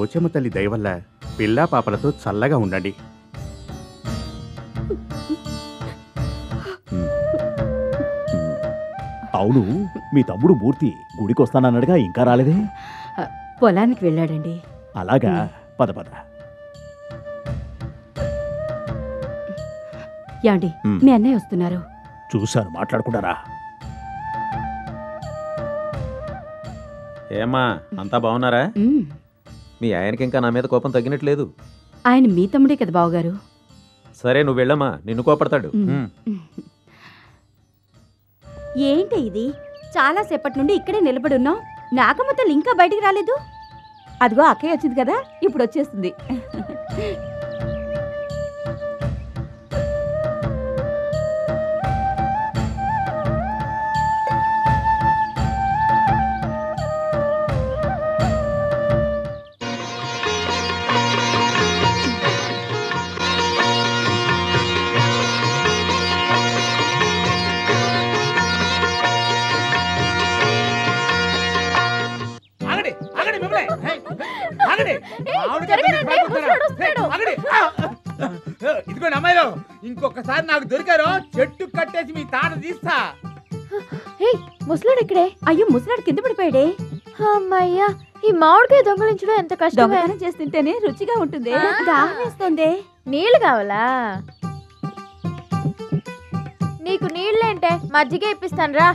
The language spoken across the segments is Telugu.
పోచమ్మ తల్లి దయ వల్ల పిల్లా పాపలతో చల్లగా ఉండండి. అవును మీ తమ్ముడు మూర్తి గుడికి వస్తానన్నాడుగా ఇంకా రాలేదే? పొలానికి వెళ్ళాడండి. అలాగా పద పద. యాండి మ్. అన్నయ్య వస్తున్నారు. చూశాను మాట్లాడుకుంటారా ఏమ్మా అంతా బాగున్నారా? మ్. ఆయనకి ఇంకా నా మీద కోపం తగ్గినట్లేదు. ఆయన మీ తమ్ముడే కదా బావగారు? సరే నువ్వు వెళ్ళమ్మా. నిన్ను కోపడతాడు. ఏంటి ఇది? చాలా సేపటి నుండి ఇక్కడే నిలబడున్నాం నాగమ్మ తల్లి ఇంకా బయటికి రాలేదు? అదిగో అక్కయ్య వచ్చింది కదా ఇప్పుడు వచ్చేస్తుంది. ఇదిగోండి అమ్మాయిలు ఇంకొకసారి నాకు దొరికారో చెట్టు కట్టేసి మీ తాట తీస్తా. ముసలాడు ఇక్కడే అయ్యో ముసలాడు కింద పడిపోయాడే. అమ్మయ్యా ఈ మామిడికాయ దొంగలించడం ఎంత కష్టమే. దొంగతనం చేస్తుంటేనే రుచిగా ఉంటుంది. ఆ. దాహం వేస్తుంది. నీళ్ళు కావాలా? నీకు నీళ్ళేంటే మజ్జిగ ఇప్పిస్తాను రా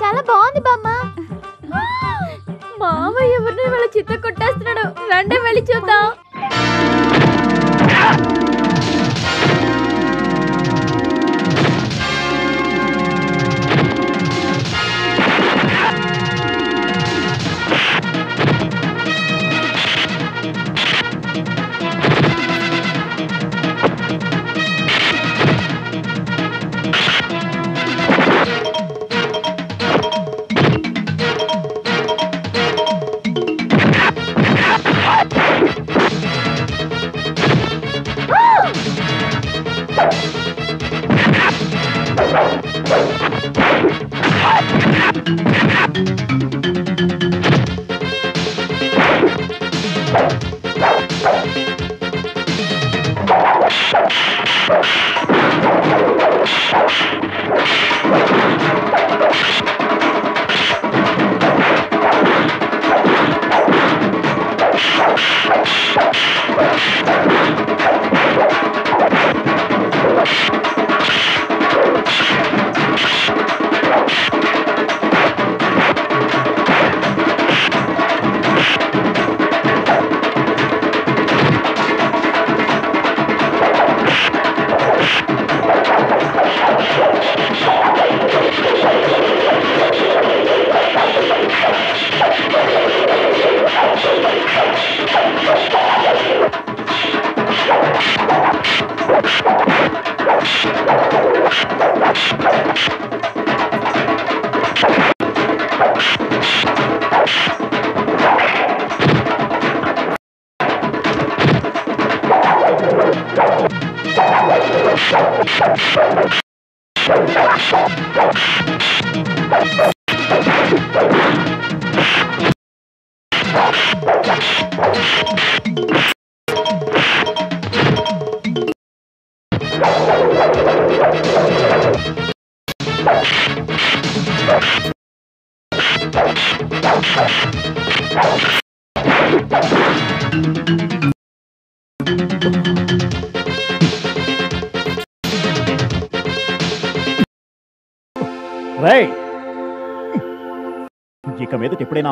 చాలా బాగుంది బామ్మ. మావయ్య ఎవరిని వాళ్ళ చిత్త కొట్టేస్తున్నాడు. రండి వెళ్ళి చూద్దాం.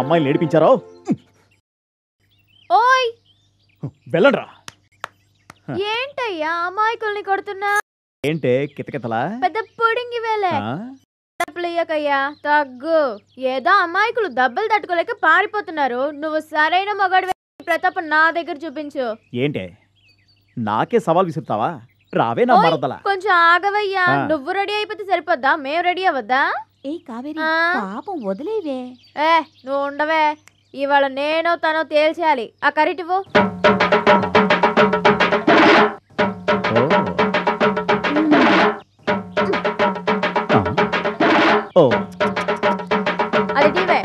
అమ్మాయిని ఏడిపించారో ఓయ్! వెళ్ళండ్రా. ఏంటయ్యా అమాయకుల్ని కొడుతున్నా? ఏంటే కితకితలా? పెద్ద పుడింగి వేలే. ఇయ్యకయ్యా తగ్గు. ఏదో అమాయకులు దెబ్బలు తట్టుకోలేక పారిపోతున్నారు. నువ్వు సరైన మొగాడు ప్రతాపం నా దగ్గర చూపించు. ఏంటే? నాకే సవాల్ విసురుతావా? రావే నా మరదలా. కొంచెం ఆగవయ్యా. నువ్వు రెడీ అయిపోతే సరిపోద్దా? మేము రెడీ అవ్వద్దా? ఏ కావేరి ఆ? పాపం వదిలేవే ఏ నువ్వు ఉండవే ఇవాళ నేనో తనో తేల్చేయాలి ఆ కరిటివు ఓ. ఓ అది టీవే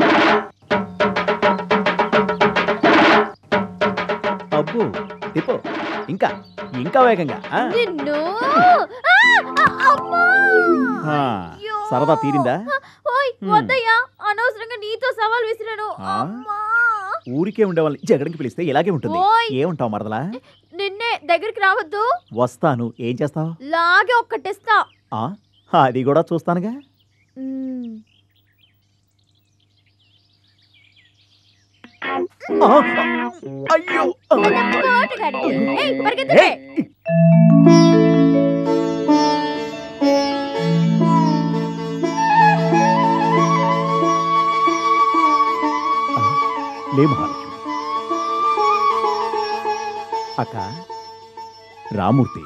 అబ్బు తిప్పు ఇంకా ఇంకా వేగంగా ఆ? నిన్ను ఆ! ఆ! అమ్మా! ఆ, అయ్యో! సరదా తీరిందా? ఓయ్. వద్దయ్యా అనవసరంగా నీతో సవాల్ విసిరాను! ఊరికే ఉండే వాళ్ళని జగడికి పిలిస్తే ఇలాగే ఉంటుంది. ఏముంటావు మరదలా? నిన్నే దగ్గరికి రావద్దు. వస్తాను. ఏం చేస్తావు? లాగే ఒక్కటిస్తా. ఆ, అది కూడా చూస్తానుగా. అయ్యో! లే మహాలక్ష్మి. అక్క రామూర్తి.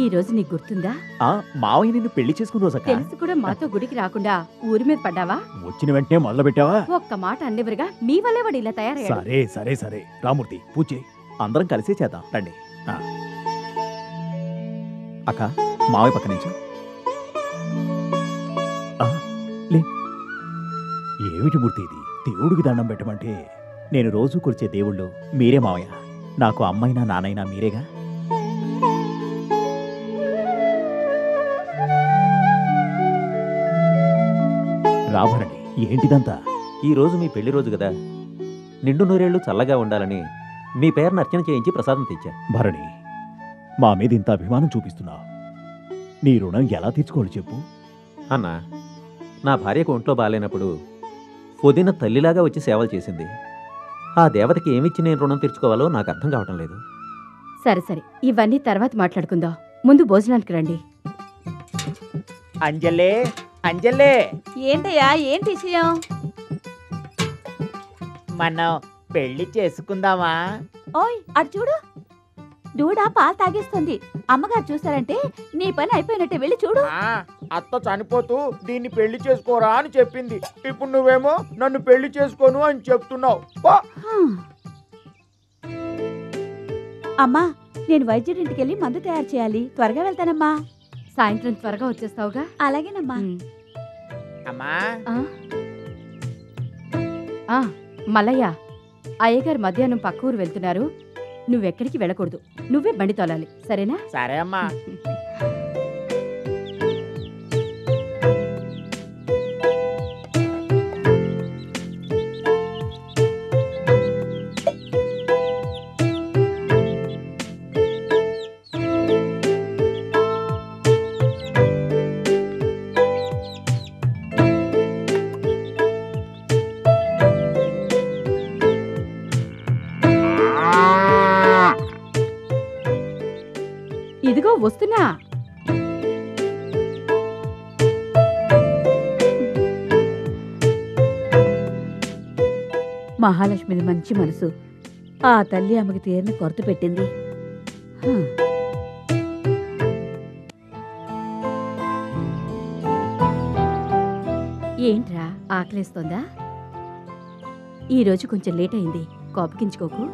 ఈ రోజు నీకు గుర్తుందా? ఆ మావయ్య నిన్ను పెళ్ళి చేసుకున్న రోజక్క తెలిసి కూడా మాతో గుడికి రాకుండా ఊరి మీద పడ్డావా? వచ్చిన వెంటనే మొదలు పెట్టావా? ఒక్క మాట అన్నివరుగా? మీ వల్లే వాడు ఇలా తయారయ్యాడు. సరే సరే సరే. రామూర్తి పూజ చేయి. అందరం కలిసే చేద్దాం. రండి. ఆ. అక్క మావయ్య పక్క నుంచి ఏమిటి మూర్తి ఇది? దేవుడికి దండం పెట్టమంటే నేను రోజు కొలిచే దేవుళ్ళు మీరే మావయ్య. నాకు అమ్మైనా నానైనా మీరేగా? రాభరణి ఏంటిదంతా? ఈ రోజు మీ పెళ్ళి రోజు కదా. నిండు నూరేళ్ళు చల్లగా ఉండాలని మీ పేరును అర్చన చేయించి ప్రసాదం తెచ్చా. భరణి మా మీద ఇంత అభిమానం చూపిస్తున్నావు. నీ రుణం ఎలా తీర్చుకోవాలి చెప్పు. అన్న నా భార్యకు ఒంట్లో బాగాలేనప్పుడు పొదిన తల్లిలాగా వచ్చి సేవలు చేసింది. ఆ దేవతకి ఏమిచ్చి నేను రుణం తీర్చుకోవాలో నాకు అర్థం కావటం లేదు. సరే సరే. ఇవన్నీ తర్వాత మాట్లాడుకుందాం. ముందు భోజనానికి రండి. అంజలే అంజలే. ఏంటయ్యా ఏంటి విషయం? మనం పెళ్ళి చేసుకుందామా? ఓయ్ అటు చూడు. దూడ పాలు తాగేస్తుంది. అమ్మగారు చూసారంటే నీ పని అయిపోయినట్టే వెళ్ళి చూడు. ఆ, అత్త చనిపోతూ దీన్ని పెళ్ళి చేసుకోరా అని చెప్పింది. ఇప్పుడు నువ్వేమో నన్ను పెళ్ళి చేసుకోను అని చెప్తున్నావు. అమ్మా నేను వైద్యుడింటికి వెళ్ళి మందు తయారు చేయాలి. త్వరగా వెళ్తానమ్మా. సాయంత్రం త్వరగా వచ్చేస్తావుగా? అలాగేనమ్మా. అమ్మా. ఆ? ఆ, మల్లయ్య అయ్యగారు మధ్యాహ్నం పక్క ఊరు వెళ్తున్నారు. నువ్వెక్కడికి వెళ్ళకూడదు. నువ్వే బండి తోలాలి. సరేనా? సరే అమ్మా. మహాలక్ష్మిది మంచి మనసు. ఆ తల్లి ఆమెకు తీరిన కొరత పెట్టింది. ఏంట్రా ఆకలేస్తోందా? ఈరోజు కొంచెం లేట్ అయింది. కోపకించుకోకు.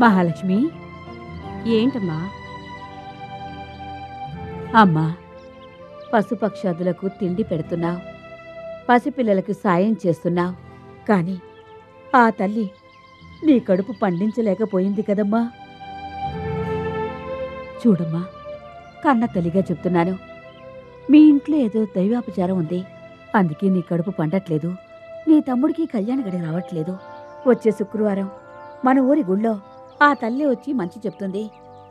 మహాలక్ష్మి? ఏంటమ్మా? అమ్మా పశుపక్షాదులకు తిండి పెడుతున్నావు పసిపిల్లలకు సాయం చేస్తున్నావు కానీ ఆ తల్లి నీ కడుపు పండించలేకపోయింది కదమ్మా. చూడమ్మా కన్న తల్లిగా చెప్తున్నాను. మీ ఇంట్లో ఏదో దైవాపచారం ఉంది అందుకే నీ కడుపు పండట్లేదు నీ తమ్ముడికి కళ్యాణ గడి రావట్లేదు. వచ్చే శుక్రవారం మన ఊరి గుళ్ళో ఆ తల్లి వచ్చి మంచి చెప్తుంది.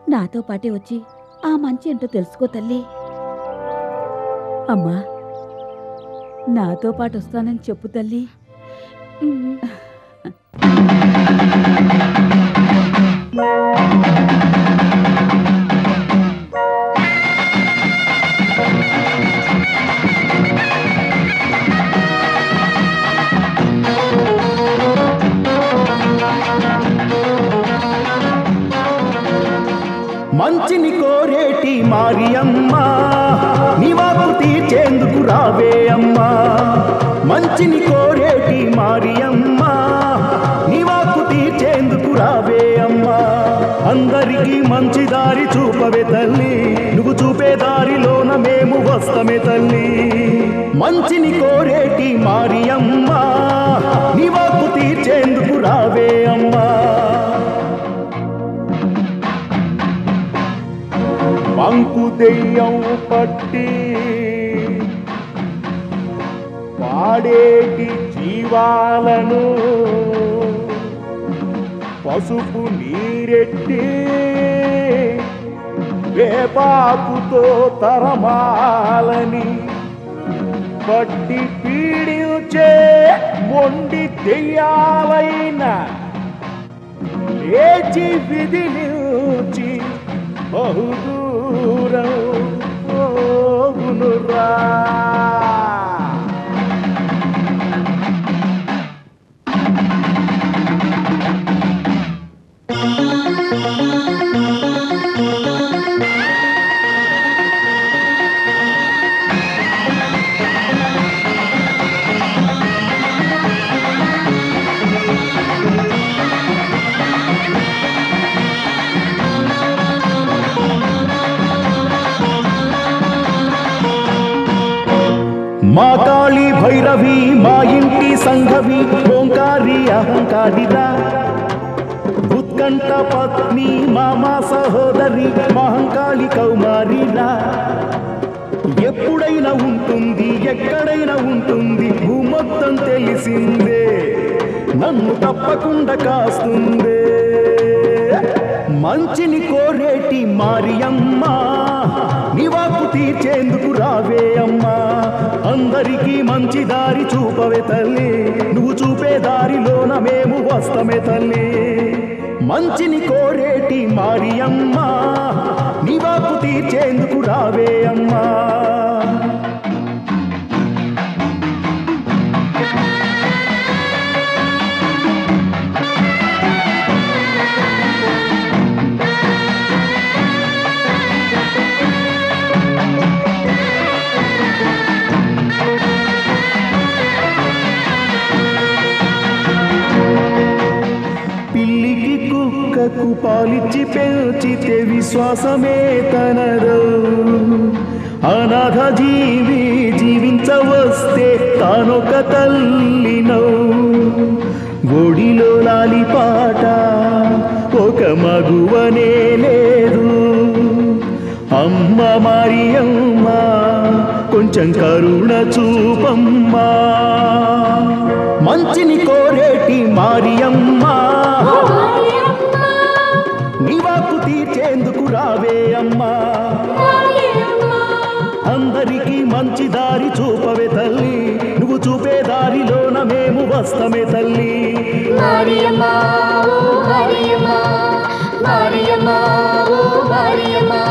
నాతో పాటే వచ్చి ఆ మంచి ఏంటో తెలుసుకో తల్లి. అమ్మా నాతో పాటు వస్తానని చెప్పు తల్లి. Thank you. మారియమ్మ నీవాకు తీర్చేందుకు రావే అమ్మా. మంచిని కోరేటి మారియమ్మా. నీవాకు తీర్చేందుకు రావే అమ్మా. అందరికీ మంచి దారి చూపవే తల్లి. నువ్వు చూపే దారిలోన మేము వస్తమే తల్లి. మంచిని కోరేటి మారియమ్మా. నీవాకు తీర్చేందుకు రావే అమ్మా. మంకు దెయ్యం పట్టి పాడేటి జీవాలను పసుపు నీరెట్టి వేపాకుతో తరమాలని పట్టి పీడించే మొండి దెయ్యాలైన లేచి విధిలించి బహుదూరం పోగునురా మా కాళీ భైరవి మా ఇంటి సంఘవి ఓంకారి అహంకారిరా. ఉత్కంఠ పత్ని మామా సహోదరి మహంకాళి కౌమారిరా. ఎప్పుడైనా ఉంటుంది ఎక్కడైనా ఉంటుంది భూమొత్తం తెలిసిందే నన్ను తప్పకుండా కాస్తుందే. మంచిని కోరేటి మారియమ్మ. నివాకు తీర్చేందుకు రావే అమ్మా. అందరికీ మంచి దారి చూపవే తల్లి. నువ్వు చూపే దారిలోన మేము వస్తమే తల్లి. మంచిని కోరేటి మారియమ్మ. నివాకు తీర్చేందుకు రావే అమ్మా. కుక్కకు పాలిచ్చి పెంచితే విశ్వాసమే తనదో. అనాథ జీవి జీవించవస్తే తానొక తల్లినో. గుడిలో లాలిపాట ఒక మగువనే లేదు. అమ్మ మరియమ్మ కొంచెం కరుణ చూపమ్మా. మంచిని కోరేటి మారియమ్మ దారి చూపవే తల్లి నువ్వు చూపే దారిలోన మేము వస్తమే తల్లి. మరియమ్మా ఓ మరియమ్మా మరియమ్మా ఓ మరియమ్మా మరియమ్మా.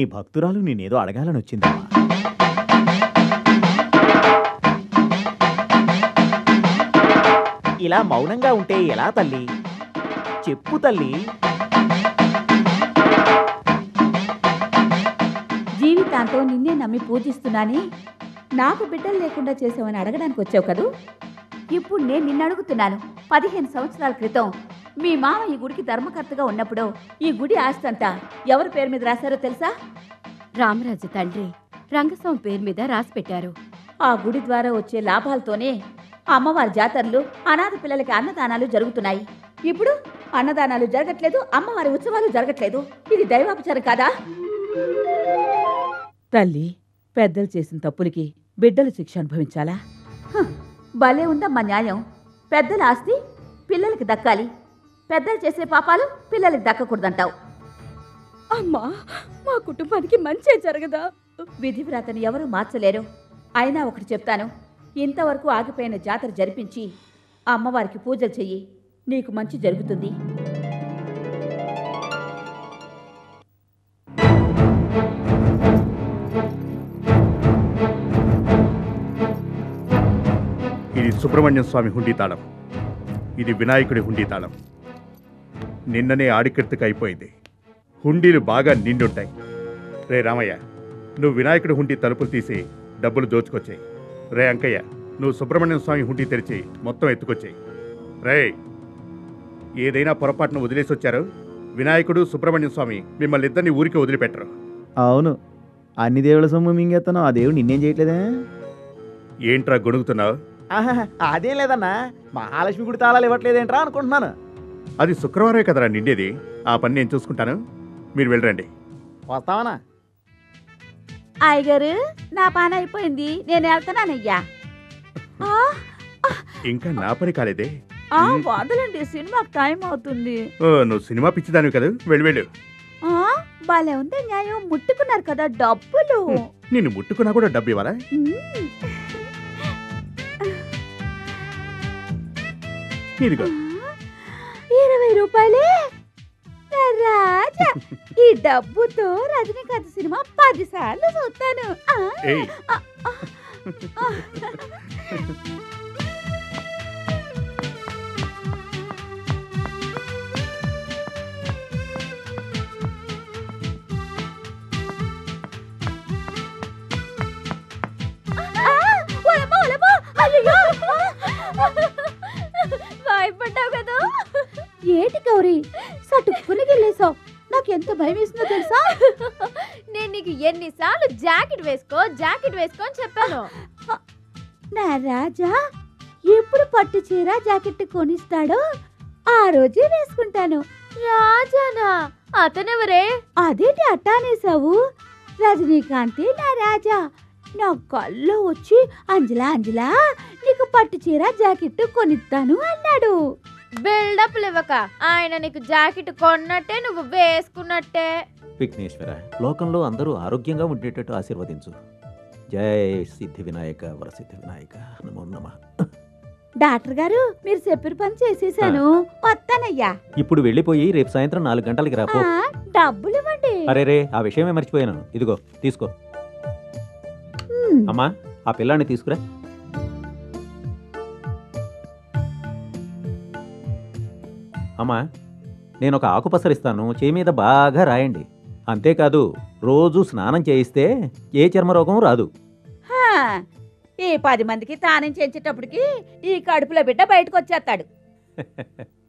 నీ భక్తురాలు నేనేదో అడగాలని వచ్చిందమ్మా ఇలా మౌనంగా ఉంటే ఎలా తల్లి? చెప్పు తల్లి. జీవితాంతం నిన్నే నమ్మి పూజిస్తున్నాని నాకు బిడ్డలు లేకుండా చేసావని అడగడానికి వచ్చావు కదూ? ఇప్పుడు నేను నిన్ను అడుగుతున్నాను పదిహేను సంవత్సరాల క్రితం మీ మామ ఈ గుడికి ధర్మకర్తగా ఉన్నప్పుడు ఈ గుడి ఆస్తి అంతా ఎవరి పేరు మీద రాశారో తెలుసా? రామరాజు తండ్రి రంగస్వామి పేరు మీద రాసి పెట్టారు. ఆ గుడి ద్వారా వచ్చే లాభాలతోనే అమ్మవారి జాతరలు అనాథ పిల్లలకి అన్నదానాలు జరుగుతున్నాయి. ఇప్పుడు అన్నదానాలు జరగట్లేదు అమ్మవారి ఉత్సవాలు జరగట్లేదు. ఇది దైవాపచారం కాదా? తల్లి పెద్దలు చేసిన తప్పులకి బిడ్డలు శిక్ష అనుభవించాలా? భలే ఉందమ్మా న్యాయం. పెద్దల ఆస్తి పిల్లలకి దక్కాలి. పెద్దలు చేసే పాపాలు పిల్లలకి దక్కకూడదంటావు. అమ్మా మా కుటుంబానికి మంచి జరగదా? విధివ్రాతని ఎవరూ మార్చలేరు. అయినా ఒకటి చెప్తాను. ఇంతవరకు ఆగిపోయిన జాతర జరిపించి అమ్మవారికి పూజలు చెయ్యి. నీకు మంచి జరుగుతుంది. సుబ్రహ్మణ్యం స్వామి హుండీ తాళం. ఇది వినాయకుడి హుండీ తాళం. నిన్ననే ఆడికర్తికి అయిపోయింది. హుండీలు బాగా నిండుంటాయి. రే రామయ్య నువ్వు వినాయకుడి హుండీ తలుపులు తీసి డబ్బులు దోచుకొచ్చాయి. రే అంకయ్య నువ్వు సుబ్రహ్మణ్యం స్వామి హుండీ తెరిచి మొత్తం ఎత్తుకొచ్చాయి. రే ఏదైనా పొరపాటున వదిలేసి వచ్చారు? వినాయకుడు సుబ్రహ్మణ్యం స్వామి మిమ్మల్ని ఇద్దరిని ఊరికి వదిలిపెట్టరు. అవును. అన్ని దేవుళ్ళ సొమ్ము మింగేస్తాను ఆ దేవుడు నిన్నేం చేయట్లేదే? ఏంట్రా గొణుగుతున్నావు? ఆహా, అదేం లేదన్నా. మహాలక్ష్మి గుడి తాళాలు ఇవ్వట్లేదేంట్రా అనుకుంటున్నాను. అది శుక్రవారమే కదరా నిండేది. ఆ పని నేను చూసుకుంటాను. మీరు వెళ్ళరండి. వస్తావనా? అయ్యగారు నా పని అయిపోయింది. నేను వెళ్తున్నానయ్యా. ఆ, ఇంకా నా పని కాలేదే. ఆ, వదలండి. సినిమాకి టైం అవుతుంది. ఓ నువ్వు సినిమా పిచ్చిదానివి కదా. వెళ్ళు వెళ్ళు. ఆ, భలే ఉంది న్యాయం. ముట్టుకున్నారు కదా డబ్బులు. నిన్ను ముట్టుకున్నా కూడా డబ్బు ఇవ్వాలా. ఇదిగో ఇరవై రూపాయలే? రాజా ఈ డబ్బుతో రజనీకాంత్ సినిమా పది సార్లు చూస్తాను భయపడ్డావు కదా. ఏటి గౌరీ? సటుక్కుని గెల్లేసావు నాకెంత భయం వేసిందో తెలుసా? నేను నీకు ఎన్నిసార్లు జాకెట్ వేసుకో జాకెట్ వేసుకో అని చెప్పాను. నా రాజా ఎప్పుడు పట్టు చీర జాకెట్ కొనిస్తాడో ఆ రోజే వేసుకుంటాను. రాజానా? అతనెవరే? అదేంటి అట్టానేసావు రజనీకాంతే నా రాజా. నా కల్లో వచ్చి అంజలా అంజలా నీకు పట్టు చీర జాకెట్ కొనిస్తాను అన్నాడు. బిల్డప్లు ఇవ్వక ఆయన నీకు జాకెట్ కొన్నట్టే నువ్వు వేసుకున్నట్టే. విఘ్నేశ్వర లోకంలో అందరూ ఆరోగ్యంగా ఉండేటట్టు ఆశీర్వదించు. జై సిద్ధి వినాయక వరసిద్ధి వినాయక నమో నమ. డాక్టర్ గారు మీరు చెప్పిన పని చేసేసాను. వస్తానయ్యా. ఇప్పుడు వెళ్ళిపోయి రేపు సాయంత్రం నాలుగు గంటలకి రా పో ఆ, డబ్బులు ఇవ్వండి అరే రే ఆ విషయమే మర్చిపోయాను. ఇదిగో తీసుకో. అమ్మా ఆ పిల్లాన్ని తీసుకురా. అమ్మా నేను ఒక ఆకుపసరిస్తాను చేయి మీద బాగా రాయండి. అంతేకాదు రోజు స్నానం చేయిస్తే ఏ చర్మరోగం రాదు. హా, ఈ పది మందికి తానం చేయించేటప్పటికి ఈ కడుపులో బిడ్డ బయటకు వచ్చేస్తాడు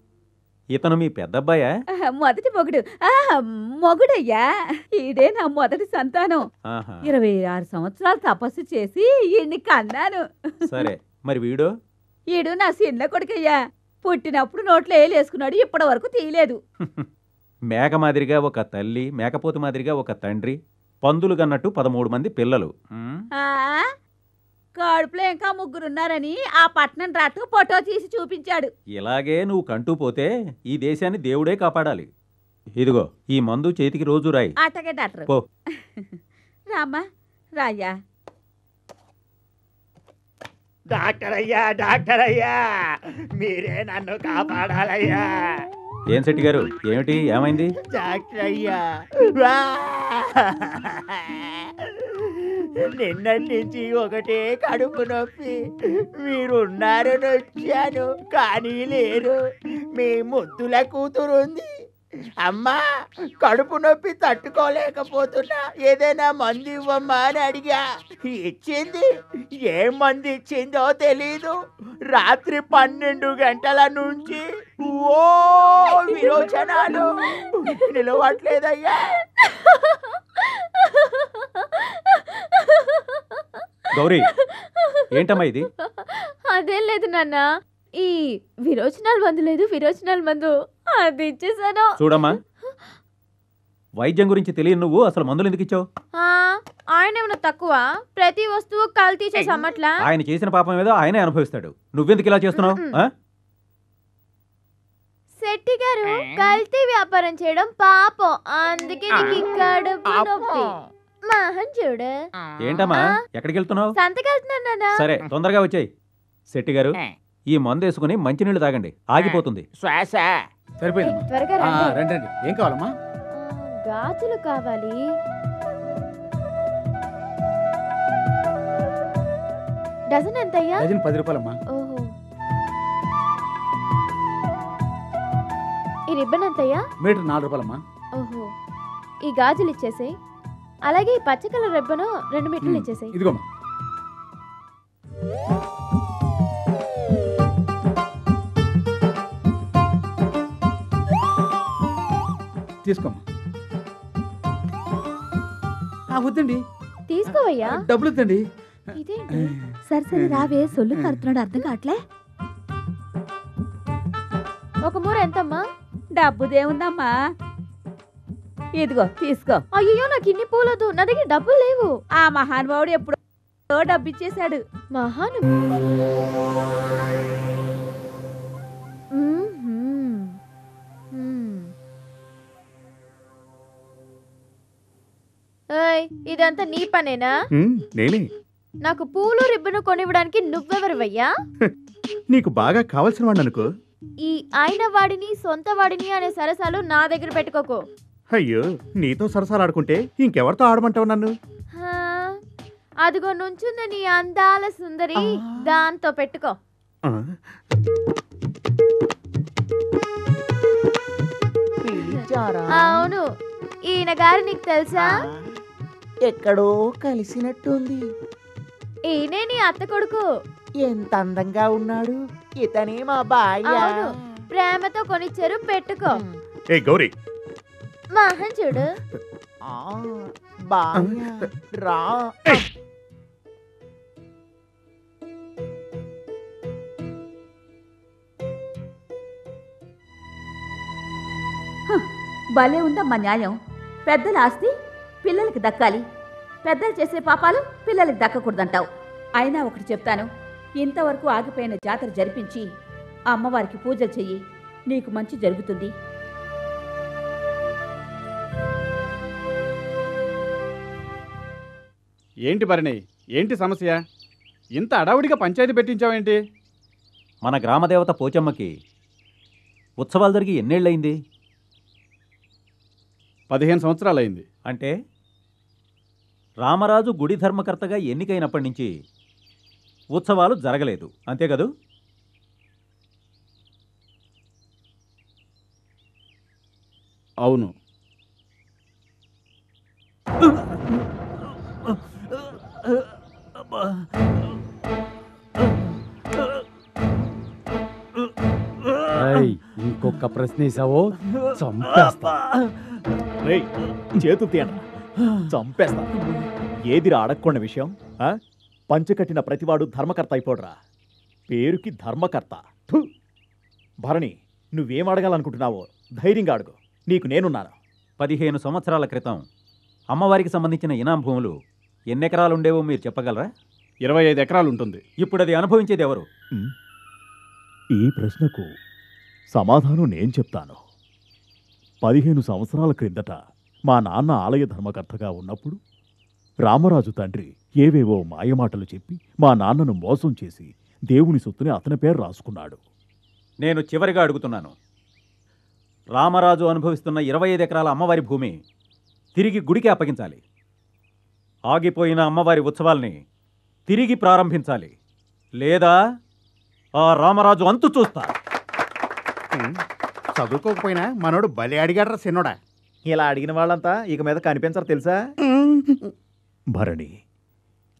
ఇతను మీ పెద్దబ్బాయా? మొదటి మొగుడు. మొగుడయ్యా. ఇదే నా మొదటి సంతానం. ఇరవై ఆరు సంవత్సరాలు తపస్సు చేసి ఈయన్ని కన్నాను. సరే మరి వీడు? ఈడు నా చిన్న కొడుకయ్యా. పుట్టినప్పుడు నోట్లో ఏలేసుకున్నాడు ఇప్పటి వరకు తీయలేదు. మేక మాదిరిగా ఒక తల్లి మేకపోతు మాదిరిగా ఒక తండ్రి పందులు కన్నట్టు పదమూడు మంది పిల్లలు. కడుపులో ఇంకా ముగ్గురున్నారని ఆ పట్నం రాటు ఫోటో తీసి చూపించాడు. ఇలాగే నువ్వు కంటూ పోతే ఈ దేశాన్ని దేవుడే కాపాడాలి. ఇదిగో ఈ మందు చేతికి రోజు రాయి. అటగే డాక్టర్. పో. రామ్మా రాయ్యా. డాక్టర్ అయ్యా డాక్టర్ అయ్యా మీరే నన్ను కాపాడాలయ్యా. ఏం శెట్టి గారు ఏమిటి ఏమైంది? డాక్టర్ అయ్యా! నిన్నటి నుంచి ఒకటే కడుపు నొప్పి. మీరున్నారని వచ్చాను కానీ లేరు. మీ ముద్దుల కూతురు ఉంది అమ్మా కడుపు నొప్పి తట్టుకోలేకపోతున్నా. ఏదైనా మందు ఇవ్వమ్మా అని అడిగా. ఇచ్చింది? ఏ మందు ఇచ్చిందో తెలీదు. రాత్రి పన్నెండు గంటల నుంచి ఓ విరోచనాలు. నిలవట్లేదయ్యా. గౌరీ ఏంటమ్మా ఇది? అదేం లేదు నాన్న. ఈ విరోచనాల మందు లేదు విరోచనాల మందు. అది ఇచ్చేసాను చూడమ్మా. వైద్యం గురించి తెలియని నువ్వు అసలు మందులు ఎందుకు ఇచ్చావు? ఆ, ఆయన ఏమైనా తక్కువ? ప్రతి వస్తువు కల్తీ చేసి అమ్మట్లా ఆయన చేసిన పాపం ఏదో ఆయనే అనుభవిస్తాడు. నువ్వెందుకు ఇలా చేస్తున్నావు? శెట్టి గారు కల్తీ వ్యాపారం చేయడం పాపం. అందుకే నీకు కడుపు నొప్పి. మహన్ చూడు. ఏంటమ్మా? ఎక్కడికి వెళ్తున్నావు? సంతకెళ్తున్నాను నాన్న. సరే తొందరగా వచ్చాయి. శెట్టి గారు ఈ మందు వేసుకుని మంచినీళ్ళు తాగండి. ఆగిపోతుంది. శ్వాస. సరిపోయిందమ్మా త్వరగా ఆ, రండి రండి. రండి ఏం కావాలమ్మా? గాజులు కావాలి. డజన్ ఎంతయ్యా? డజన్ పది రూపాయలమ్మా. ఓహో. ఈ రిబ్బన్ ఎంతయ్యా? మీటర్ నాలుగు రూపాయలమ్మా. ఓహో. ఈ గాజులు ఇచ్చేసేయ్. అలాగే ఈ పచ్చ కలర్ రిబ్బను రెండు మీటర్లు ఇచ్చేసేయ్. ఇదిగోమ్మా. తీసుకోమ్మా. ఆ, వద్దండి. తీసుకోవయ్యా. డబ్బులు వద్దండి. ఇదేంటి? సరే సరే రావే సొల్లు కడుతున్నాడు అర్థం కావట్లే. ఒక మూర ఎంతమ్మా? డబ్బుదేముందమ్మా ఇదిగో తీసుకో. అయ్యో నాకు ఇన్ని పూలదు నా దగ్గర డబ్బులు లేవు. ఆ మహానుభావుడు ఎప్పుడో డబ్బు ఇచ్చేశాడు మహాను ఇదంతా నీ పనేనా? నేనే. నాకు పూలు రిబ్బను కొనివ్వడానికి నువ్వెవరివయ్యా? నీకు బాగా కావలసిన వాడిని అనుకో ఈ ఆయన వాడిని సొంత వాడిని అనే సరసాలు నా దగ్గర పెట్టుకోకు. అయ్యో నీతో సరసాలాడుకుంటే ఇంకెవరితో ఆడమంటావు నన్ను? హా, అదిగో నుంచుంది నీ అందాల సుందరి దాంతో పెట్టుకో. అవును ఈయన గారు నీకు తెలుసా? ఎక్కడో కలిసినట్టుంది. ఈయనే నీ అత్త కొడుకు? ఎంత అందంగా ఉన్నాడు. ఇతనే మా భార్య. అవును. ప్రేమతో కొనిచ్చారు పెట్టుకో. ఏ గౌరీ. మహన్ చూడు. ఆ, భార్య రా. భలే ఉందమ్మా న్యాయం. పెద్దల ఆస్తి. పిల్లలకి దక్కాలి. పెద్దలు చేసే పాపాలు పిల్లలకి దక్కకూడదంటావు. అయినా ఒకటి చెప్తాను ఇంతవరకు ఆగిపోయిన జాతర జరిపించి అమ్మవారికి పూజలు చెయ్యి నీకు మంచి జరుగుతుంది. ఏంటి భరణి ఏంటి సమస్య? ఇంత అడావుడిగా పంచాయతీ పెట్టించావేంటి? మన గ్రామదేవత పోచమ్మకి ఉత్సవాలు జరిగి ఎన్నేళ్ళయింది? పదిహేను సంవత్సరాలైంది. అంటే రామరాజు గుడి ధర్మకర్తగా ఎన్నికైనప్పటి నుంచి ఉత్సవాలు జరగలేదు. అంతే కదూ? అవును. ఇంకొక ప్రశ్న వేసావో? చంపేస్తా. రేయ్ తీయండి. చంపేస్తా. ఏదిరా అడగకుండా విషయం? ఆ? పంచకట్టిన ప్రతివాడు ధర్మకర్త అయిపోడురా. పేరుకి ధర్మకర్త. థు. భరణి నువ్వేం అడగాలనుకుంటున్నావో ధైర్యంగా అడుగు. నీకు నేనున్నాను. పదిహేను సంవత్సరాల క్రితం అమ్మవారికి సంబంధించిన ఇనాం భూములు ఎన్నెకరాలు ఉండేవో మీరు చెప్పగలరా? ఇరవై ఐదు ఎకరాలు ఉంటుంది ఇప్పుడు అది అనుభవించేది ఎవరు? ఈ ప్రశ్నకు సమాధానం నేను చెప్తాను. పదిహేను సంవత్సరాల క్రిందట మా నాన్న ఆలయ ధర్మకర్తగా ఉన్నప్పుడు రామరాజు తండ్రి ఏవేవో మాయమాటలు చెప్పి మా నాన్నను మోసం చేసి దేవుని సొత్తుని అతని పేరు రాసుకున్నాడు. నేను చివరిగా అడుగుతున్నాను. రామరాజు అనుభవిస్తున్న ఇరవై ఐదు ఎకరాల అమ్మవారి భూమి తిరిగి గుడికి అప్పగించాలి. ఆగిపోయిన అమ్మవారి ఉత్సవాల్ని తిరిగి ప్రారంభించాలి. లేదా ఆ రామరాజు అంతు చూస్తా. చదువుకోకపోయినా మనోడు బలి అడిగాడ్రా సిన్నోడా. ఇలా అడిగిన వాళ్ళంతా ఇక మీద కనిపించరు తెలుసా? భరణి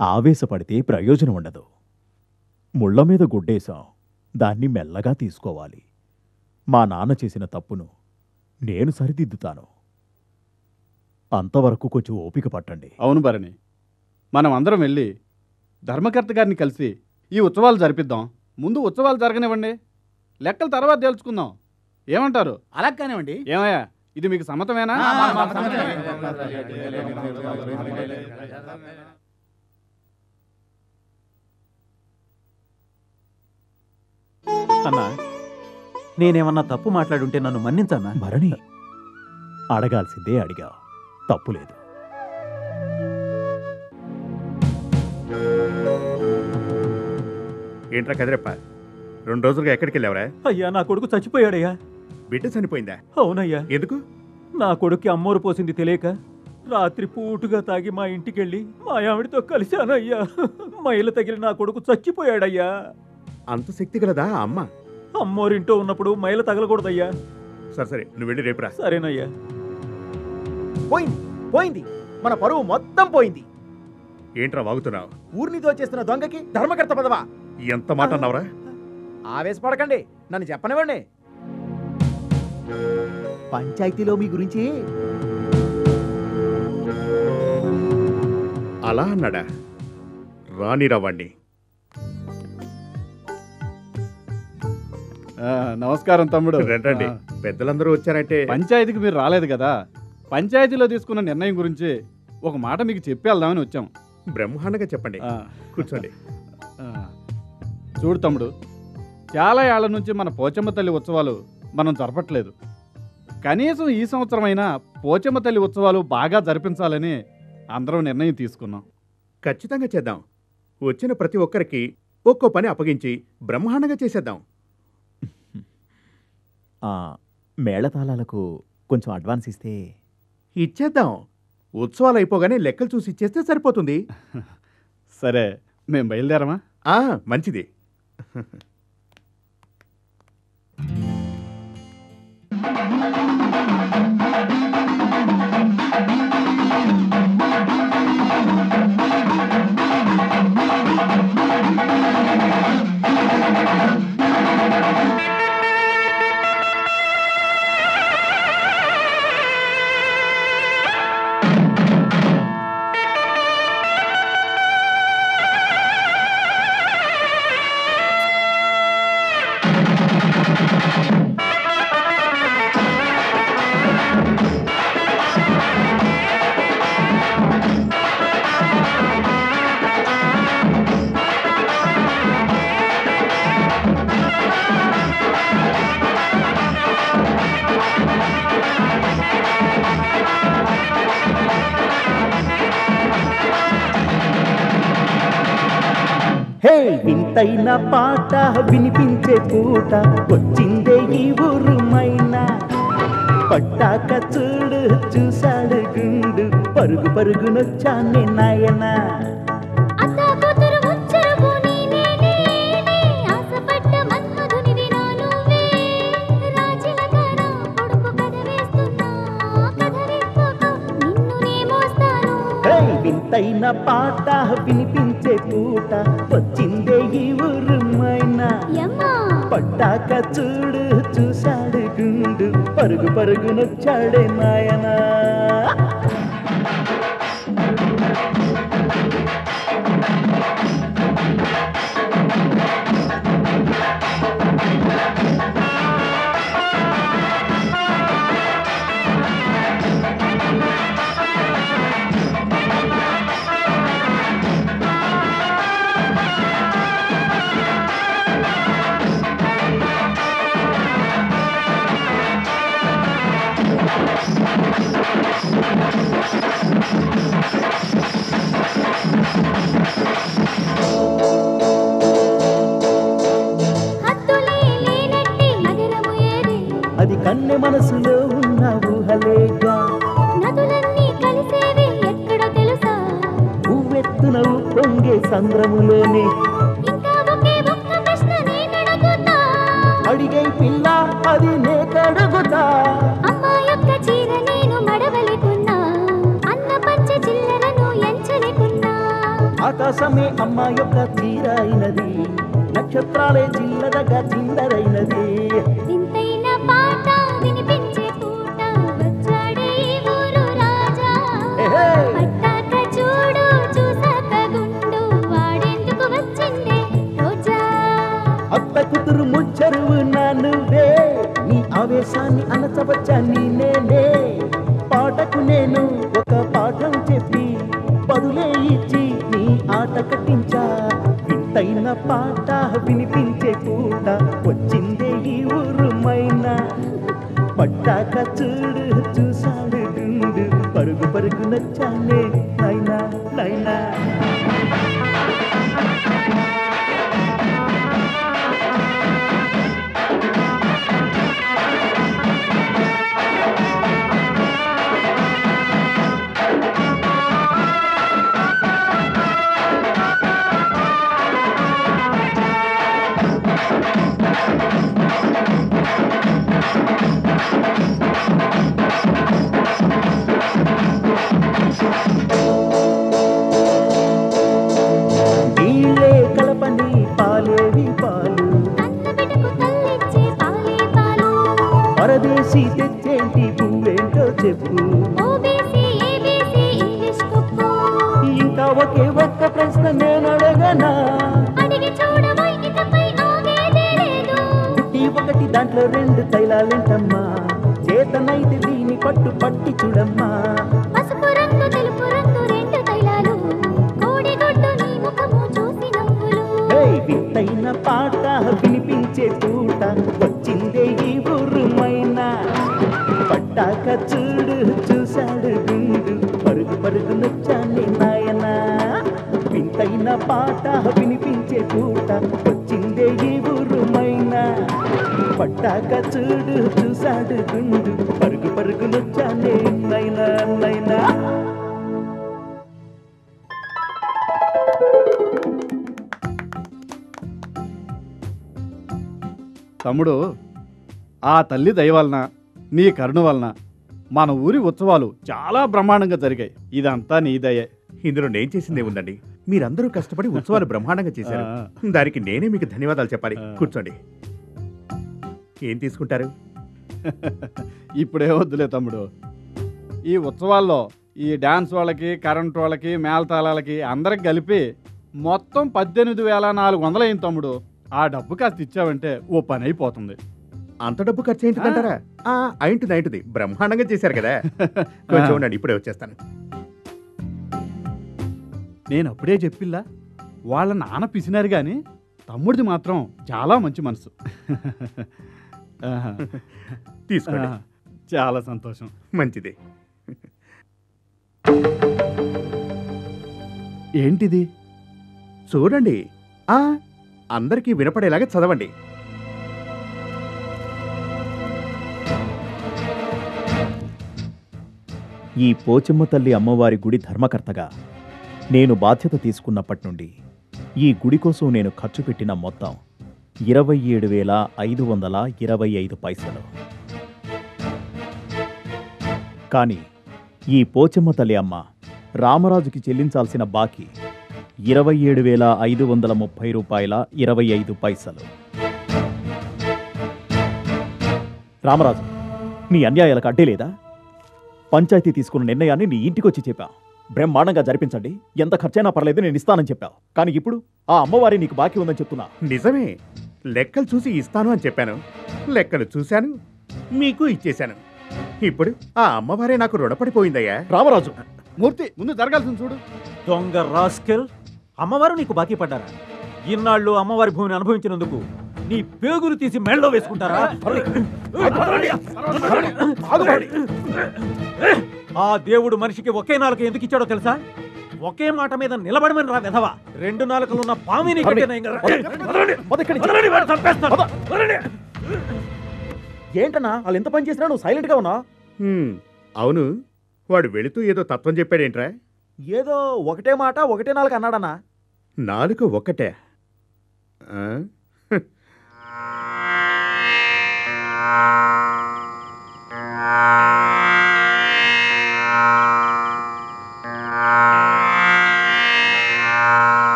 ఆవేశపడితే ప్రయోజనం ఉండదు. ముళ్ళ మీద గుడ్డేశాం దాన్ని మెల్లగా తీసుకోవాలి. మా నాన్న చేసిన తప్పును నేను సరిదిద్దుతాను. అంతవరకు కొంచెం ఓపిక పట్టండి. అవును భరణి మనం అందరం వెళ్ళి ధర్మకర్త గారిని కలిసి ఈ ఉత్సవాలు జరిపిద్దాం. ముందు ఉత్సవాలు జరగనివ్వండి. లెక్కల తర్వాత తెలుసుకుందాం ఏమంటారు? అలా కానివ్వండి. ఏమయ్యా? ఇది మీకు సమ్మతమేనా. అన్నా నేనేమన్నా తప్పు మాట్లాడుంటే నన్ను మన్నించన్నా? భరణి అడగాల్సిందే అడిగా తప్పులేదు ఏంట్రా కదిరప్ప? రెండు రోజులుగా ఎక్కడికి వెళ్ళావరా అయ్యా నా కొడుకు చచ్చిపోయాడయ్యా. బిడ్డ చనిపోయిందా? అవునయ్యా. ఎందుకు? నా కొడుక్కి అమ్మోరు పోసింది తెలియక రాత్రి పూటుగా తాగి మా ఇంటికెళ్ళి మా ఆవిడతో కలిశానయ్యా. మైల తగిలి నా కొడుకు చచ్చిపోయాడయ్యా. అంత శక్తి గలదా అమ్మ? అమ్మోరింటో ఉన్నప్పుడు మైల తగలకూడదయ్యా. సరే సరే నువ్వు వెళ్ళి రేపురా. సరేనయ్యా. పోయింది పోయింది. మన పరువు మొత్తం పోయింది. ఏంట్రా వాగుతున్నావు? ఊరిని దోచేస్తున్న దొంగకి ధర్మకర్త పదవా? ఎంత మాట అన్నావురా? ఆవేశపడకండి. నన్ను చెప్పనివ్వండి. పంచాయతీలో మీ గురించి? అలా అన్నాడా? ఆ, నమస్కారం తమ్ముడు. రండి పెద్దలందరూ వచ్చారంటే పంచాయతీకి మీరు రాలేదు కదా? పంచాయతీలో తీసుకున్న నిర్ణయం గురించి ఒక మాట మీకు చెప్పి వెళ్దామని వచ్చాం. బ్రహ్మాండంగా చెప్పండి. కూర్చోండి. చూడు తమ్ముడు చాలా ఏళ్ళ నుంచి మన పోచమ్మ తల్లి ఉత్సవాలు మనం జరపట్లేదు. కనీసం ఈ సంవత్సరమైనా పోచమ్మ తల్లి ఉత్సవాలు బాగా జరిపించాలని అందరం నిర్ణయం తీసుకున్నాం. ఖచ్చితంగా చేద్దాం. వచ్చిన ప్రతి ఒక్కరికి ఒక్కో పని అప్పగించి బ్రహ్మాండంగా చేసేద్దాం. ఆ, మేళతాళాలకు కొంచెం అడ్వాన్స్ ఇస్తే ఇచ్చేద్దాం. ఉత్సవాలు అయిపోగానే లెక్కలు చూసి ఇచ్చేస్తే సరిపోతుంది. సరే మేము బయలుదేరమా? ఆ మంచిది. వింతైన పాట వినిపించే పూట వచ్చిందే ఈ ఊరుమైన. పట్టాక చూడు చూశాడు గుండు పరుగు పరుగునొచ్చానే నాయనా. వింతైన పాట వినిపించే పూట వచ్చిందే ఈ ఊరు మైనా పట్టాక చూడు చూశాడు గుండు పరుగు పరుగునొచ్చాడే నాయనా చూడు చూశాడు గుండు. పరుగు పరుగు నచ్చానే నైనా నైనా. తమ్ముడు ఆ తల్లి దయ వలన నీ కరుణ వలన మన ఊరి ఉత్సవాలు చాలా బ్రహ్మాండంగా జరిగాయి. ఇదంతా నీ దయే. ఇందులో నేను చేసిందే ఉందండి మీరందరూ కష్టపడి ఉత్సవాలు బ్రహ్మాండంగా చేశారు. దానికి నేనే మీకు ధన్యవాదాలు చెప్పాలి. కూర్చోండి. ఏం తీసుకుంటారు? ఇప్పుడే వద్దులే తమ్ముడు. ఈ ఉత్సవాల్లో ఈ డ్యాన్స్ వాళ్ళకి కరెంట్ వాళ్ళకి మేళతాళాలకి అందరికి కలిపి మొత్తం పద్దెనిమిది వేల నాలుగు వందలు అయింది తమ్ముడు. ఆ డబ్బు కాస్త ఇచ్చావంటే ఓ పని అయిపోతుంది. అంత డబ్బు ఖర్చు ఏంటిదంటారా ఆ, అయింటుంది అయింటుంది. బ్రహ్మాండంగా చేశారు కదా. కొంచెం ఉండండి ఇప్పుడే వచ్చేస్తాను. నేను అప్పుడే చెప్పిల్లా వాళ్ళ నాన్న పిసినారు కానీ తమ్ముడిది మాత్రం చాలా మంచి మనసు. తీసుకోండి. చాలా సంతోషం. మంచిది. ఏంటిది? చూడండి. ఆ అందరికీ వినపడేలాగా చదవండి. ఈ పోచమ్మ తల్లి అమ్మవారి గుడి ధర్మకర్తగా నేను బాధ్యత తీసుకున్నప్పటి నుండి ఈ గుడి కోసం నేను ఖర్చు పెట్టిన మొత్తం ఇరవై ఏడు వేల ఐదు వందల ఇరవై ఐదు పైసలు. కానీ ఈ పోచమ్మ తల్లి అమ్మ రామరాజుకి చెల్లించాల్సిన బాకీ ఇరవై ఏడు వేల ఐదు వందల ముప్పై రూపాయల ఇరవై ఐదు పైసలు. రామరాజు నీ అన్యాయాలకు అడ్డే లేదా? పంచాయతీ తీసుకున్న నిర్ణయాన్ని నీ ఇంటికొచ్చి చెప్పా. బ్రహ్మాండంగా జరిపించండి. ఎంత ఖర్చైనా పర్లేదు నేను ఇస్తానని చెప్పావు కానీ ఇప్పుడు ఆ అమ్మవారి నీకు బాకీ ఉందని చెప్తున్నా. నిజమే. లెక్కలు చూసి ఇస్తాను అని చెప్పాను. లెక్కలు చూశాను మీకు ఇచ్చేశాను. ఇప్పుడు ఆ అమ్మవారే నాకు రుణపడిపోయిందయ్యా. రామరాజు మూర్తి ముందు జరగాల్సింది చూడు. దొంగ రాస్కెల్ అమ్మవారు నీకు బాకీ పడ్డారా? ఇన్నాళ్ళు అమ్మవారి భూమిని అనుభవించినందుకు నీ పేగులు తీసి మెళ్ళలో వేసుకుంటారా? ఆ దేవుడు మనిషికి ఒకే నాలుక ఎందుకు ఇచ్చాడో తెలుసా? ఒకే మాట మీద నిలబడమని రా విధవా. రెండు నాలుకలున్న పామిని ఏంటన్నా వాళ్ళు ఎంత పని చేసినా నువ్వు సైలెంట్గా ఉన్నా హ్మ్, అవును. వాడు వెళుతూ ఏదో తత్వం చెప్పాడేంట్రా? ఏదో ఒకటే మాట ఒకటే నాలుగు అన్నాడన్నా. నాలుక ఒక్కటే ఆ? ఆ?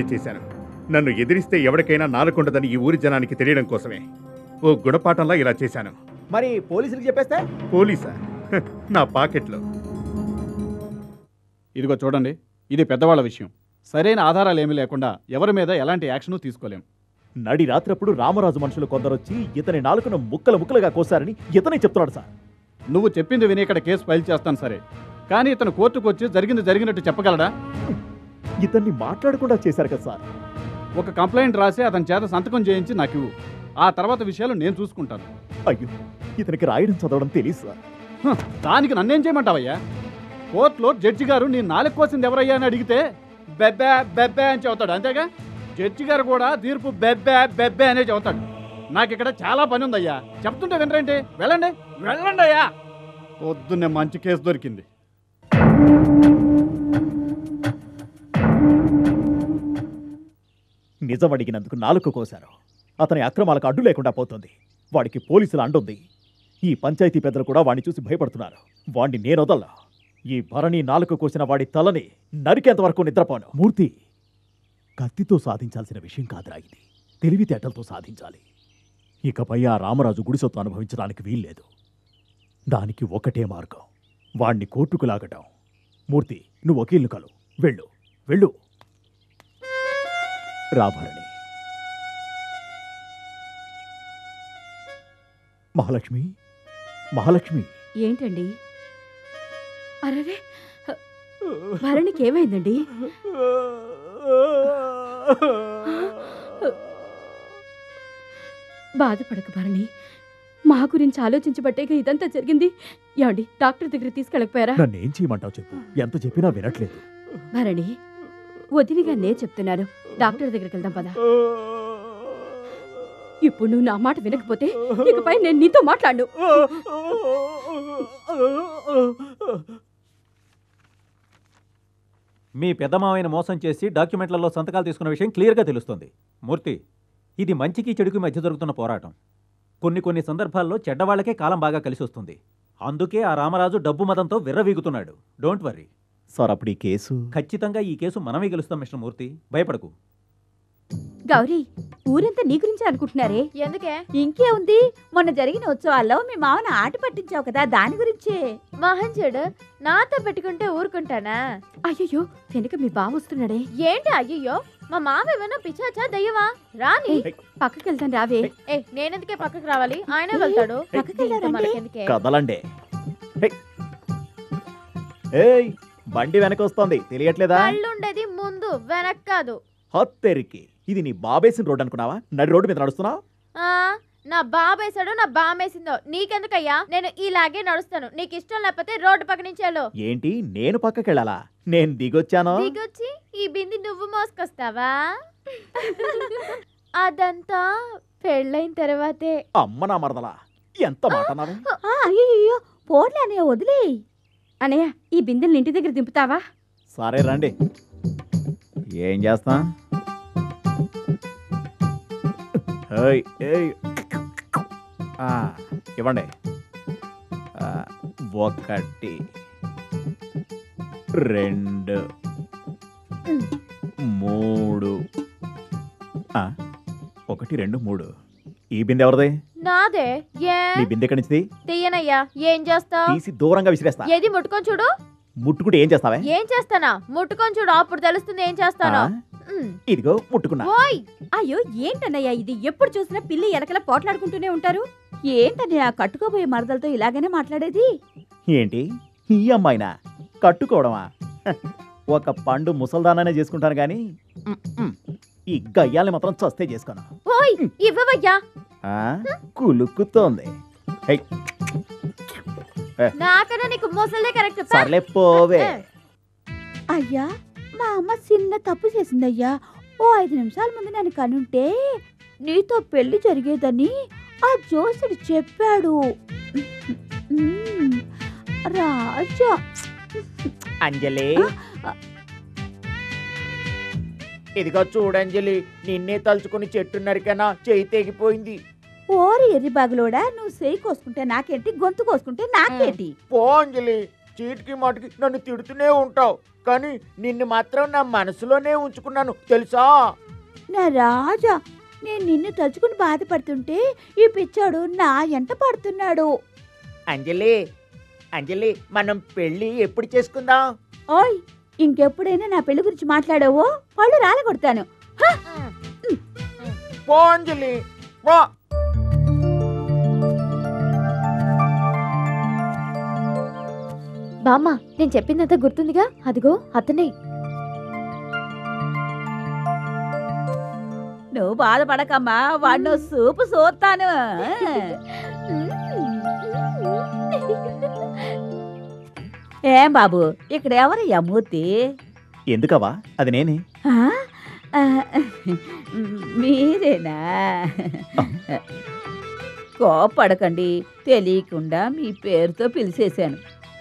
కావాలనే చేశాను నన్ను ఎదిరిస్తే ఎవరికైనా నాలుకుండదని ఈ ఊరి జనానికి తెలియడం కోసమే. ఓ గుణపాఠంలా ఇలా చేశాను. మరి పోలీసులకు చెప్పేస్తే? పోలీసా? హ, నా పాకెట్లో. ఇదిగో చూడండి ఇది పెద్దవాళ్ళ విషయం. సరైన ఆధారాలు ఏమీ లేకుండా ఎవరి మీద ఎలాంటి యాక్షన్ తీసుకోలేం. నడి రాత్రప్పుడు రామరాజు మనుషులు కొందరొచ్చి ఇతని నాలుకను ముక్కలు ముక్కలుగా కోసారని ఇతనే చెప్తున్నాడు సార్. నువ్వు చెప్పింది విని ఇక్కడ కేసు ఫైల్ చేస్తాను సరే. కానీ ఇతను కోర్టుకు వచ్చి జరిగింది జరిగినట్టు చెప్పగలడా? ఇతన్ని మాట్లాడకుండా చేశారు కదా సార్? ఒక కంప్లైంట్ రాసి అతని చేత సంతకం చేయించి నాకు ఇవ్వు. ఆ తర్వాత విషయాలు నేను చూసుకుంటాను. అయ్యో ఇతనికి రాయడం చదవడం తెలియదు సార్. హ, దానికి నన్నేం చేయమంటావయ్యా? కోర్టులో జడ్జి గారు నీ నాలుగు కోసింది ఎవరయ్యా అని అడిగితే బెబ్బే బెబ్బే అని చెబుతాడు అంతేగా? జడ్జి గారు కూడా తీర్పు బెబ్బే బెబ్బే అనే చెబుతాడు. నాకు ఇక్కడ చాలా పని ఉందయ్యా. చెప్తుంటే వినరేంటి? వెళ్ళండి. వెళ్ళండి అయ్యా పొద్దున్నే మంచి కేసు దొరికింది. నిజం అడిగినందుకు నాలుక కోశారు. అతని అక్రమాలకు అడ్డు లేకుండా పోతుంది. వాడికి పోలీసుల అండుంది. ఈ పంచాయతీ పెద్దలు కూడా వాడిని చూసి భయపడుతున్నారు. వాణ్ణి నేను వదల్లా ఈ భరణి నాలుక కోసిన వాడి తలని నరికేంత వరకు నిద్రపోను. మూర్తి! కత్తితో సాధించాల్సిన విషయం కాదురా ఇది. తెలివితేటలతో సాధించాలి. ఇకపై ఆ రామరాజు గుడిసొత్తు అనుభవించడానికి వీల్లేదు. దానికి ఒకటే మార్గం. వాణ్ణి కోర్టుకు లాగటం. మూర్తి నువ్వు వకీల్ను కలు. వెళ్ళు. వెళ్ళు. రాభరణి మహాలక్ష్మి మహాలక్ష్మి. ఏంటండి? అరరే భరణికి ఏమైందండి బాధపడక భరణి మా గురించి ఆలోచించబట్టేగా ఇదంతా జరిగింది. ఏమండి డాక్టర్ దగ్గర తీసుకెళ్ళకపోయారా? నన్నేం చేయమంటావు చెప్పు ఎంత చెప్పినా వినట్లేదు. భరణి వదిలిగా నే చెప్తున్నాను డాక్టర్ దగ్గరికి వెళ్దాం పదా. ఇప్పుడు నువ్వు నా మాట వినకపోతే ఇకపై నేను నీతో మాట్లాడు మీ పెద్దమావైన మోసం చేసి డాక్యుమెంట్లలో సంతకాలు తీసుకున్న విషయం క్లియర్గా తెలుస్తుంది. మూర్తి ఇది మంచికి చెడుకి మధ్య జరుగుతున్న పోరాటం. కొన్ని కొన్ని సందర్భాల్లో చెడ్డవాళ్ళకే కాలం బాగా కలిసి వస్తుంది అందుకే ఆ రామరాజు డబ్బు మదంతో విర్రవీగుతున్నాడు. డోంట్ వర్రీ సార్ అప్పుడు ఈ కేసు. ఖచ్చితంగా ఈ కేసు మనమే గెలుస్తాం మిస్టర్ మూర్తి. భయపడకు. గౌరీ ఊరంతా నీ గురించి అనుకుంటున్నారే? ఎందుకే? ఇంకే ఉంది మొన్న జరిగిన ఉత్సవాల్లో మీ మావన ఆట పట్టించావు కదా దాని గురించే. మహన్ చెడు నాతో పెట్టుకుంటే ఊరుకుంటానా? అయ్యయ్యో వెనుక మీ బావ వస్తున్నాడే. ఏంటి అయ్యయ్యో? మా మామ ఏమైనా పిచ్చాచా దయ్యవా రాని. పక్కకి వెళ్తాను రావే. ఏ నేనెందుకే పక్కకు రావాలి? ఆయనే వెళ్తాడు. పక్కకి? మనకెందుకే కదలండే. ఏయ్. బండి వెనక వస్తోంది తెలియట్లేదా? కళ్ళుండేది ముందు వెనక్ కాదు. హత్తెరికి. ఇది నీ బాబేసిన రోడ్ అనుకున్నావా? నడి రోడ్డు మీద నడుస్తున్నావు? ఆ నా బాబేసాడు నా బామేసిందో నీకెందుకయ్యా? నేను ఇలాగే నడుస్తాను. నీకు ఇష్టం లేకపోతే రోడ్డు పక్క నుంచి వెళ్ళు. ఏంటి? నేను పక్కకెళ్ళాలా? నేను దిగొచ్చాను? దిగొచ్చి ఈ బింది నువ్వు మోసుకొస్తావా? అదంతా పెళ్ళైన తర్వాతే. అమ్మ నా మరదలా. ఎంత మాట అన్నావే? ఆ, అయ్యయ్యో పోన్లే అనే వదిలే అనయ్య ఈ బిందెల్ని ఇంటి దగ్గర దింపుతావా? సరే రండి. ఏం చేస్తా? ఏయ్. ఇవ్వండి. ఒకటి రెండు మూడు. ఒకటి రెండు మూడు. ఈ బిందె ఎవరిది? నాదే ఏ? నీ బిందె ఎక్కడి నుంచి? తీయనయ్యా ఏం చేస్తావు? తీసి దూరంగా విసిరేస్తా. ఏది ముట్టుకొని చూడు? ముట్టుకుంటే ఏం చేస్తావే? ఏం చేస్తానా? ముట్టుకొని చూడు అప్పుడు తెలుస్తుంది ఏం చేస్తానో? ఉమ్. ఇదిగో ముట్టుకున్నా. ఓయ్! అయ్యో ఏంటన్నయ్య ఇది? ఎప్పుడు చూసినా పిల్లి ఎలకల పోట్లాడుకుంటూనే ఉంటారు. ఏంటని ఆ కట్టుకోబోయే మరదలతో ఇలాగనే మాట్లాడేది? ఏంటి? ఈ అమ్మాయినా? కట్టుకోవడమా? హ, ఒక పండు ముసల్దానానే చేసుకుంటాను కానీ ఈ గయ్యాల్ని మాత్రం చస్తే చేసుకోను. ఓయ్! ఇవ్వవయ్యా! కులుక్కుతోంది. నాకన్నా నీకు ముసలే కరెక్ట్ సర్లే పోవే. అయ్యా మా అమ్మ చిన్న తప్పు చేసిందయ్యా. ఓ ఐదు నిమిషాల ముందు నన్ను కనుంటే నీతో పెళ్ళి జరిగేదని ఆ జోసుడు చెప్పాడు. రాజా. అంజలి. ఇదిగో చూడంజలి నిన్నే తలుచుకుని చెట్టు నరికనా చేయి తెగిపోయింది. ఓరి ఎర్రి బాగులోడా? నువ్వు చేయి కోసుకుంటే నాకేంటి? గొంతు కోసుకుంటే నాకేంటి? పో అంజలి చీటికి మాటికి నన్ను తిడుతూనే ఉంటావు. కానీ నిన్ను మాత్రం నా మనసులోనే ఉంచుకున్నాను. తెలుసా? నా రాజా నేను నిన్ను తలుచుకుని బాధపడుతుంటే ఈ పిచ్చాడు నా ఎంట పడుతున్నాడు. అంజలి అంజలి మనం పెళ్ళి ఎప్పుడు చేసుకుందాం? ఓయ్ ఇంకెప్పుడైనా నా పెళ్ళి గురించి మాట్లాడావో? పళ్ళు రాలగొడతాను. పో అంజలి పో. బామ్మ నేను చెప్పిందంతా గుర్తుందిగా? అదిగో అతనే. నువ్వు బాధపడకమ్మా వాడు సూపు చూస్తాను ఏం బాబు ఇక్కడ ఎవరయ్యా మూర్తి ఎందుకవా అది నేనే. మీరేనా? కోపడకండి తెలియకుండా మీ పేరుతో పిలిచేశాను.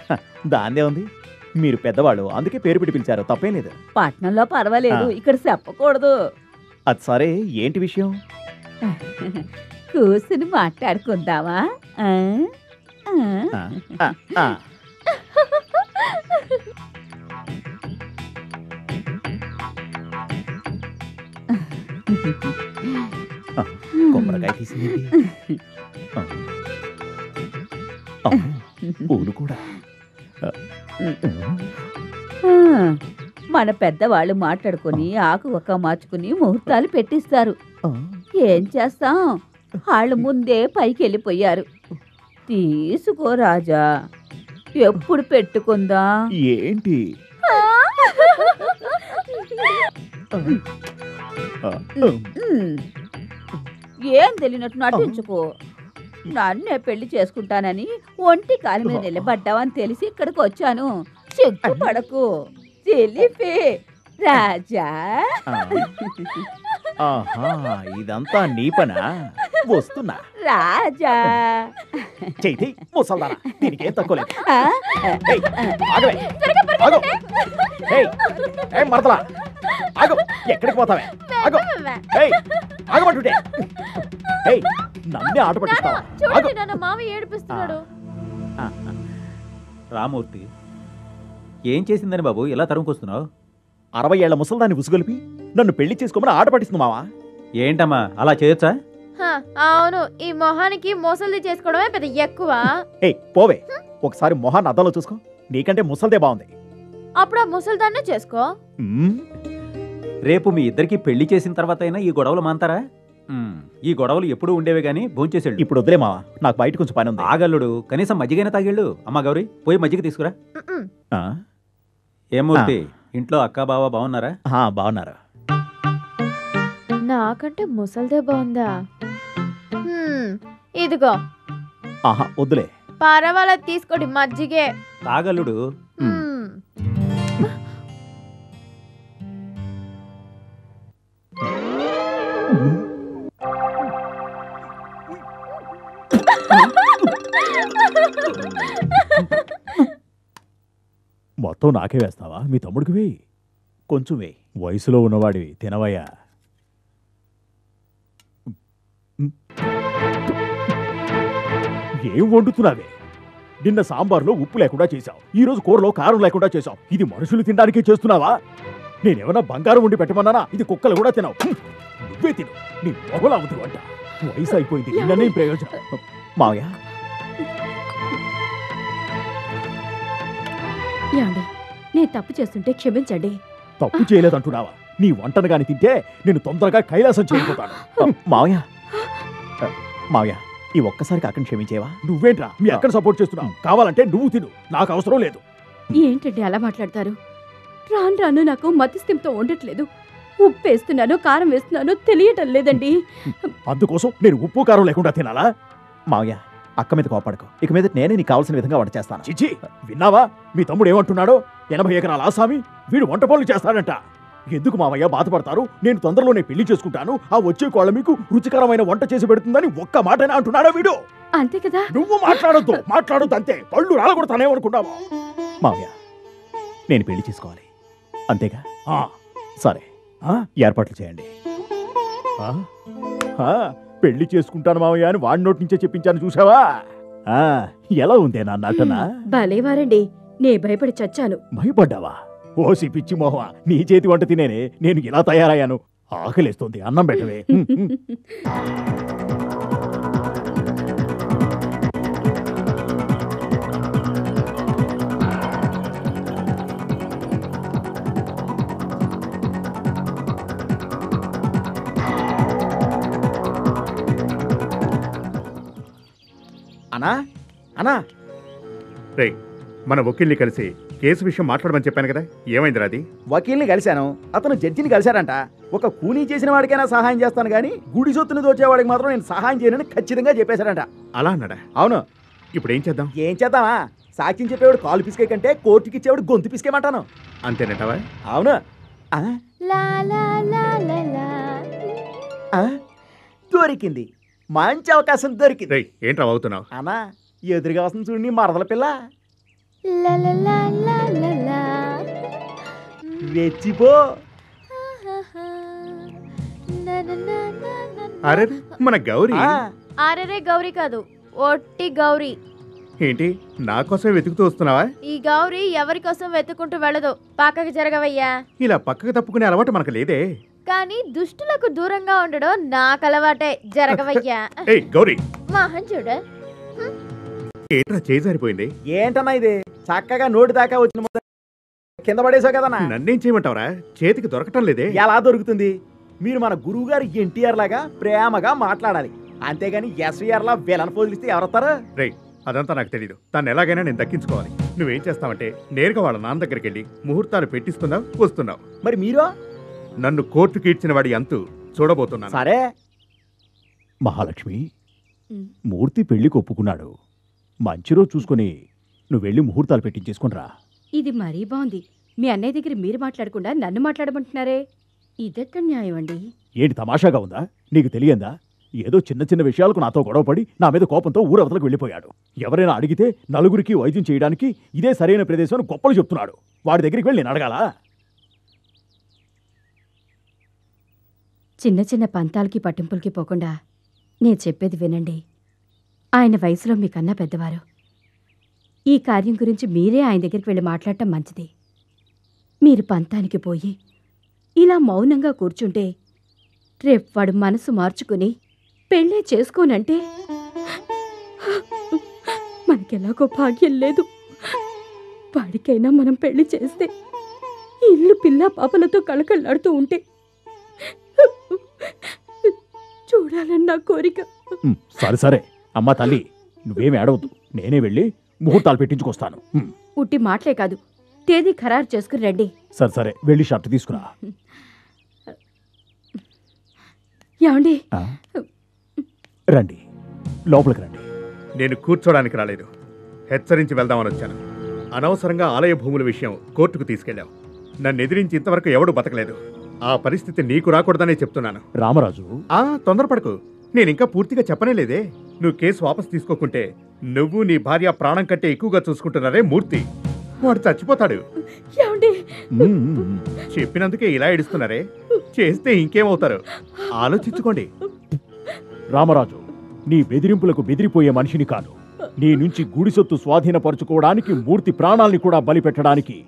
దాందే ఉంది. మీరు పెద్దవాళ్ళు అందుకే పేరు పెట్టి పిలిచారు తప్పేం లేదు. పట్నంలో పర్వాలేదు. ఇక్కడ చెప్పకూడదు. అది సరే ఏంటి విషయం? కూర్చుని మాట్లాడుకుందామా? ఆ? ఆ? ఆ, ఆ, ఆ. కొబ్బరికాయ తీసింది. పూలు కూడా. మన పెద్దవాళ్ళు మాట్లాడుకొని ఆకు ఒక్క మార్చుకుని ముహూర్తాలు పెట్టిస్తారు. ఏం చేస్తాం? వాళ్ళు ముందే పైకి వెళ్ళిపోయారు తీసుకో రాజా ఎప్పుడు పెట్టుకుందా? ఏంటి? ఏం తెలియనట్టు నటించుకో. నన్నే పెళ్ళి చేసుకుంటానని ఒంటి కాలి మీద నిలబడ్డావని తెలిసి ఇక్కడికి వచ్చాను. సిగ్గు పడకు తెలిపే రాజా. ఆహా ఇదంతా నీ పనా? వస్తున్నా. రాజా. చైతి ముసల్దానా దీనికేం తక్కువ లేదు? ఏయ్, ఆగవే. ఆగు. ఏయ్ ఏయ్ మరదలా? ఆగు ఎక్కడికి పోతావే? ఆగు. ఏయ్ ఆగమంటుంటే. ఏయ్ నన్నే ఆట పట్టిస్తావా? ఆగు చూడండి నాన్న మామ ఏడిపిస్తున్నాడు. రామూర్తి ఏం చేసిందని బాబు? ఇలా తరుముకొస్తున్నావు? అరవై ఏళ్ళ ముసల్దాన్ని ఉసుగొలిపి నన్ను పెళ్ళి చేసుకోమని ఆట పట్టిస్తుంది మావా. ఏంటమ్మా అలా చేయొచ్చా? హ, అవును ఈ మొహానికి మోసల్ది చేసుకోవడమే పెద్ద ఎక్కువ. ఏయ్ పోవే ఒకసారి మొహాన్ని అద్దంలో చూసుకో నీకంటే ముసల్దే బాగుంది. అప్పుడు ఆ ముసల్దాన్నే చేసుకో. రేపు మీ ఇద్దరికి పెళ్ళి చేసిన తర్వాత అయినా ఈ గొడవలు మాంతారా? ఈ గొడవలు ఎప్పుడూ ఉండేవి గానీ భోంచేసేళ్ళు. ఇప్పుడు వదిలే మావా నాకు బయట కొంచెం పని ఉంది. ఆగల్లుడు కనీసం మజ్జిగైనా తాగేళ్ళు. అమ్మా గౌరీ పోయి మజ్జిగ తీసుకురా. ఏమూర్తి ఇంట్లో అక్క బావ బాగున్నారా? బాగున్నారు? నాకంటే ముసల్దే బాగుందా? హ్మ్, ఇదిగో. ఆహా వద్దులే. పర్వాలేదు తీసుకోండి మజ్జిగే. తాగల్లుడు. హ్మ్. మొత్తం నాకే వేస్తావా? మీ తమ్ముడికి వేయి. కొంచెం వే వయసులో ఉన్నవాడివి. తినవయ్యా. ఏం వండుతున్నావే? నిన్న సాంబార్లో ఉప్పు లేకుండా చేశావు. ఈ రోజు కూరలో కారం లేకుండా చేశావు. ఇది మనుషులు తినడానికే చేస్తున్నావా? నేనేమన్నా బంగారం వండి పెట్టమన్నానా? ఇది కుక్కలు కూడా తినవు. నువ్వే తిను. నీ మొగలు అవుతుంది వంట వయసు అయిపోయింది. నిన్ననే ప్రయోజనం? మావయ్య ఏమండి నేను తప్పు చేస్తుంటే క్షమించండి. తప్పు చేయలేదంటున్నావా? నీ వంటను గాని తింటే నేను తొందరగా కైలాసం చేయబోతాను మావయ్య. మావయ్య ఈ ఒక్కసారికి అక్కని క్షమించేవా? నువ్వేంట్రా? మీ అక్కడ సపోర్ట్ చేస్తున్నావు. కావాలంటే నువ్వు తిను. నాకు అవసరం లేదు. ఏంటండి అలా మాట్లాడతారు? రాను రాను నాకు మతిస్థిమితో ఉండట్లేదు. ఉప్పు వేస్తున్నాను కారం వేస్తున్నాను తెలియటం లేదండి. అందుకోసం నేను ఉప్పు కారం లేకుండా తినాలా? మావయ్య అక్క మీద కోపడకు. ఇక మీద నేనే నీకు కావాల్సిన విధంగా వంట చేస్తాను. చిచి విన్నావా? మీ తమ్ముడు ఏమంటున్నాడో? ఎనభై ఎకరాల ఆసామి వీడు వంట పనులు చేస్తాడంట. ఎందుకు మామయ్య బాధపడతారు? నేను తొందరలోనే పెళ్ళి చేసుకుంటాను. ఆ వచ్చే కోళ్ళ మీకు రుచికరమైన వంట చేసి పెడుతుందని ఒక్క మాటనే అంటున్నాడా వీడు? అంతే కదా? నువ్వు మాట్లాడొద్దు మాట్లాడొద్దు అంతే. పళ్ళు రాలగొడతానేమనుకున్నావా? మావయ్య నేను పెళ్ళి చేసుకోవాలి. అంతేగా? ఆ, సరే. ఆ, ఏర్పాట్లు చేయండి. ఆ, ఆ, పెళ్ళి చేసుకుంటాను మామయ్య అని వాడి నోటి నుంచే చెప్పించాను చూసావా ఆ, ఎలా ఉందే నా నటన? భలేవారండి నే భయపడి చచ్చాను. భయపడ్డావా? ఓసి పిచ్చి మోహ నీ చేతి వంట తినేనే నేను ఇలా తయారయ్యాను. ఆకలిస్తుంది అన్నం పెట్టవే. అనా? అనా? రే మన వకీల్ని కలిసి కేసు విషయం మాట్లాడమని చెప్పాను కదా ఏమైందిరా అది వకీల్ని కలిశాను అతను జడ్జిని కలిశాడంట. ఒక కూలీ చేసిన వాడికైనా సహాయం చేస్తాను కానీ గుడి సొత్తుని దోచేవాడికి మాత్రం నేను సహాయం చేయనని ఖచ్చితంగా చెప్పేశాడంట. అలా అన్నాడా? అవును. ఇప్పుడు ఏం చేద్దాం? ఏం చేద్దామా? సాక్ష్యం చెప్పేవాడు కాలు పిసికే కంటే కోర్టుకి ఇచ్చేవాడు గొంతు పిసికేమంటాను అంతేనంటావా? అవును. ఆ, లా లా లా లా లా. ఆ, దొరికింది. మంచి అవకాశం దొరికింది. ఏంట్రా అవుతున్నావు అనా ఎదురుగా వస్తుంది చూడండి నీ మరదల పిల్ల. లా లా లా లా లా లా. రెచ్చిపో. నా నా నా నా నా. అరే మన గౌరీ. ఆ, అరెరే గౌరీ కాదు ఒట్టి గౌరీ. ఏంటి నా కోసం వెతుకుతూ వస్తున్నావా? ఈ గౌరీ ఎవరి కోసం వెతుకుంటూ వెళ్ళదు? పక్కకి జరగవయ్యా. ఇలా పక్కకు తప్పుకునే అలవాటు మనకు లేదే. కానీ దుష్టులకు దూరంగా ఉండడం నాకు అలవాటే జరగవయ్యా. ఏయ్ గౌరీ. మహన్ చూడు. ఏంట్రా చేయి జారిపోయింది ఏంటన్నా ఇది? చక్కగా నోటి దాకా వచ్చిన కింద పడేసావు కదన్నా. నన్నేం చేయమంటావరా? చేతికి దొరకటం లేదే. ఎలా దొరుకుతుంది? మీరు మన గురువు గారు ఎన్టీఆర్ లాగా ప్రేమగా మాట్లాడాలి. అంతేగాని ఎస్వీఆర్ లా విలన్ పోలిస్తే ఎవరొస్తారు రేయ్ అదంతా నాకు తెలీదు. తను ఎలాగైనా నేను దక్కించుకోవాలి. నువ్వేం చేస్తావంటే నేరుగా వాళ్ళ నాన్న దగ్గరికి వెళ్ళి ముహూర్తాలు పెట్టిస్తున్నావు వస్తున్నావు. మరి మీరు? నన్ను కోర్టుకి ఇచ్చిన వాడి అంతు చూడబోతున్నాను. సరే. మహాలక్ష్మి. మూర్తి పెళ్ళికి ఒప్పుకున్నాడు. మంచి రోజు చూసుకొని నువ్వు వెళ్ళి ముహూర్తాలు పెట్టించేసుకునిరా ఇది మరీ బాగుంది. మీ అన్నయ్య దగ్గర మీరు మాట్లాడకుండా నన్ను మాట్లాడమంటున్నారే? ఇదెక్కడ న్యాయం అండి? ఏంటి తమాషాగా ఉందా? నీకు తెలియందా? ఏదో చిన్న చిన్న విషయాలకు నాతో గొడవపడి నా మీద కోపంతో ఊరవతలకు వెళ్ళిపోయాడు. ఎవరైనా అడిగితే నలుగురికి వైద్యం చేయడానికి ఇదే సరైన ప్రదేశం అని గొప్పలు చెప్తున్నాడు. వాడి దగ్గరికి వెళ్ళి నేను అడగాలా? చిన్న చిన్న పంతాలకి పట్టింపులకి పోకుండా నేను చెప్పేది వినండి. ఆయన వయసులో మీకన్నా పెద్దవారు. ఈ కార్యం గురించి మీరే ఆయన దగ్గరికి వెళ్ళి మాట్లాడటం మంచిది. మీరు పంతానికి పోయి ఇలా మౌనంగా కూర్చుంటే రేపు వాడు మనసు మార్చుకుని పెళ్ళే చేసుకోనంటే మనకెలాగో భాగ్యం లేదు. వాడికైనా మనం పెళ్ళి చేస్తే ఇల్లు పిల్ల పాపలతో కళకళలాడుతూ ఉంటే చూడాలని నా కోరిక. సరే సరే. అమ్మా తల్లి నువ్వేమి ఏడవద్దు. నేనే వెళ్ళి ముహూర్తాలు పెట్టించుకొస్తాను. ఉట్టి మాటలే కాదు. తేదీ ఖరారు చేసుకుని రండి. సరే సరే. వెళ్ళి షర్ట్ తీసుకురా. ఏమండి? రండి. లోపలికి రండి. నేను కూర్చోడానికి రాలేదు. హెచ్చరించి వెళ్దామని వచ్చాను. అనవసరంగా ఆలయ భూముల విషయం కోర్టుకు తీసుకెళ్ళావు. నన్ను ఎదిరించి ఇంతవరకు ఎవడు బతకలేదు. ఆ పరిస్థితి నీకు రాకూడదనే చెప్తున్నాను. రామరాజు. ఆ తొందరపడకు. నేను ఇంకా పూర్తిగా చెప్పనే లేదే. నువ్వు కేసు వాపస్ తీసుకోకుంటే నువ్వు నీ భార్య ప్రాణం కంటే ఎక్కువగా చూసుకుంటున్నారే మూర్తి. వాడు చచ్చిపోతాడు. చెప్పినందుకే ఇలా ఏడుస్తున్నారే. చేస్తే ఇంకేమవుతారు? ఆలోచించుకోండి. రామరాజు నీ బెదిరింపులకు బెదిరిపోయే మనిషిని కాదు. నీ నుంచి గుడి సొత్తు స్వాధీనపరచుకోవడానికి మూర్తి ప్రాణాల్ని కూడా బలి పెట్టడానికి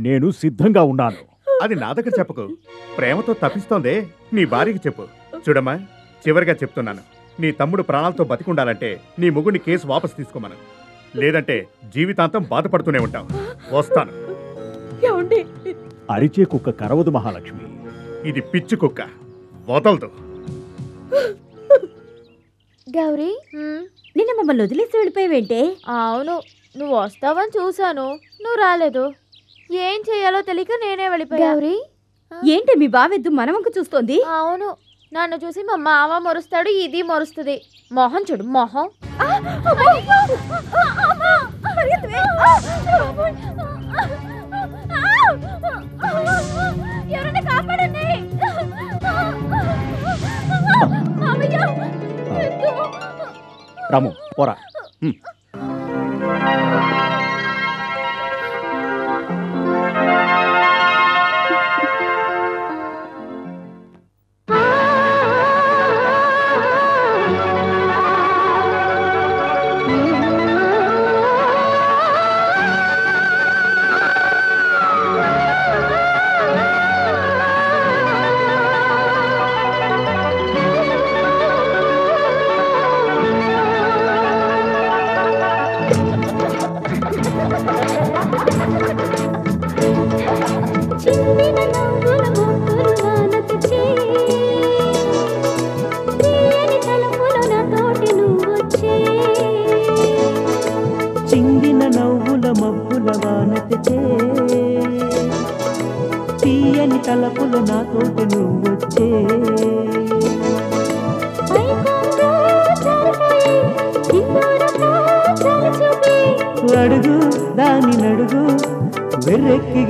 నేను సిద్ధంగా ఉన్నాను. అది నా దగ్గర చెప్పకు. ప్రేమతో తప్పిస్తోందే నీ భార్యకి చెప్పు. చూడమ్మా చివరిగా చెప్తున్నాను. నీ తమ్ముడు ప్రాణాలతో బతికుండాలంటే నీ ముగ్గుడిని కేసు వాపస్ తీసుకోమను. లేదంటే జీవితాంతం బాధపడుతూనే ఉంటావు. వస్తాను. ఏమండి? అరిచే కుక్క కరవదు మహాలక్ష్మి. ఇది పిచ్చి కుక్క. వదలదు. గౌరీ నిన్న మమ్మల్ని వదిలేసి వెళ్ళిపోయావేంటే? అవును. నువ్వు వస్తావని చూశాను. నువ్వు రాలేదు. ఏం చేయాలో తెలియక నేనే వెళ్ళిపోయా. గౌరీ? ఏంటి మీ బావెద్దు మనవంక చూస్తోంది? అవును. నన్ను చూసి మా మావ మొరుస్తాడు ఇది మొరుస్తుంది. మొహం చూడు మొహం. ఎవరైనా కాపాడండి. రాము పోరా.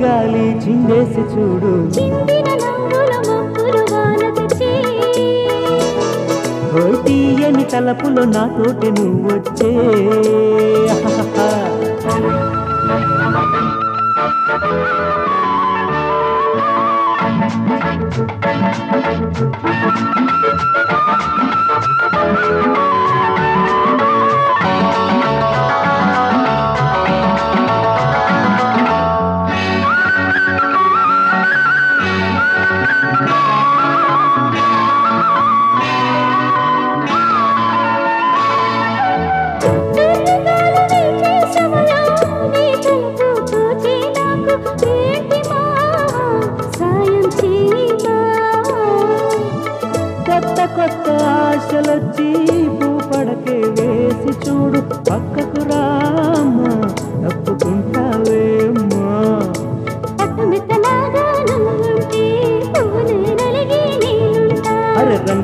గాలి చిందేసి చూడు. తీయని తలపులో నాతోటి నువ్వొచ్చే.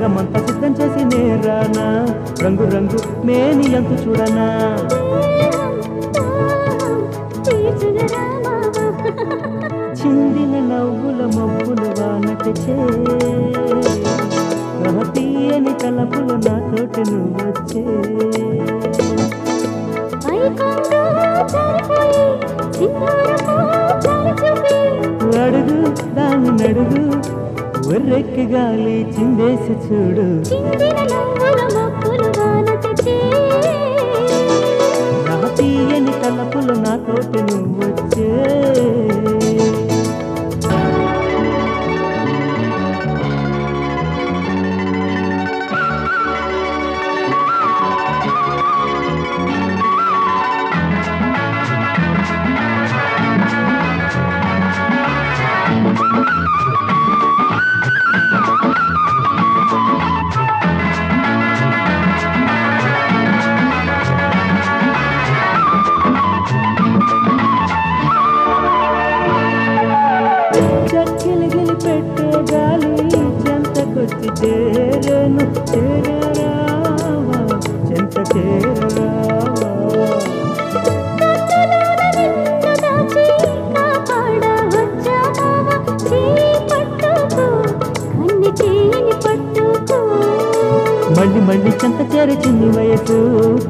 రంగమంతా సిద్ధం చేసి నేరానా. రంగు రంగు మేని ఎంత చూడనా. చిందిన నవ్వుల మబ్బులు వానటచే తీయని తలపులు నాతోటి నువ్వొచ్చే అడుగు దాని నడుగు. ఒర్రెక్కి గాలి చిందేసి చూడు. నా తీయని తలపులు నాతోటి నువ్వొచ్చే మళ్ళీ చెంత చేరి చిన్ని వయసు.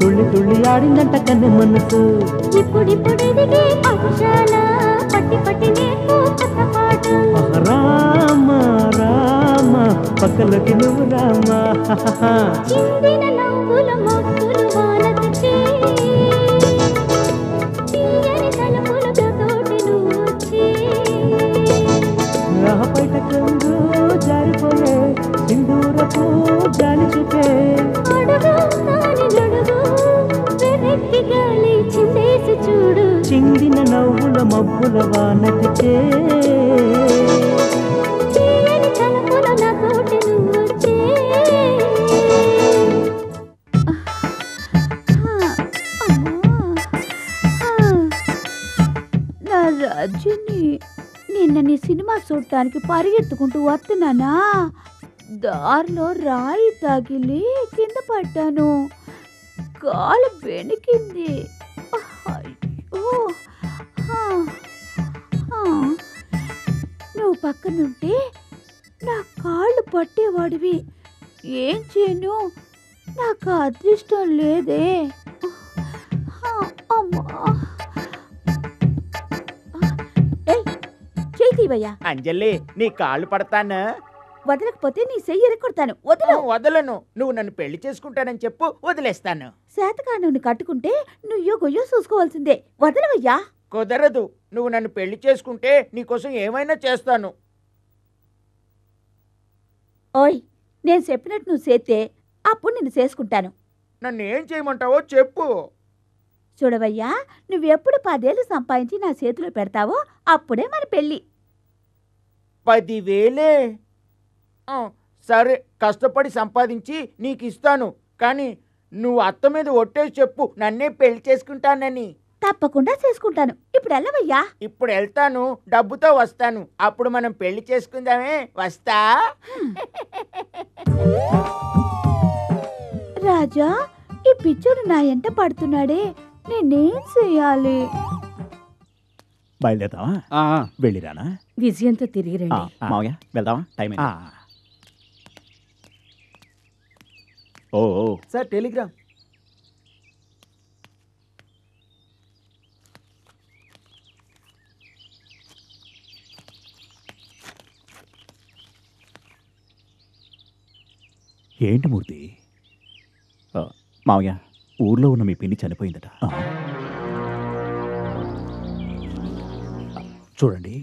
తుళ్ళి తుళ్ళి ఆడిందంట కన్నె మనసు. రామ రామ పక్కలోకి నువ్వు రామ. మబ్బుల వానటిచే తీయని నా నిన్న నీ సినిమా చూడటానికి పరిగెత్తుకుంటూ వస్తున్నానా? దారిలో రాయి తగిలి కింద పడ్డాను. కాలు వెనికింది పక్కనుంటే నా కాళ్ళు పట్టేవాడివి. ఏం చేయను? నాకు అదృష్టం లేదే. హా, అమ్మా. ఏయ్ చేయి తీవయ్యా. అంజలి నీ కాళ్ళు పడతానా? వదలకపోతే నీ చెయ్యి ఎరగొడతాను వదలు. వదలను. నువ్వు నన్ను పెళ్ళి చేసుకుంటానని చెప్పు వదిలేస్తాను. శాతకాండుని కట్టుకుంటే నువ్వు గొయ్యో చూసుకోవాల్సిందే. వదలవయ్యా. కుదరదు. నువ్వు నన్ను పెళ్ళి చేసుకుంటే నీకోసం ఏమైనా చేస్తాను. ఓయ్ నేను చెప్పినట్టు నువ్వు చేస్తే అప్పుడు నిన్ను చేసుకుంటాను. నన్ను ఏం చేయమంటావో చెప్పు. చూడవయ్యా నువ్వెప్పుడు పదేళ్ళు సంపాదించి నా చేతిలో పెడతావో అప్పుడే మన పెళ్ళి. పదివేలే. ఆ, సరే కష్టపడి సంపాదించి నీకు ఇస్తాను కానీ నువ్వు అత్త మీద ఒట్టేసి చెప్పు నన్నే పెళ్ళి చేసుకుంటానని. తప్పకుండా చేసుకుంటాను. ఇప్పుడు వెళ్ళవయ్యా. ఇప్పుడు వెళ్తాను డబ్బుతో వస్తాను. అప్పుడు మనం పెళ్ళి చేసుకుందామే. వస్తా? రాజా ఈ పిచ్చోడు నా ఎంట పడుతున్నాడే. నేనేం చెయ్యాలి బయలుదేరతావా. వెళ్ళిరానా? విజయంతో తిరిగి ఆ, రండి. ఆ. మావయ్య వెళ్దామా టైం ఓ. Sir Telegram. ఏంటి మూర్తి? మావయ్య ఊర్లో ఉన్న మీ పిన్ని చనిపోయిందట. చూడండి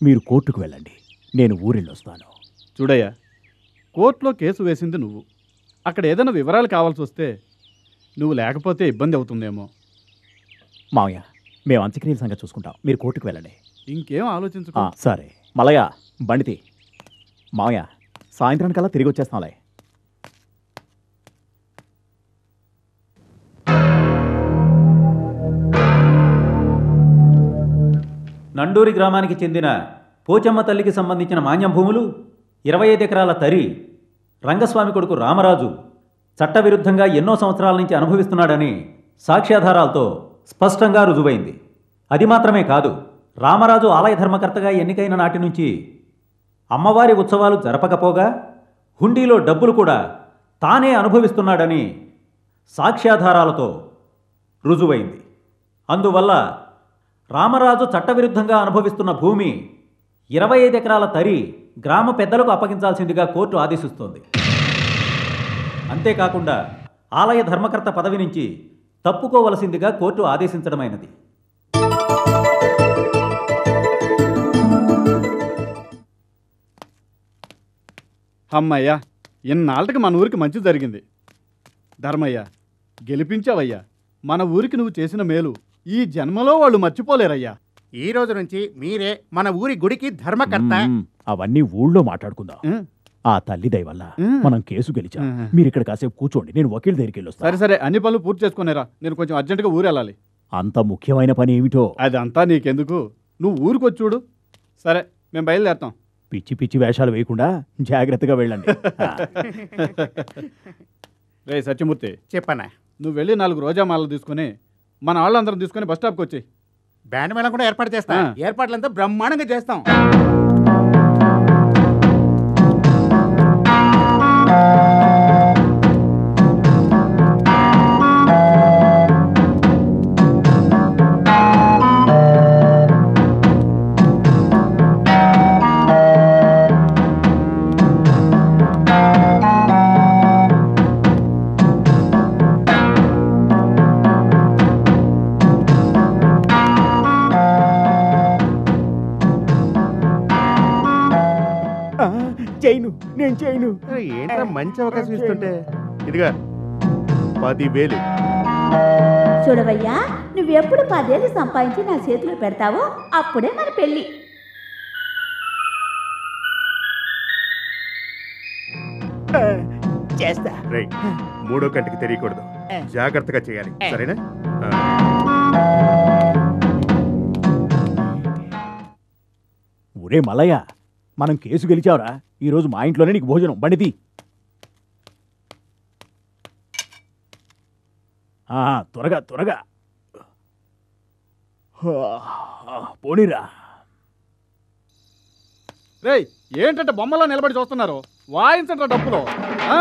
మీరు కోర్టుకు వెళ్ళండి. నేను ఊరెళ్ళొస్తాను చూడయ్యా కోర్టులో కేసు వేసింది నువ్వు. అక్కడ ఏదైనా వివరాలు కావాల్సి వస్తే నువ్వు లేకపోతే ఇబ్బంది అవుతుందేమో. మావయ్య మేము అంత్యక్రియల సంగతి చూసుకుంటాం. మీరు కోర్టుకు వెళ్ళండి. ఇంకేం ఆ, ఆలోచించుకో సరే మలయ్య బండితి మావయ్య సాయంత్రానికల్లా తిరిగి వచ్చేస్తాంలే. నండూరి గ్రామానికి చెందిన పోచమ్మ తల్లికి సంబంధించిన మాన్యం భూములు ఇరవై ఐదు ఎకరాల తరి రంగస్వామి కొడుకు రామరాజు చట్టవిరుద్ధంగా ఎన్నో సంవత్సరాల నుంచి అనుభవిస్తున్నాడని సాక్ష్యాధారాలతో స్పష్టంగా రుజువైంది. అది మాత్రమే కాదు రామరాజు ఆలయ ధర్మకర్తగా ఎన్నికైన నాటి నుంచి అమ్మవారి ఉత్సవాలు జరపకపోగా హుండీలో డబ్బులు కూడా తానే అనుభవిస్తున్నాడని సాక్ష్యాధారాలతో రుజువైంది. అందువల్ల రామరాజు చట్టవిరుద్ధంగా అనుభవిస్తున్న భూమి ఇరవై ఐదు ఎకరాల తరి గ్రామ పెద్దలకు అప్పగించాల్సిందిగా కోర్టు ఆదేశిస్తోంది. అంతేకాకుండా ఆలయ ధర్మకర్త పదవి నుంచి తప్పుకోవలసిందిగా కోర్టు ఆదేశించడమైనది. అమ్మయ్యా ఇన్నాళ్ళకి మన ఊరికి మంచి జరిగింది. ధర్మయ్య గెలిపించావయ్యా. మన ఊరికి నువ్వు చేసిన మేలు ఈ జన్మలో వాళ్ళు మర్చిపోలేరయ్యా. ఈ రోజు నుంచి మీరే మన ఊరి గుడికి ధర్మకర్త. అవన్నీ ఊళ్ళో మాట్లాడుకుందాం? ఆ తల్లి దయ వల్ల. మనం కేసు గెలిచాం. మీరు ఇక్కడ కాసేపు కూర్చోండి. నేను వకీల్ దగ్గరికి సరే వెళ్ళొస్తాను సరే. అన్ని పనులు పూర్తి చేసుకునేరా. నేను కొంచెం అర్జెంటుగా ఊరు వెళ్ళాలి. అంత ముఖ్యమైన పని ఏమిటో? అదంతా నీకెందుకు? నువ్వు ఊరికి వచ్చి చూడు. సరే మేము బయలుదేరుతాం. పిచ్చి పిచ్చి వేషాలు వేయకుండా జాగ్రత్తగా వెళ్ళండి. రే సత్యమూర్తి. చెప్పనా? నువ్వు వెళ్ళి నాలుగు రోజా మాలలు తీసుకుని మన వాళ్ళందరం తీసుకొని బస్ స్టాప్కి వచ్చి బ్యాండ్ మేళం కూడా ఏర్పాటు చేస్తా. ఏర్పాట్లంతా బ్రహ్మాండంగా చేస్తాం. మంచి అవకాశం ఇస్తుంటే ఇదిగా పదివేలు. చూడవయ్యా నువ్వెప్పుడు పదేళ్ళు సంపాదించి నా చేతిలో పెడతావో అప్పుడే మన పెళ్ళి. చేస్తా. మూడో కంటికి తెలియకూడదు. జాగ్రత్తగా చేయాలి. సరేనా. ఒరే మల్లయ్య మనం కేసు గెలిచావురా. ఈరోజు మా ఇంట్లోనే నీకు భోజనం. బండిది త్వరగా త్వరగా. పోనీరా. రేయ్ ఏంటంటే బొమ్మలో నిలబడి చూస్తున్నారు? వాయించండి డబ్బులు ఆ,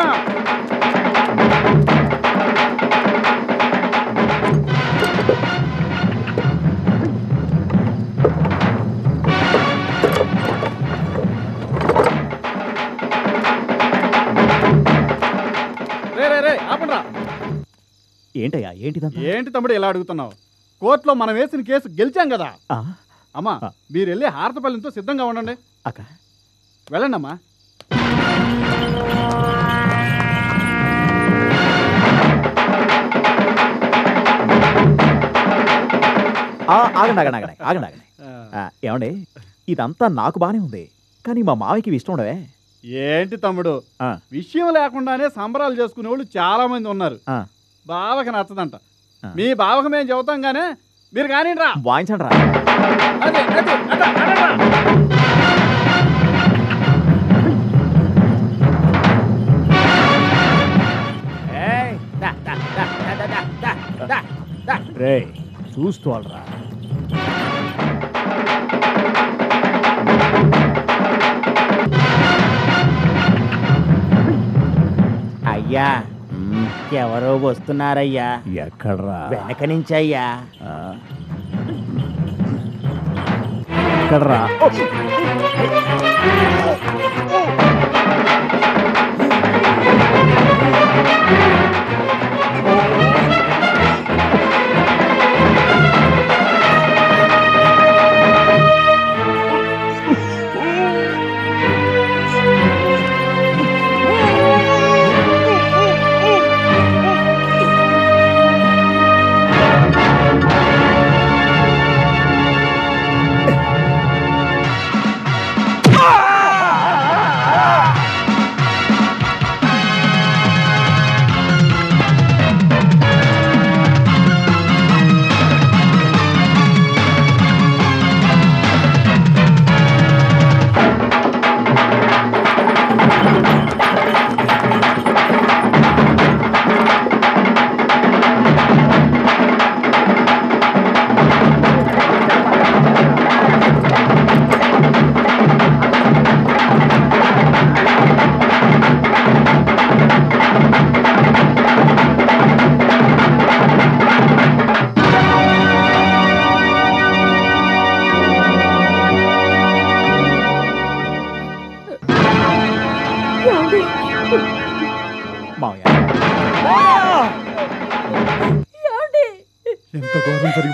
రే రే రే ఆపండ్రా. ఏంటయ్యా? ఏంటిదంతా? ఏంటి తమ్ముడు ఇలా అడుగుతున్నావు? కోర్టులో మనం వేసిన కేసు గెలిచాం కదా. ఆ, అమ్మా. మీరు వెళ్ళి హారతపల్లితో సిద్ధంగా ఉండండి. అక్క. వెళ్ళండి అమ్మా ఆ, ఆగండి ఆగండి ఆగండి ఆగండి ఆగండి. ఆ, ఏమండి? ఇదంతా నాకు బానే ఉంది. కానీ మా మావయ్యకి ఇవి ఇష్టం ఉండవే. ఏంటి తమ్ముడు? ఆ. విషయం లేకుండానే సంబరాలు చేసుకునే వాళ్ళు చాలా మంది ఉన్నారు. ఆ. బావకి నచ్చదంట. మీ బావకు మేము చెబుతాం కానీ మీరు కానీ రా. వాయించండి రా. రే. అయ్యా ఎవరో వస్తున్నారయ్యా. ఎక్కడ్రా? వెనక నుంచి అయ్యా. ఎక్కడ్రా?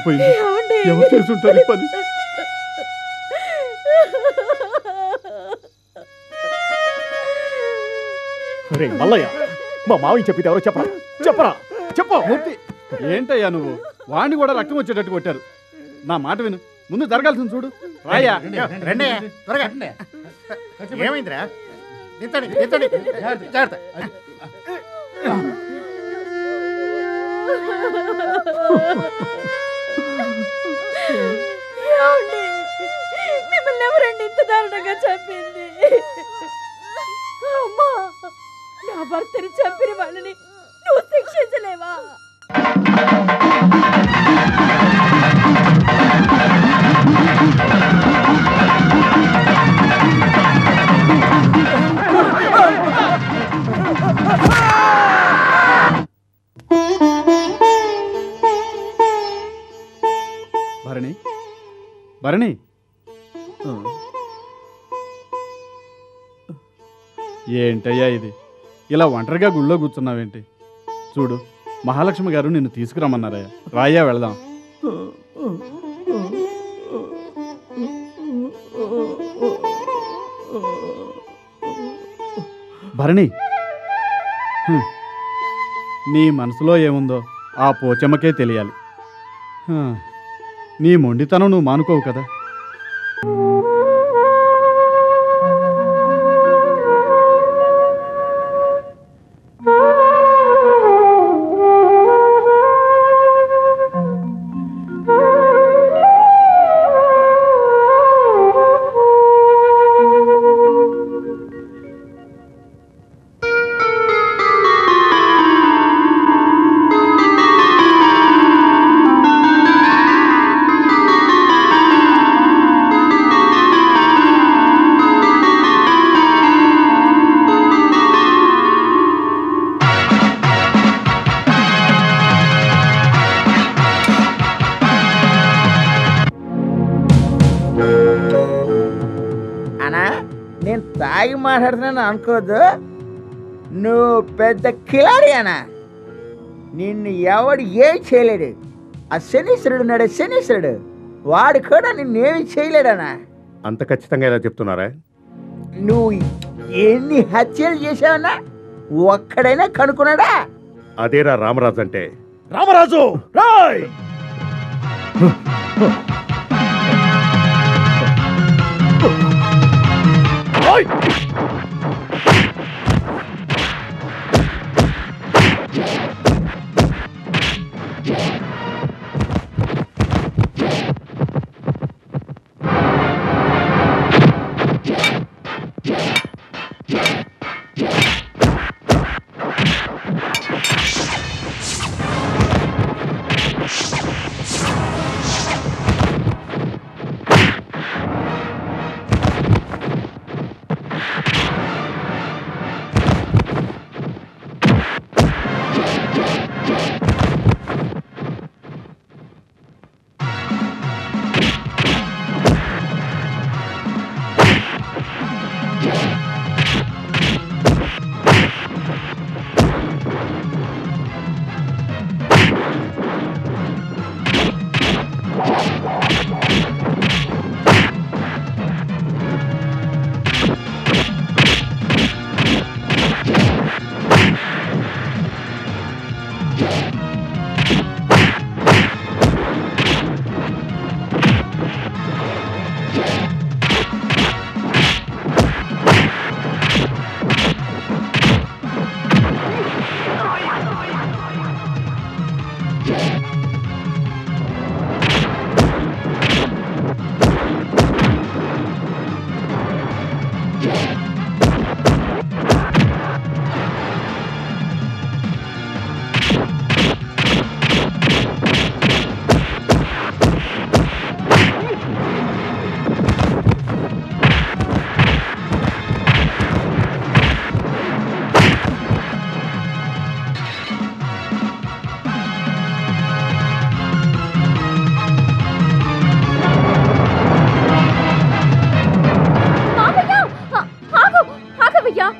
జరిగిపోయింది ఎవరు చేసుంటారు పని? రే మల్లయ్య మా మావయ్య చెప్పింది ఎవరో చెప్పరా? చెప్పరా? చెప్పు. మూర్తి. ఏంటయ్యా నువ్వు? వాణ్ణి కూడా రక్తం వచ్చేటట్టు కొట్టారు. నా మాట విను. ముందు జరగాల్సింది చూడు. రాయ్యా. రండి త్వరగా. ఏమైందిరా? నించండి జాగ్రత్త. మిమ్మల్ని ఎవరండి ఇంత దారుణంగా చంపింది అమ్మా నా భర్తని చంపిన వాళ్ళని నువ్వు శిక్షించలేవా Thank you. భరణి? భరణి? ఏంటయ్యా ఇది? ఇలా ఒంటరిగా గుళ్ళో కూర్చున్నావేంటి? చూడు మహాలక్ష్మి గారు నిన్ను తీసుకురమ్మన్నారయ్యా. రాయ్యా వెళదాం. భరణి! నీ మనసులో ఏముందో ఆ పోచమ్మకే తెలియాలి. నీ మొండితనం నువ్వు మానుకోవు కదా. అనుకోదు నువ్వు పెద్ద కిలాడి అనా నిన్ను ఎవడు ఏం చేయలేడు. ఆ శనీశ్వరుడు ఉన్నాడు శనీశ్వరుడు. వాడు కూడా నిన్నేమి చేయలేడనా అంత ఖచ్చితంగా ఎలా చెప్తున్నారా? నువ్వు ఎన్ని హత్యలు చేశావన్నా ఒక్కడైనా కనుక్కున్నాడా? అదేరా రామరాజు అంటే. రామరాజు రాయ్!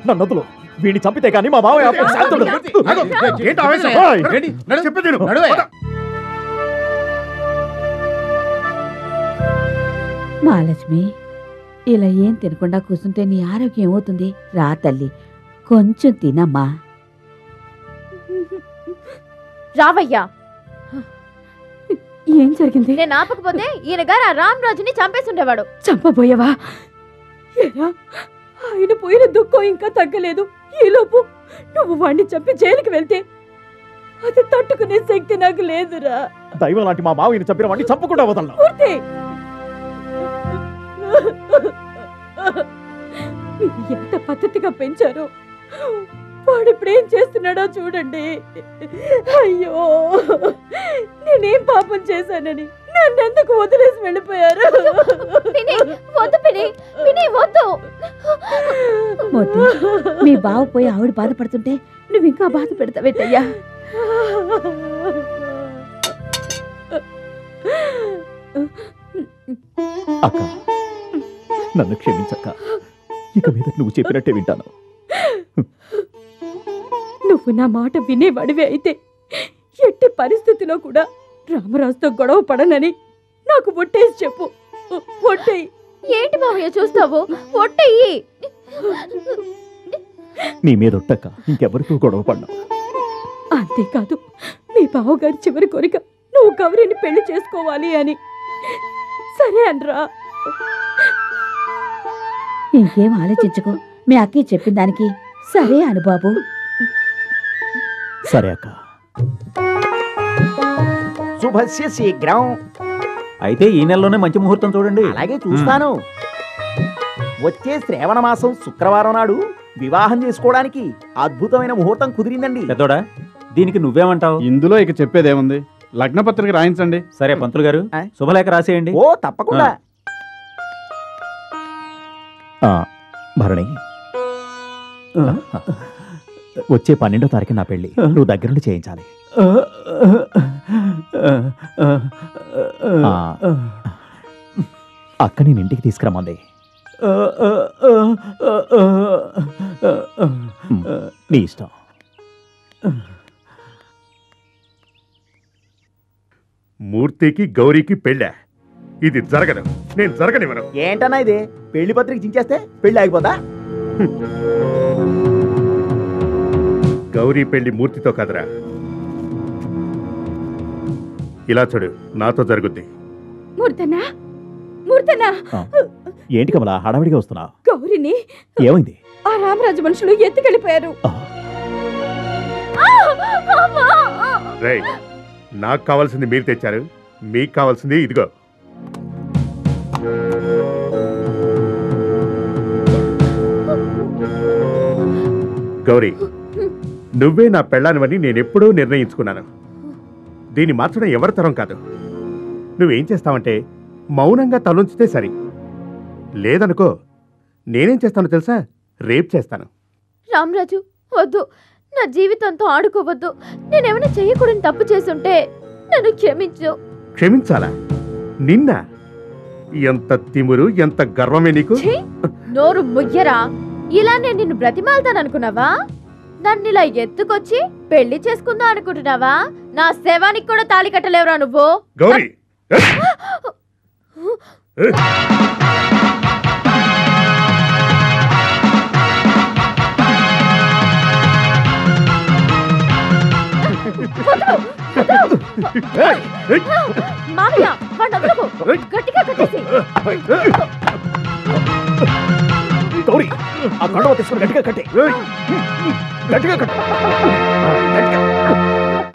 నన్ను వదులు వీడిని చంపితే కానీ మా మావయ్య ఆత్మ శాంతుడు. ఆగు. ఏంటి ఆవేశం? ఓయ్. రెడీ, నడు. చెప్పేది విను. నడువే. పద. మహాలక్ష్మి ఇలా ఏం తినకుండా కూర్చుంటే నీ ఆరోగ్యం ఏమవుతుంది రా తల్లి కొంచెం తినమ్మా రావయ్యా ఏం జరిగింది నేను ఆపకపోతే ఈయన గారు ఆ రామరాజుని చంపేసి ఉండేవాడు చంపబోయావా ఏరా ఆయన పోయిన దుఃఖం ఇంకా తగ్గలేదు. ఈలోపు నువ్వు వాణ్ణి చంపి జైలుకి వెళ్తే అది తట్టుకునే శక్తి నాకు లేదురా. దైవం లాంటి మా మావయ్యని చంపిన వాడిని చంపకుండా వదలను. పూర్తి మీరు ఎంత పద్ధతిగా పెంచారో. వాడు ఇప్పుడు చేస్తున్నాడో చూడండి. అయ్యో నేనేం పాపం చేశానని. నన్ను ఎందుకు వదిలేసి వెళ్ళిపోయారు? వద్దు పిని పిని వద్దు. మోతి మీ బావ పోయి ఆవిడ బాధపడుతుంటే నువ్వు ఇంకా బాధ పెడతావేటయ్యా అక్క నన్ను క్షమించక్క. ఇక మీద నువ్వు చెప్పినట్టే వింటాను. నువ్వు నా మాట వినేవాడివే అయితే ఎట్టి పరిస్థితిలో కూడా రామరాజుతో గొడవ పడనని నాకు ఒట్టేసి చెప్పు. ఒట్టేయి. ఏంటి మావయ్య చూస్తావు? ఒట్టెయ్యి నీ మీద ఒట్టక్క ఇంకెవరితో గొడవ పడ్డా అంతేకాదు మీ బావగారి చివరి కోరిక నువ్వు గౌరీని పెళ్ళి చేసుకోవాలి అని. సరే అనరా. ఇంకేం ఆలోచించకు. మీ అక్కయ్య చెప్పిన దానికి సరే అను బాబు. సరే అక్క. శుభస్య శీఘ్రం. అయితే ఈ నెలలోనే మంచి ముహూర్తం చూడండి. అలాగే చూస్తాను. వచ్చే శ్రావణ మాసం శుక్రవారం నాడు వివాహం చేసుకోవడానికి అద్భుతమైన ముహూర్తం కుదిరిందండి. పెద్దోడా దీనికి నువ్వేమంటావు? ఇందులో ఇక చెప్పేదేముంది? లగ్న పత్రిక రాయించండి. సరే పంతులు గారు? శుభలేఖ రాసేయండి. ఓ తప్పకుండా. ఆ, భరణి. వచ్చే పన్నెండో తారీఖు నా పెళ్ళి నువ్వు దగ్గరుండి చేయించాలి. అక్క నేను ఇంటికి తీసుకురమ్మంది నీ ఇష్టం. మూర్తికి గౌరీకి పెళ్ళా? ఇది జరగదు. నేను జరగనివ్వను. ఏంటన్నా ఇది? పెళ్ళి పత్రిక చించేస్తే పెళ్ళి ఆగిపోదా? గౌరీ పెళ్ళి మూర్తితో కదరా. ఇలా చూడు నాతో జరుగుద్ది. మూర్తనా? మూర్తనా? ఆ, ఏంటి కమలా హడావిడిగా వస్తున్నావు? గౌరిని? ఏమైంది? ఆ రామరాజు మనుషులు ఎత్తుకెళ్ళిపోయారు. రేయ్ నాకు కావాల్సింది మీరు తెచ్చారు మీకు కావాల్సింది ఇదిగో. గౌరీ నువ్వే నా పెళ్ళానివని నేనెప్పుడూ నిర్ణయించుకున్నాను. దీన్ని మార్చడం ఎవరి తరం కాదు. నువ్వేం చేస్తావంటే మౌనంగా తలొంచితే సరి. లేదనుకో నేనేం చేస్తానో తెలుసా? రేప్ చేస్తాను. రామరాజు వద్దు. నా జీవితంతో ఆడుకోవద్దు. నేనేమైనా చెయ్యకూడని తప్పు చేసుంటే నన్ను క్షమించు. క్షమించాలా? నిన్న? ఎంత తిమురు ఎంత గర్వమే నీకు! నోరు ముయ్యరా. ఇలా నేను నిన్ను బ్రతిమాలతాననుకున్నావా? నన్ను ఇలా ఎత్తుకొచ్చి పెళ్ళి చేసుకుందా అనుకుంటున్నావా? నా శవానికి కూడా తాళి కట్టలేవురా నువ్వు. గౌరీ! మామయ్య. గట్టిగా కట్టేసి గౌరీ ఆ కండవ తీసుకుని గట్టిగా కట్టే. గట్టిగా కట్టు.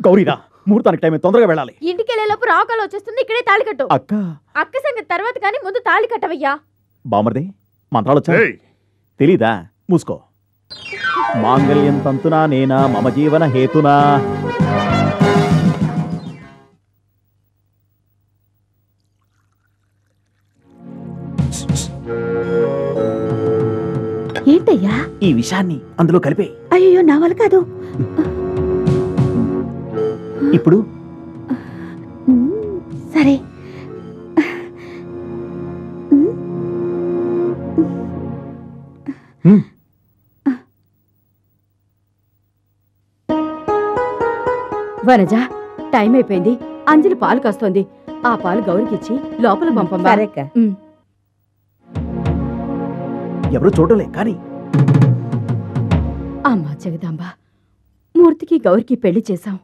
గౌరీరా ముహూర్తానికి టైం తొందరగా వెళ్ళాలి. ఇంటికి వెళ్ళేలోపు రావుకాలు వచ్చేస్తుంది ఇక్కడే తాళి కట్టు. అక్క. అక్క సంగతి తర్వాత కానీ ముందు తాళి కట్టవయ్యా. బామర్ది మంత్రాలు వచ్చా ఏయ్! తెలీదా? మూసుకో. మాంగళ్యం తంతునా నేనా మమ జీవన హేతునా? ఏంటయ్యా? ఈ విషయాన్ని అందులో కలిపే. అయ్యో నా వల్ల కాదు. ఇప్పుడు? సరే. వనజ టైం అయిపోయింది. అంజలి పాలు కాస్తోంది. ఆ పాలు గౌరికిచ్చి లోపల పంపం ఎవరు చూడలే కానీ అమ్మా జగదాంబ మూర్తికి గౌరికి పెళ్ళి చేశాం.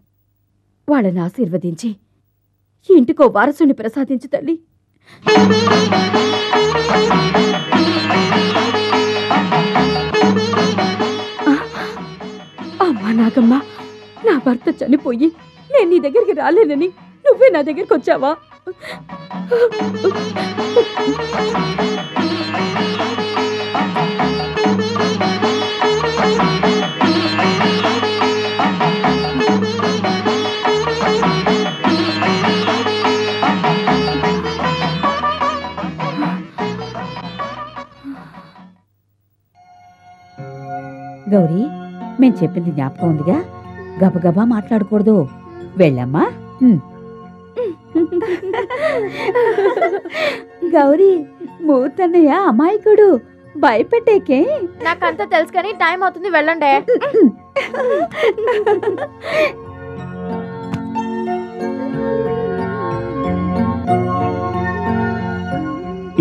వాళ్ళని ఆశీర్వదించి ఇంటికో వారసుని ప్రసాదించు తల్లి. అమ్మా నాగమ్మ నా భర్త చనిపోయి నేను నీ దగ్గరికి రాలేనని నువ్వే నా దగ్గరికి వచ్చావా? గౌరీ మేం చెప్పింది జ్ఞాపకం ఉందిగా? గబగబా మాట్లాడకూడదు. వెళ్ళమ్మా. గౌరీ మూర్తన్నయ్య అమాయకుడు. భయపెట్టేకే. నాకంతా తెలుసు కానీ టైం అవుతుంది వెళ్ళండి.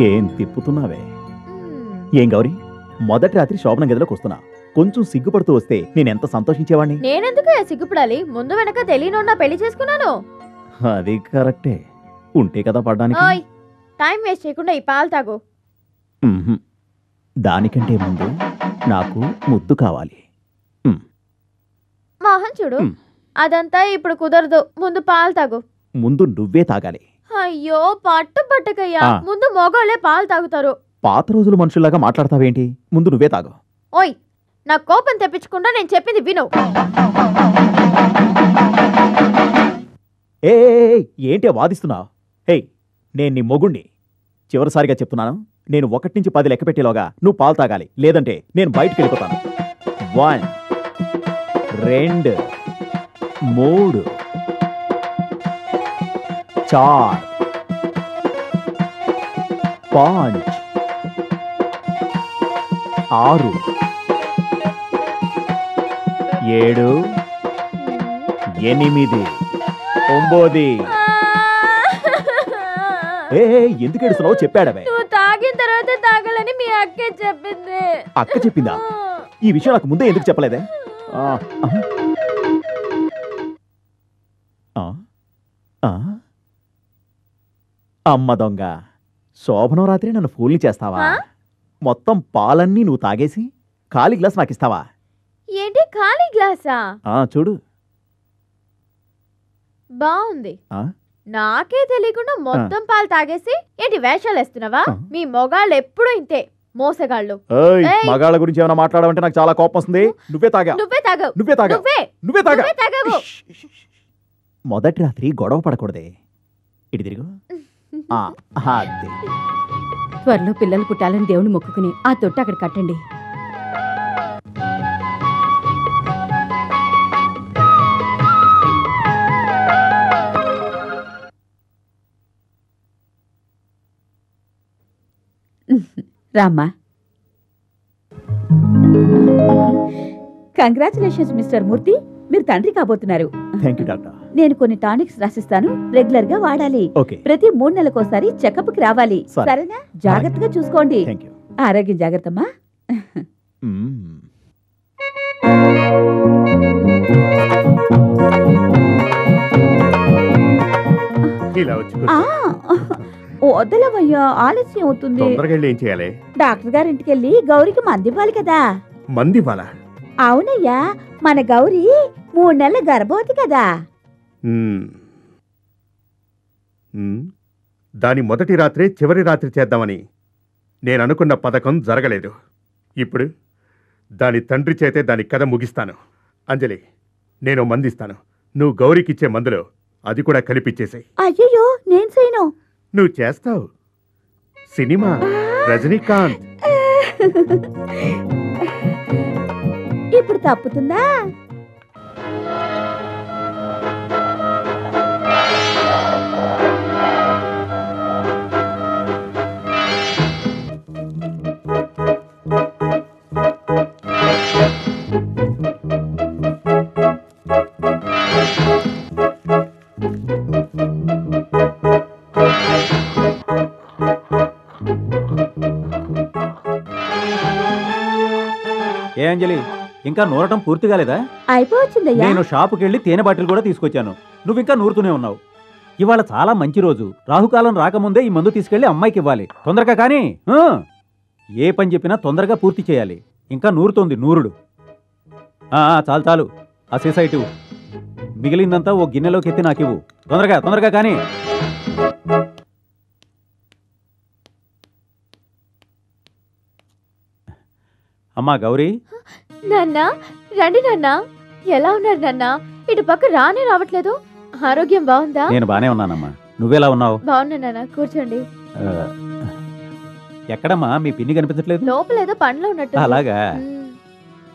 ఏం తిప్పుతున్నావే? ఏం గౌరీ? మొదటి రాత్రి శోభన గదిలోకి వస్తున్నా. కొంచెం సిగ్గుపడుతూ వస్తే నేనెంత సంతోషించేవాణ్ణి? నేనెందుకు సిగ్గుపడాలి? ముందు వెనక తెలియనున్నా పెళ్ళి చేసుకున్నాను. అది కరెక్టే. ఉంటే కదా పడ్డానికి. టైం వేస్ట్ చేయకుండా ఈ పాలు తాగు. దానికంటే ముందు నాకు ముద్దు కావాలి. మోహన్ చూడు. అదంతా ఇప్పుడు కుదరదు. ముందు పాలు తాగు. ముందు నువ్వే తాగాలి. అయ్యో పట్టు పట్టుకయ్యా. ముందు మగోళ్ళే పాలు తాగుతారు. పాత రోజుల మనుషుల్లాగా మాట్లాడతావేంటి? ముందు నువ్వే తాగు. ఓయ్ నా కోపం తెప్పించకుండా నేను చెప్పింది విను. ఏ ఏంటి వాదిస్తున్నా? హే నేను నీ మొగుణ్ణి. చివరిసారిగా చెప్తున్నాను నేను ఒకటి నుంచి పది లెక్క పెట్టేలోగా నువ్వు పాలు తాగాలి లేదంటే నేను బయటకు వెళ్ళిపోతాను. వన్ రెండు మూడు చార్ పాంచ్ ఆరు ఏడు ఎనిమిది ఒంబోది ఏ ఎందుకు ఏడుస్తున్నావు? చెప్పాడవే. నువ్వు తాగిన తర్వాత తాగాలని మీ అక్కే చెప్పింది. అక్క చెప్పిందా? ఈ విషయం నాకు ముందే ఎందుకు చెప్పలేదే? ఆ. ఆ, ఆ. అమ్మ దొంగ శోభనం రాత్రి నన్ను ఫూల్ని చేస్తావా? ఆ? మొత్తం పాలన్నీ నువ్వు తాగేసి ఖాళీ గ్లాస్ నాకు ఇస్తావా ఏంటి ఖాళీ గ్లాసా? ఆ చూడు. బాగుంది ఆ? నాకే తెలియకుండా మొత్తం పాలు తాగేసి ఏంటి వేషాలు వేస్తున్నావా. మీ మొగాళ్ళు ఎప్పుడూ ఇంతే మోసగాళ్ళు. ఏయ్ ఏయ్. మగాళ్ళ గురించి ఏమైనా మాట్లాడమంటే నాకు చాలా కోపం వస్తుంది. నువ్వే తాగా. నువ్వే తాగావు. నువ్వే తాగా. నువ్వే. నువ్వే తాగా. నువ్వే తాగావు. మొదటి రాత్రి గొడవ పడకూడదే. ఇటు తిరుగు. ఆ, అదే. త్వరలో పిల్లలు పుట్టాలని దేవుని మొక్కుకుని ఆ తొట్టు అక్కడ కట్టండి. రామ్మా. కంగ్రాచులేషన్స్ మిస్టర్ మూర్తి మీరు తండ్రి కాబోతున్నారు. Thank you doctor. నేను కొన్ని టానిక్స్ రాసిస్తాను. రెగ్యులర్గా వాడాలి. ఓకే ప్రతి మూడు నెలలకోసారి చెకప్కి రావాలి. సరే. సరేనా? జాగ్రత్తగా చూసుకోండి. థ్యాంక్ యూ ఆరోగ్యం జాగ్రత్తమ్మా. మ్మ్. ఇలా వచ్చి ఆ, కూర్చో. వదలవయ్యా ఆలస్యం అవుతుంది. తొందరగా వెళ్ళి ఏం చేయాలి? డాక్టర్ గారింటికి వెళ్ళి గౌరికి మందివ్వాలి కదా. మంది వాళ్ళ అవునయ్యా మన గౌరి మూడు నెలల గర్భవతి కదా. దాని మొదటి రాత్రి చివరి రాత్రి చేద్దామని నేను అనుకున్న పథకం జరగలేదు. ఇప్పుడు దాని తండ్రి చేతే దాని కథ ముగిస్తాను. అంజలి నేను మందిస్తాను. నువ్వు గౌరీకిచ్చే మందులో అది కూడా కలిపిచ్చేసాయి. అయ్యయ్యో నేను చేయను. నువ్వు చేస్తావు. సినిమా రజనీకాంత్. ఇప్పుడు తప్పుతుందా? ఏ అంజలి ఇంకా నూరటం పూర్తి కాలేదా? అయిపోవచ్చిందయ్యా. నేను షాపుకి వెళ్ళి తేనె బాటిల్ కూడా తీసుకొచ్చాను. నువ్వు ఇంకా నూరుతూనే ఉన్నావు. ఇవాళ చాలా మంచి రోజు. రాహుకాలం రాకముందే ఈ మందు తీసుకెళ్ళి అమ్మాయికి ఇవ్వాలి. తొందరగా కానీ. ఏ పని చెప్పినా తొందరగా పూర్తి చేయాలి. ఇంకా నూరుతోంది నూరుడు. చాలు చాలు. ఆ సీసైటు మిగిలిందంతా ఓ గిన్నెలోకి ఎత్తి నాకివ్వు. తొందరగా తొందరగా కానీ. అమ్మా గౌరీ. నాన్న రండి నాన్న. ఎలా ఉన్నారు నాన్న? ఇటు పక్క రానే రావట్లేదు. ఆరోగ్యం బాగుందా? నేను బానే ఉన్నానమ్మా. నువ్వెలా ఉన్నావు? బాగున్నా నాన్న కూర్చోండి. ఎక్కడమ్మా? మీ పిన్ని కనిపించట్లేదు? లోపల ఏదో ఉన్నట్టు అలాగా?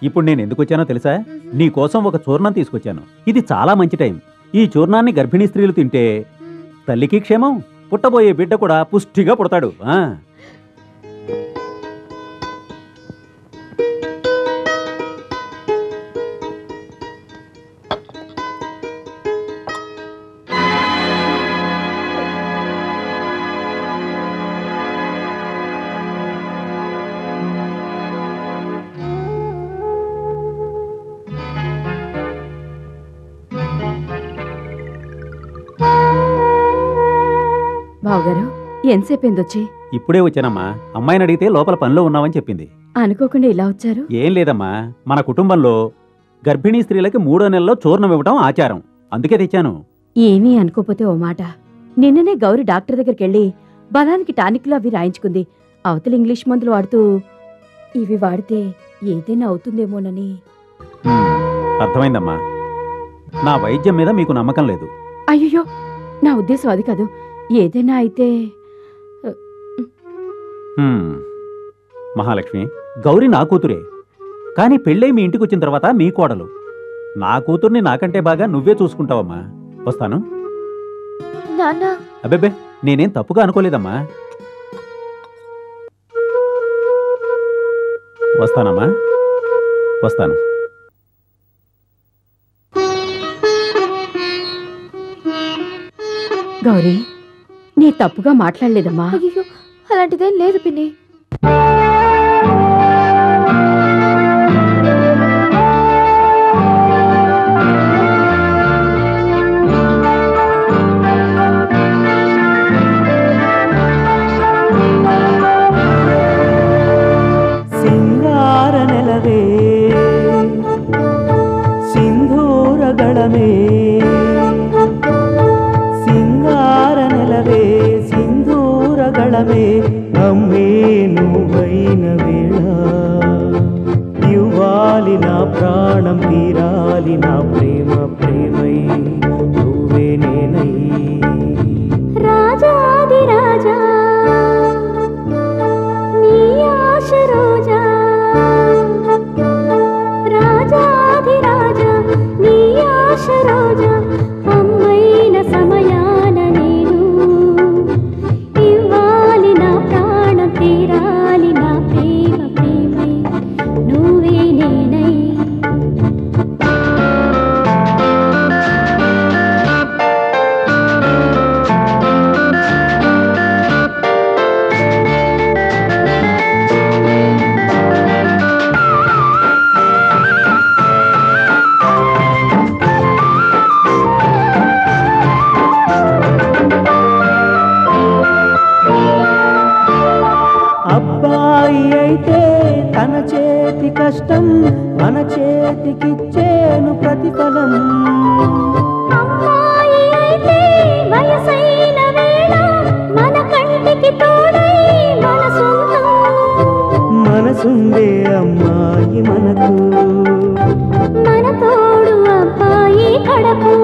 ఇప్పుడు నేను ఎందుకు వచ్చానో తెలుసా? నీ కోసం ఒక చూర్ణం తీసుకొచ్చాను. ఇది చాలా మంచి టైం. ఈ చూర్ణాన్ని గర్భిణీ స్త్రీలు తింటే తల్లికి క్షేమం పుట్టబోయే బిడ్డ కూడా పుష్టిగా పుడతాడు. ఎంతసేపు వచ్చి? ఇప్పుడే వచ్చానమ్మా. అమ్మాయిని అడిగితే లోపల పనిలో ఉన్నావని చెప్పింది. అనుకోకుండా ఇలా వచ్చారు? ఏం లేదమ్మా. మన కుటుంబంలో గర్భిణీ స్త్రీలకి మూడో నెలలో చూర్ణం ఇవ్వడం ఆచారం. అందుకే తెచ్చాను. ఏమీ అనుకోపోతే ఓ మాట. నిన్ననే గౌరి డాక్టర్ దగ్గరికి వెళ్ళి బలానికి టానిక్లు అవి రాయించుకుంది. అవతల ఇంగ్లీష్ మందులు వాడుతూ ఇవి వాడితే ఏదైనా అవుతుందేమోనని. అర్థమైందమ్మా. నా వైద్యం మీద మీకు నమ్మకం లేదు. అయ్యో నా ఉద్దేశం అది కాదు. ఏదైనా అయితే. మహాలక్ష్మి గౌరి నా కూతురే. కానీ పెళ్ళై మీ ఇంటికి వచ్చిన తర్వాత మీ కోడలు. నా కూతుర్ని నాకంటే బాగా నువ్వే చూసుకుంటావమ్మా. వస్తాను. నాన్న. అబ్బెబ్బే నేనేం తప్పుగా అనుకోలేదమ్మా. వస్తానమ్మా. వస్తాను. గౌరీ నీ తప్పుగా మాట్లాడలేదమ్మా. అయ్యో అలాంటిదేం లేదు పిన్ని. సింగార నెలవే కాలమే అమ్మేనువైన వేళ. ఇవ్వాలి నా ప్రాణం తీరాలి నా ప్రేమ ప్రేమై. మన సొంతం మనసుండే. అమ్మాయి మనకు. మన తోడు అబ్బాయి కడపు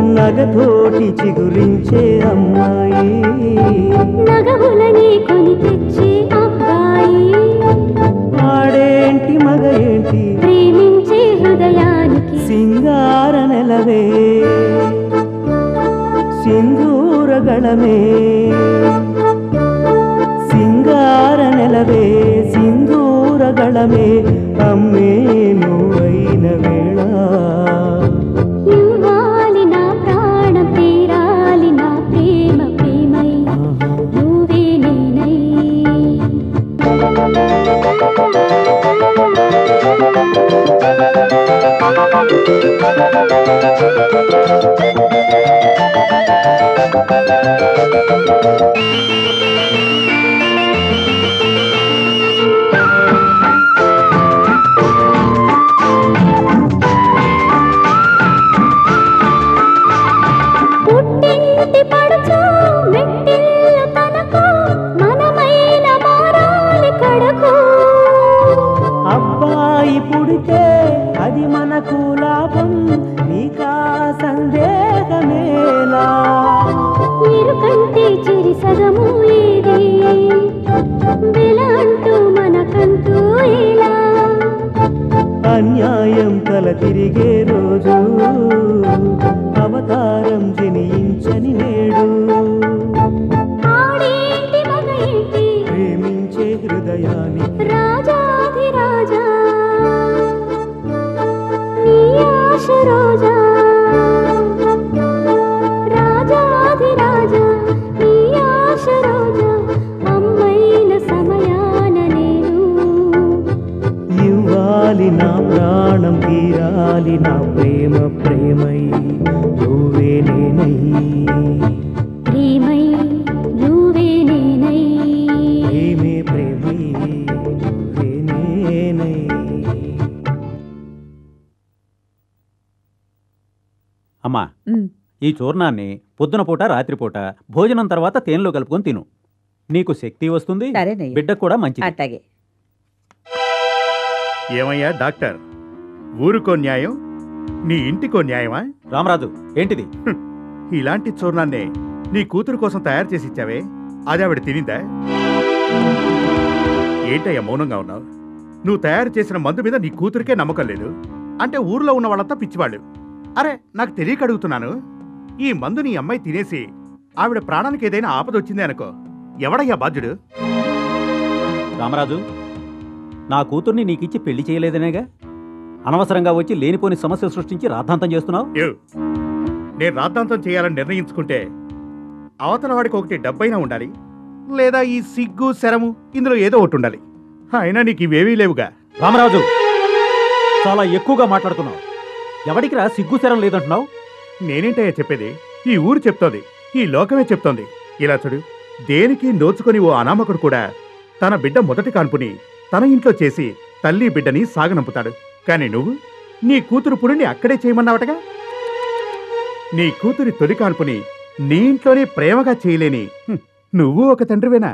నగతోటి చిగురించే అమ్మాయి. నగవులని కొని తెచ్చే హృదయానికి సింగార నెలవే సింధూరగళమే సింగార నెలవే পারছ? తిరిగే రోజు. చూర్ణాన్ని పొద్దున పూట రాత్రిపూట భోజనం తర్వాత తేనెలో కలుపుకొని తిను. నీకు శక్తి వస్తుంది సరేనయ్య. బిడ్డకు కూడా మంచిది. అట్టాగే ఏమయ్యా డాక్టర్? ఊరుకో న్యాయం? నీ ఇంటికో న్యాయమా? రామరాజు ఏంటిది? ఇలాంటి చూర్ణాన్నే నీ కూతురు కోసం తయారు చేసి ఇచ్చావే? అది ఆవిడ తినిందా? ఏంటయ్యా మౌనంగా ఉన్నావు? నువ్వు తయారు చేసిన మందు మీద నీ కూతురికే నమ్మకం లేదు. అంటే ఊర్లో ఉన్న వాళ్ళంతా పిచ్చివాళ్ళు. అరే నాకు తెలియక అడుగుతున్నాను. ఈ మందు నీ అమ్మాయి తినేసి ఆవిడ ప్రాణానికి ఏదైనా ఆపదొచ్చిందే అనుకో. ఎవడయ్యా బాధ్యుడు? రామరాజు నా కూతుర్ని నీకిచ్చి పెళ్ళి చేయలేదనేగా? అనవసరంగా వచ్చి లేనిపోని సమస్య సృష్టించి రాద్ధాంతం చేస్తున్నావు? ఏవ్, నేను రాద్ధాంతం చేయాలని నిర్ణయించుకుంటే అవతల వాడికి ఒకటి డబ్బైనా ఉండాలి లేదా ఈ సిగ్గు శరము ఇందులో ఏదో ఒకటి ఉండాలి. అయినా నీకు ఇవేవీ లేవుగా. రామరాజు చాలా ఎక్కువగా మాట్లాడుతున్నావు. ఎవడికి రా సిగ్గుశరం లేదంటున్నావు? నేనేంటయ్యా చెప్పేది? ఈ ఊరు చెప్తోంది ఈ లోకమే చెప్తోంది. ఇలా చూడు దేనికి నోచుకొని ఓ అనామకుడు కూడా తన బిడ్డ మొదటి కాన్పుని తన ఇంట్లో చేసి తల్లి బిడ్డని సాగనంపుతాడు. కానీ నువ్వు నీ కూతురు పురిని అక్కడే చేయమన్నావటగా? నీ కూతురి తొలి కాన్పుని నీ ఇంట్లోనే ప్రేమగా చేయలేని నువ్వు ఒక తండ్రివేనా?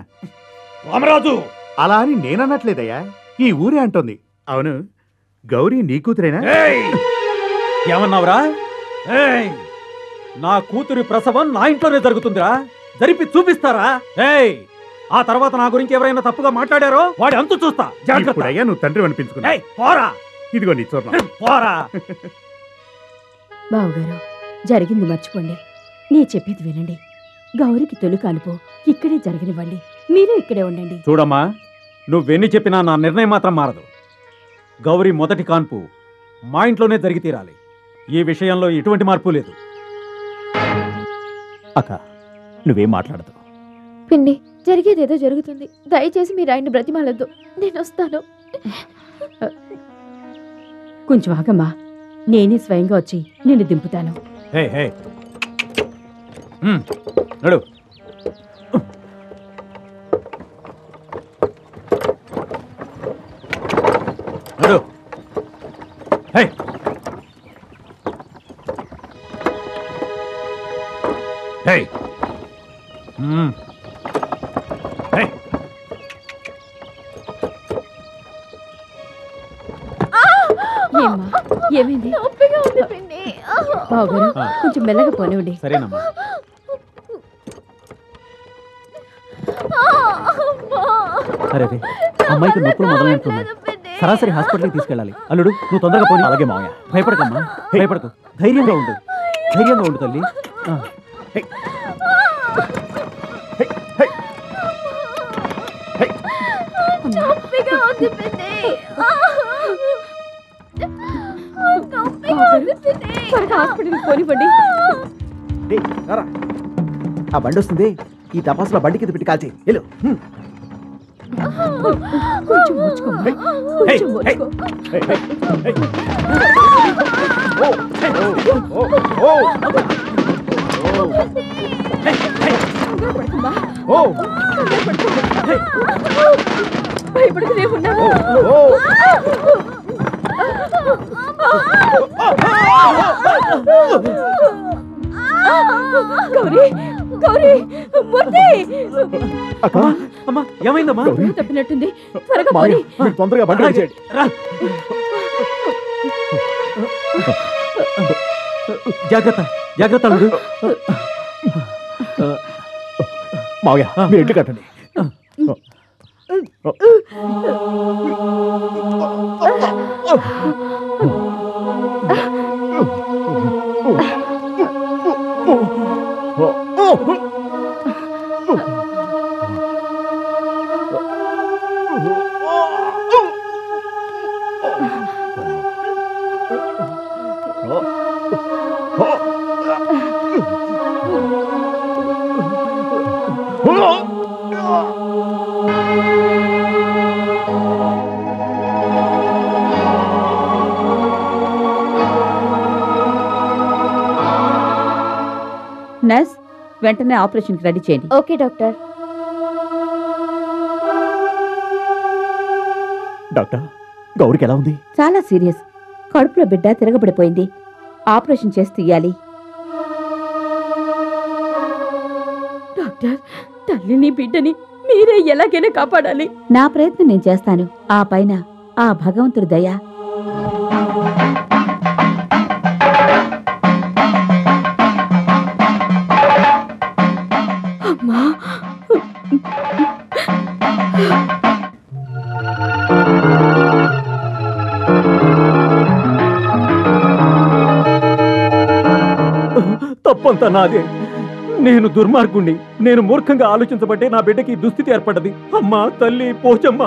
రామరాజు! అలా అని నేనన్నట్లేదయ్యా ఈ ఊరే అంటోంది. అవును గౌరీ నీ కూతురేనా? ఏమన్నావురా! నా కూతురి ప్రసవం నా ఇంట్లోనే జరుగుతుందిరా. జరిపి చూపిస్తారా? ఏయ్ ఆ తర్వాత నా గురించి ఎవరైనా తప్పుగా మాట్లాడారో వాడి అంతు చూస్తా. జాగ్రత్త. నువ్వు తండ్రి అనిపించుకున్నా ఏయ్, పోరా. ఇదిగో నీ పోరా. బావుగారు జరిగింది మర్చిపోండి. నీ చెప్పేది వినండి. గౌరికి తొలి కానుపు ఇక్కడే జరగనివ్వండి. మీరు ఇక్కడే ఉండండి. చూడమ్మా నువ్వెన్ని చెప్పినా నా నిర్ణయం మాత్రం మారదు. గౌరీ మొదటి కాన్పు మా ఇంట్లోనే జరిగి తీరాలి. ఈ విషయంలో ఎటువంటి మార్పు లేదు. అక్క నువ్వేం మాట్లాడదు. పిన్ని జరిగేదేదో జరుగుతుంది. దయచేసి మీరు ఆయన్ని బ్రతిమాలొద్దు. నేను వస్తాను కొంచెం ఆగమ్మా. నేనే స్వయంగా వచ్చి నిన్ను దింపుతాను. హే హే. హ్మ్, నడు. నడు. హే. హే హ్మ్. హే ఏమ్మా? ఏమైంది? నొప్పిగా ఉంది పిన్ని. బావగారు ఆ. కొంచెం మెల్లగా పోనివ్వండి. సరేనమ్మా. సరే రే. అమ్మాయికి నొప్పులు మొదలైనట్టున్నాయి సరాసరి హాస్పిటల్కి తీసుకెళ్ళాలి. అల్లుడు నువ్వు తొందరగా పోనీ. అలాగే మావయ్య. భయపడకమ్మా. భయపడకు. ధైర్యంగా ఉండు. ధైర్యంగా ఉండు తల్లి. ఆ. నొప్పిగా ఉంది పిన్ని నొప్పిగా ఉంది పిన్ని త్వరగా హాస్పిటల్కి పోనివ్వండి ఆ బండి వస్తుంది ఈ టపాసులో బండి కింద పెట్టి కాల్చి వెళ్ళు హ్మ్. కొంచెం ఓర్చుకోమ్మా. కొంచెం ఓర్చుకో. కంగారు పడకమ్మా. కంగారు పడకు. గౌరీ గౌరీ మూర్తి! అక్క అమ్మా ఏమైందమ్మా? ఊరు తప్పినట్టుంది. త్వరగా మావయ్య పోనీ. మీరు తొందరగా బండి. చేయండి. రా. జాగ్రత్త జాగ్రత్త మావయ్య మీరు ఇంటి కట్టండి. 说嗯嗯嗯嗯嗯嗯嗯嗯嗯 వెంటనే ఆపరేషన్కి రెడీ చేయండి. Okay doctor. డాక్టర్ గౌరికి ఎలా ఉంది? చాలా సీరియస్. కడుపులో బిడ్డ తిరగబడిపోయింది. ఆపరేషన్ చేసి తీయాలి. డాక్టర్ తల్లిని బిడ్డని మీరే ఎలాగైనా కాపాడాలి. నా ప్రయత్నం నేను చేస్తాను. ఆ పైన ఆ భగవంతుడి దయ తప్పంతా నాదే. నేను దుర్మార్గుణ్ణి. నేను మూర్ఖంగా ఆలోచించబట్టే నా బిడ్డకి దుస్థితి ఏర్పడ్డది. అమ్మా తల్లి పోచమ్మ.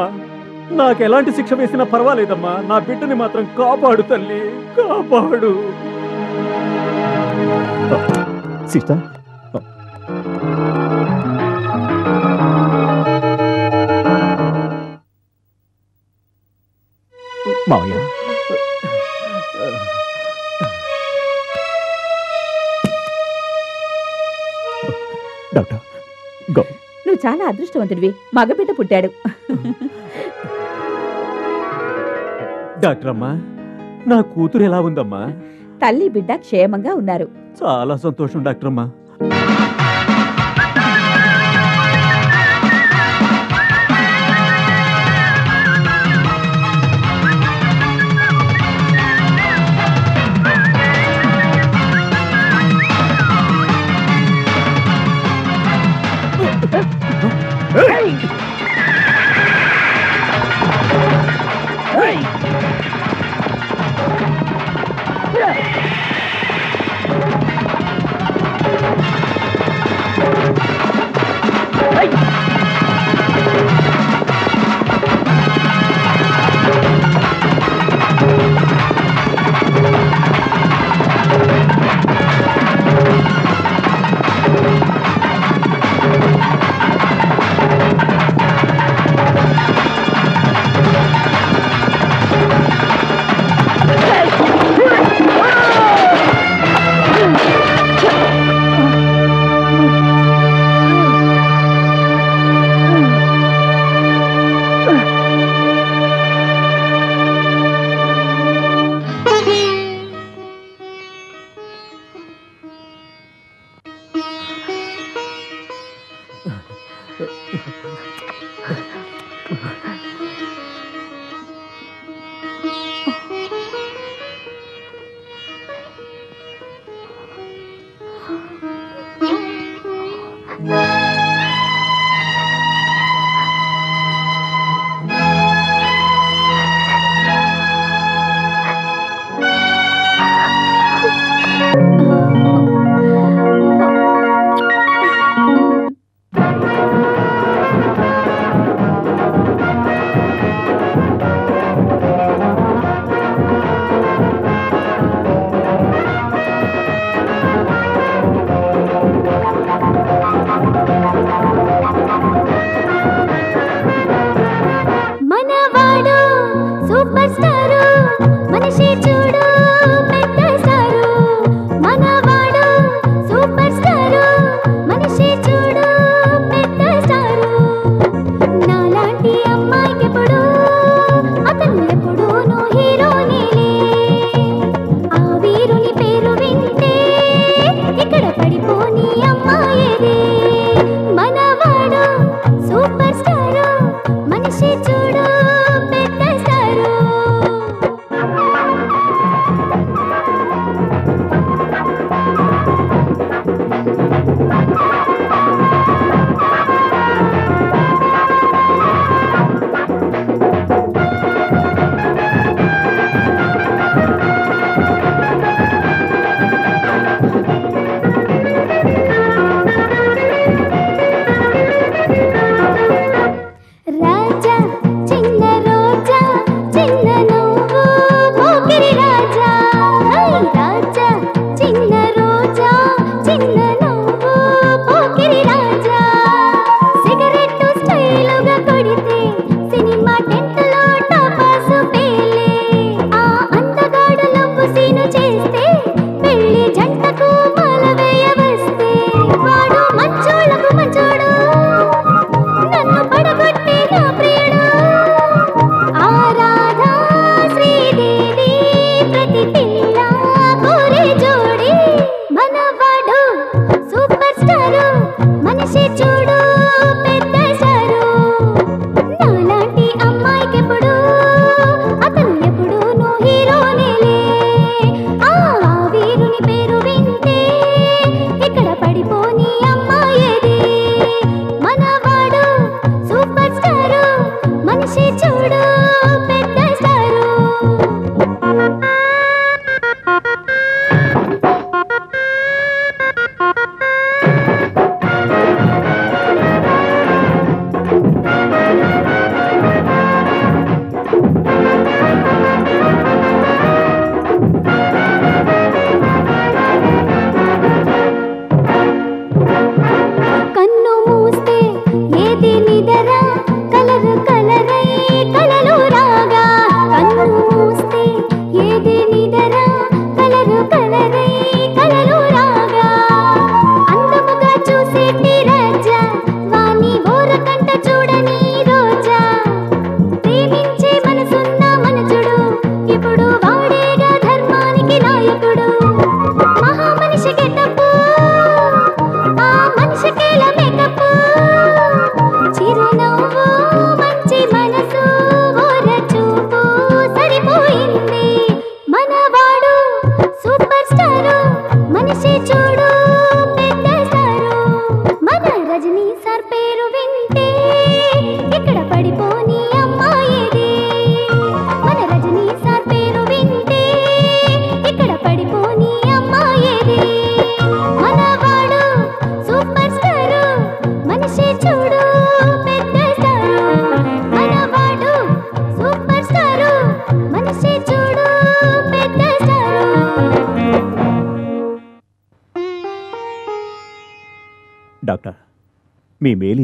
నాకు ఎలాంటి శిక్ష వేసినా పర్వాలేదమ్మా. నా బిడ్డని మాత్రం కాపాడు తల్లి కాపాడు. సీత మావయ్య. చాలా అదృష్టవంతుడివి. మగబిడ్డ పుట్టాడు. డాక్టర్ అమ్మా నా కూతురు ఎలా ఉందమ్మా? తల్లి బిడ్డ క్షేమంగా ఉన్నారు. చాలా సంతోషం డాక్టర్ అమ్మా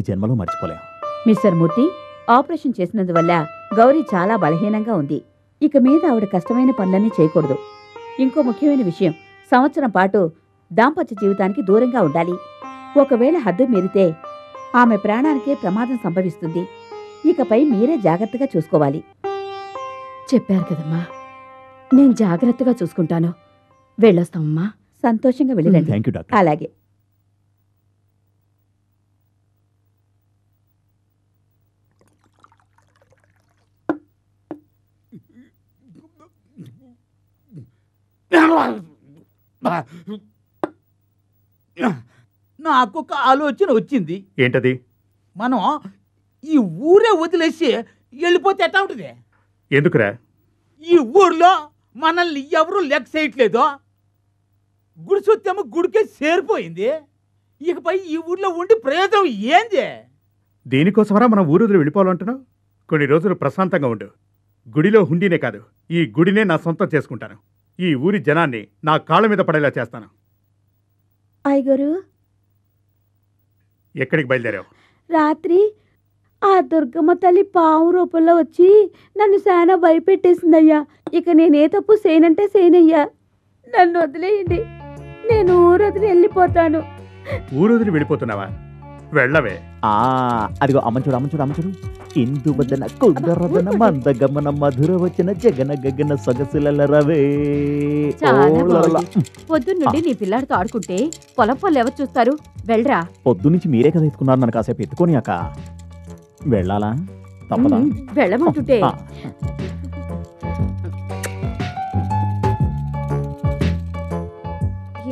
జన్మలో మర్చిపోలేం. మిస్టర్ మూర్తి ఆపరేషన్ చేసినందువల్ల గౌరీ చాలా బలహీనంగా ఉంది. ఇక మీద ఆవిడ కష్టమైన పనులన్నీ చేయకూడదు. ఇంకో ముఖ్యమైన విషయం సంవత్సరం పాటు దాంపత్య జీవితానికి దూరంగా ఉండాలి. ఒకవేళ హద్దు మీరితే ఆమె ప్రాణానికే ప్రమాదం సంభవిస్తుంది. ఇకపై మీరే జాగ్రత్తగా చూసుకోవాలి. చెప్పారు కదమ్మా. నేను జాగ్రత్తగా చూసుకుంటాను. వెళ్ళొస్తామమ్మా. సంతోషంగా వెళ్ళిరండి. అలాగే. నాకు ఒక ఆలోచన వచ్చింది. ఏంటది? మనం ఈ ఊరే వదిలేసి వెళ్ళిపోతే ఎట్లా ఉంటుంది? ఎందుకురా? ఈ ఊర్లో మనల్ని ఎవరు లెక్క చేయట్లేదు. గుడిసొత్తేమో గుడికే చేరిపోయింది. ఇకపై ఈ ఊర్లో ఉండి ప్రయోజనం ఏంది? దీనికోసమరా మనం ఊరుదులు వెళ్ళిపోవాలంటున్నావు? కొన్ని రోజులు ప్రశాంతంగా ఉండు. గుడిలో హుండీనే కాదు ఈ గుడినే నా సొంతం చేసుకుంటాను. ఈ ఊరి జనాన్ని నా కాళ్ళ మీద పడేలా చేస్తాను. అయ్యగారు ఎక్కడికి బయలుదేరావు? రాత్రి ఆ దుర్గమ్మ తల్లి పావు రూపంలో వచ్చి నన్ను చాలా భయపెట్టేసిందయ్యా. ఇక నేనే తప్పు చేయనంటే చేయనయ్యా. నన్ను వదిలేయండి. నేను ఊరు వదిలి వెళ్ళిపోతాను. ఊరుదులు వెళ్ళిపోతున్నావా? వెళ్ళవే. ఆ అదిగో అమ్మచుడు అమ్మచుడు అమ్మచుడు ఇందు వదన కుందరదన మందగమన మధుర వచ్చిన జగన గగన సొగసుల రవే. పొద్దున్నుండి నీ పిల్లాడితో ఆడుకుంటే పొలం పొలం ఎవరు చూస్తారు? వెళ్ళరా. పొద్దు నుంచి మీరే కదా ఎత్తుకున్నారు నన్ను కాసేపు ఎత్తుకొని అక్క. వెళ్ళాలా? తప్పదా? వెళ్ళమంటుంటే.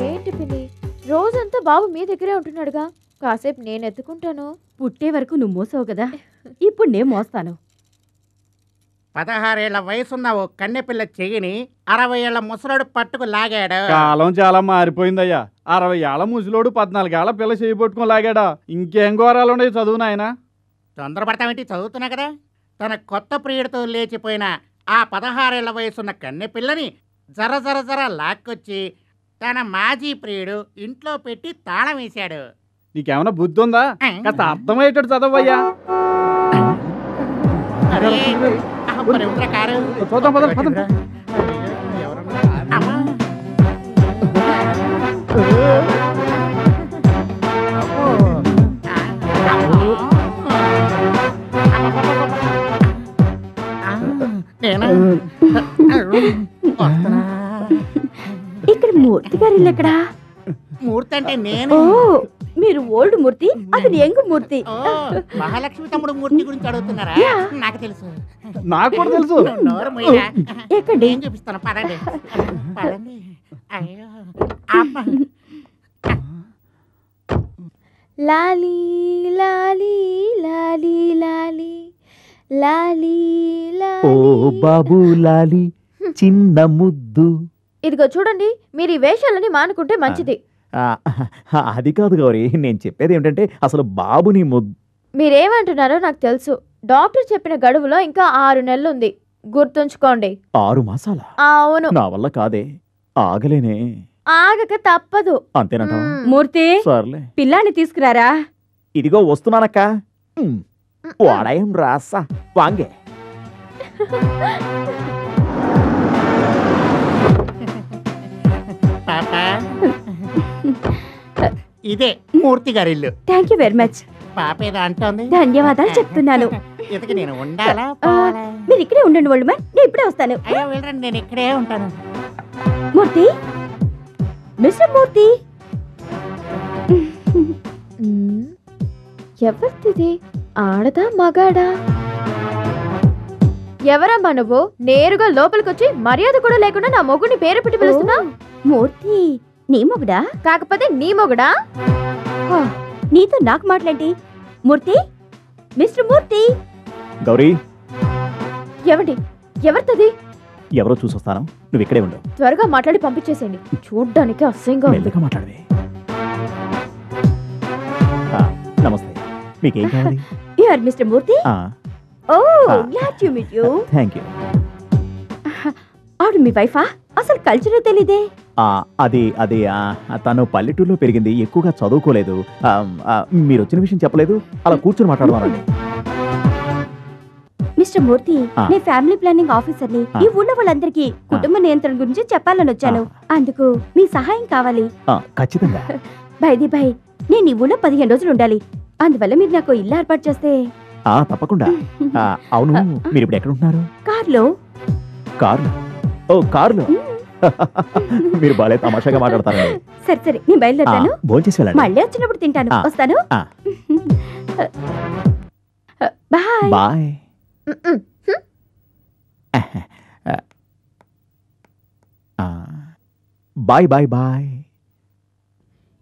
ఏంటి పిన్ని? రోజంతా బాబు మీ దగ్గరే ఉంటున్నాడుగా. కాసేపు నేను ఎత్తుకుంటాను పుట్టే వరకు నువ్వు మోసావు కదా. ఇప్పుడు నేను మోస్తాను. పదహారేళ్ళ వయసున్న ఓ కన్నెపిల్ల చెయ్యిని అరవై ఏళ్ళ ముసలోడు పట్టుకు లాగాడు. కాలం చాలా మారిపోయిందయ్యా. అరవై ఏళ్ళ ముసలోడు పద్నాలుగేళ్ళ పిల్ల చేయి పట్టుకొని లాగాడా? ఇంకేం ఘోరాలు ఉన్నాయి చదువు నాయనా? తొందరపడతామేంటి చదువుతున్నా కదా. తన కొత్త ప్రియుడితో లేచిపోయిన ఆ పదహారేళ్ళ వయసున్న కన్నెపిల్లని జర జర జర లాక్కొచ్చి తన మాజీ ప్రియుడు ఇంట్లో పెట్టి తాళం వేశాడు. నీకేమైనా బుద్ధి ఉందా కాస్త అర్థమయ్యేటట్టు చదవయ్యా. చూద్దాం పద పద. ఇక్కడ మూర్తి గారు ఇల్లు ఎక్కడా? మూర్తి అంటే నేను. ఓ మీరు ఓల్డ్ మూర్తి అతను యంగ్ మూర్తి. ఓ, మహాలక్ష్మి తమ్ముడు మూర్తి గురించి అడుగుతున్నారా? నాకు తెలుసు. నాకు కూడా తెలుసు. నోరు మూయరా. ఎక్కండి? ఏం చూపిస్తాను? పదండి. పదండి. అయ్యో. అమ్మ. లాలీ లాలీ లాలీ లాలీ. లాలీ ఓ లాలీ. బాబు లాలి చిన్న ముద్దు. ఇదిగో చూడండి మీరు ఈ వేషాలని మానుకుంటే మంచిది. ఆ, అది కాదు గౌరీ నేను చెప్పేది ఏమిటంటే అసలు బాబుని ముద్దు మీరేమంటున్నారో నాకు తెలుసు. డాక్టర్ చెప్పిన గడువులో ఇంకా ఆరు నెలలుంది. గుర్తుంచుకోండి. ఆరు మాసాల? అవును. నా వల్ల కాదే. ఆగలేనే. ఆగక తప్పదు. అంతేనంటావా? మూర్తి సర్లే. పిల్లాన్ని తీసుకురారా? ఇదిగో వస్తున్నానక్క. వాడయం రాసా. వాంగే. పాప ఇదే మూర్తి గారి ఇల్లు. థ్యాంక్ యూ వెరీ మచ్ పాప ఏదో అంటోంది. ధన్యవాదాలు చెప్తున్నాను. ఇంతకు నేను ఉండాలా? మీరు ఇక్కడే ఉండండి ఓల్డ్ మ్యాన్ నేను ఇప్పుడే వస్తాను. అయ్యో వెళ్ళండి నేను ఇక్కడే ఉంటాను. మూర్తి? మిస్టర్ మూర్తి. ఎవరిది ఆడదా మగాడా? ఎవరమ్మా నువ్వు నేరుగా లోపలికొచ్చి మర్యాద కూడా లేకుండా నా మొగుడిని పేరు పెట్టి పిలుస్తున్నా? మూర్తి నీ మొగుడా? కాకపోతే నీ మొగుడా? హా, నీతో నాకు మాట్లాడి. మూర్తి మిస్టర్ మూర్తి. గౌరీ. ఏమండి ఎవరిది ఎవరో చూసొస్తాను. నువ్వు ఇక్కడే ఉండు. త్వరగా మాట్లాడి పంపించేసేయండి. చూడ్డానికి అసహ్యంగా ఉంది. మెల్లగా మాట్లాడవే. నమస్తే. మీకేం కావాలి? You are mister Murthy? ఆ, ఓ. Glad to meet you thank you ఆవిడ మీ వైఫా? అసలు కల్చరే తెలీదే. ఆ, అది అది తను పల్లెటూరులో పెరిగింది ఎక్కువగా చదువుకోలేదు. మీరు వచ్చిన విషయం చెప్పలేదు? అలా కూర్చొని మాట్లాడదామండి మిస్టర్ మూర్తి. నేను ఫ్యామిలీ ప్లానింగ్ ఆఫీసర్ని ఆ. ఈ ఊళ్ళో వాళ్ళందరికీ కుటుంబ నియంత్రణ గురించి చెప్పాలని వచ్చాను. అందుకు మీ సహాయం కావాలి. ఆ, ఖచ్చితంగా. బైది బై నేను ఈ ఊళ్ళో పదిహేను రోజులు ఉండాలి. అందువల్ల మీరు నాకు ఇల్లు ఏర్పాటు చేస్తే ఆ, తప్పకుండా. ఆ, అవును మీరు ఇప్పుడు ఎక్కడ ఉంటున్నారు? కార్లో. కారు ఓ కారులో? మీరు బాలే తమాషాగా మాట్లాడతారండి. సరే సరే నేను బయలుదేరుతాను. భోంచేసి వెళ్ళండి. మళ్ళీ వచ్చినప్పుడు తింటాను. ఆ. వస్తాను. ఆ. బాయ్. బాయ్. ఆ, బాయ్ బాయ్ బాయ్.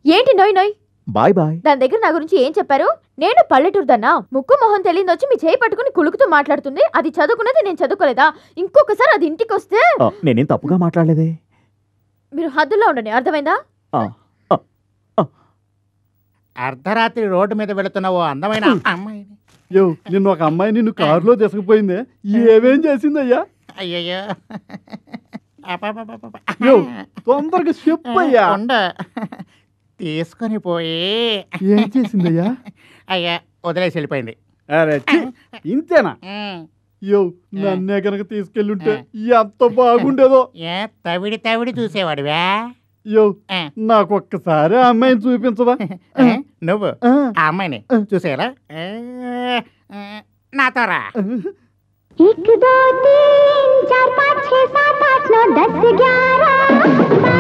ఏంటి నోయ్ నోయ్? Bye bye. దాని దగ్గర నా గురించి ఏం చెప్పారు? నేను పల్లెటూరు దన్నా ముక్కు మొహం తెలియదు వచ్చి మీ చేయి పట్టుకుని కులుకుతూ మాట్లాడుతుంది. అది చదువుకున్నది నేను చదువుకోలేదా? ఇంకొకసారి అది ఇంటికి వస్తే నేనేం తప్పుగా మాట్లాడలేదే? మీరు హద్దుల్లో ఉండండి. అర్థమైందా? అర్ధరాత్రి రోడ్డు మీద వెళుతున్న ఓ అందమైన అమ్మాయి యో నిన్న ఒక అమ్మాయి నిన్ను కారులో తీసుకుపోయిందే. ఏమేం చేసిందయ్యా? అయ్యయ్యో. యో తొందరగా చెప్పయ్యా ఉండ. తీసుకొని పోయి ఏం చేసిందయ్యా అయ్యా వదిలేసి వెళ్ళిపోయింది అరే ఛీ, ఇంతేనా ఉమ్. యో నన్నే కనుక తీసుకెళ్ళుంటే ఎంత బాగుండేదో ఏ తవిడి తవిడి చూసేవాడివా యో నాకు ఒక్కసారి ఆ అమ్మాయిని చూపించవా ఏ? నువ్వు ఆ అమ్మాయిని చూసేలా నాతో రా एक दो तीन चार पाँच छः सात आठ नौ दस ग्यारह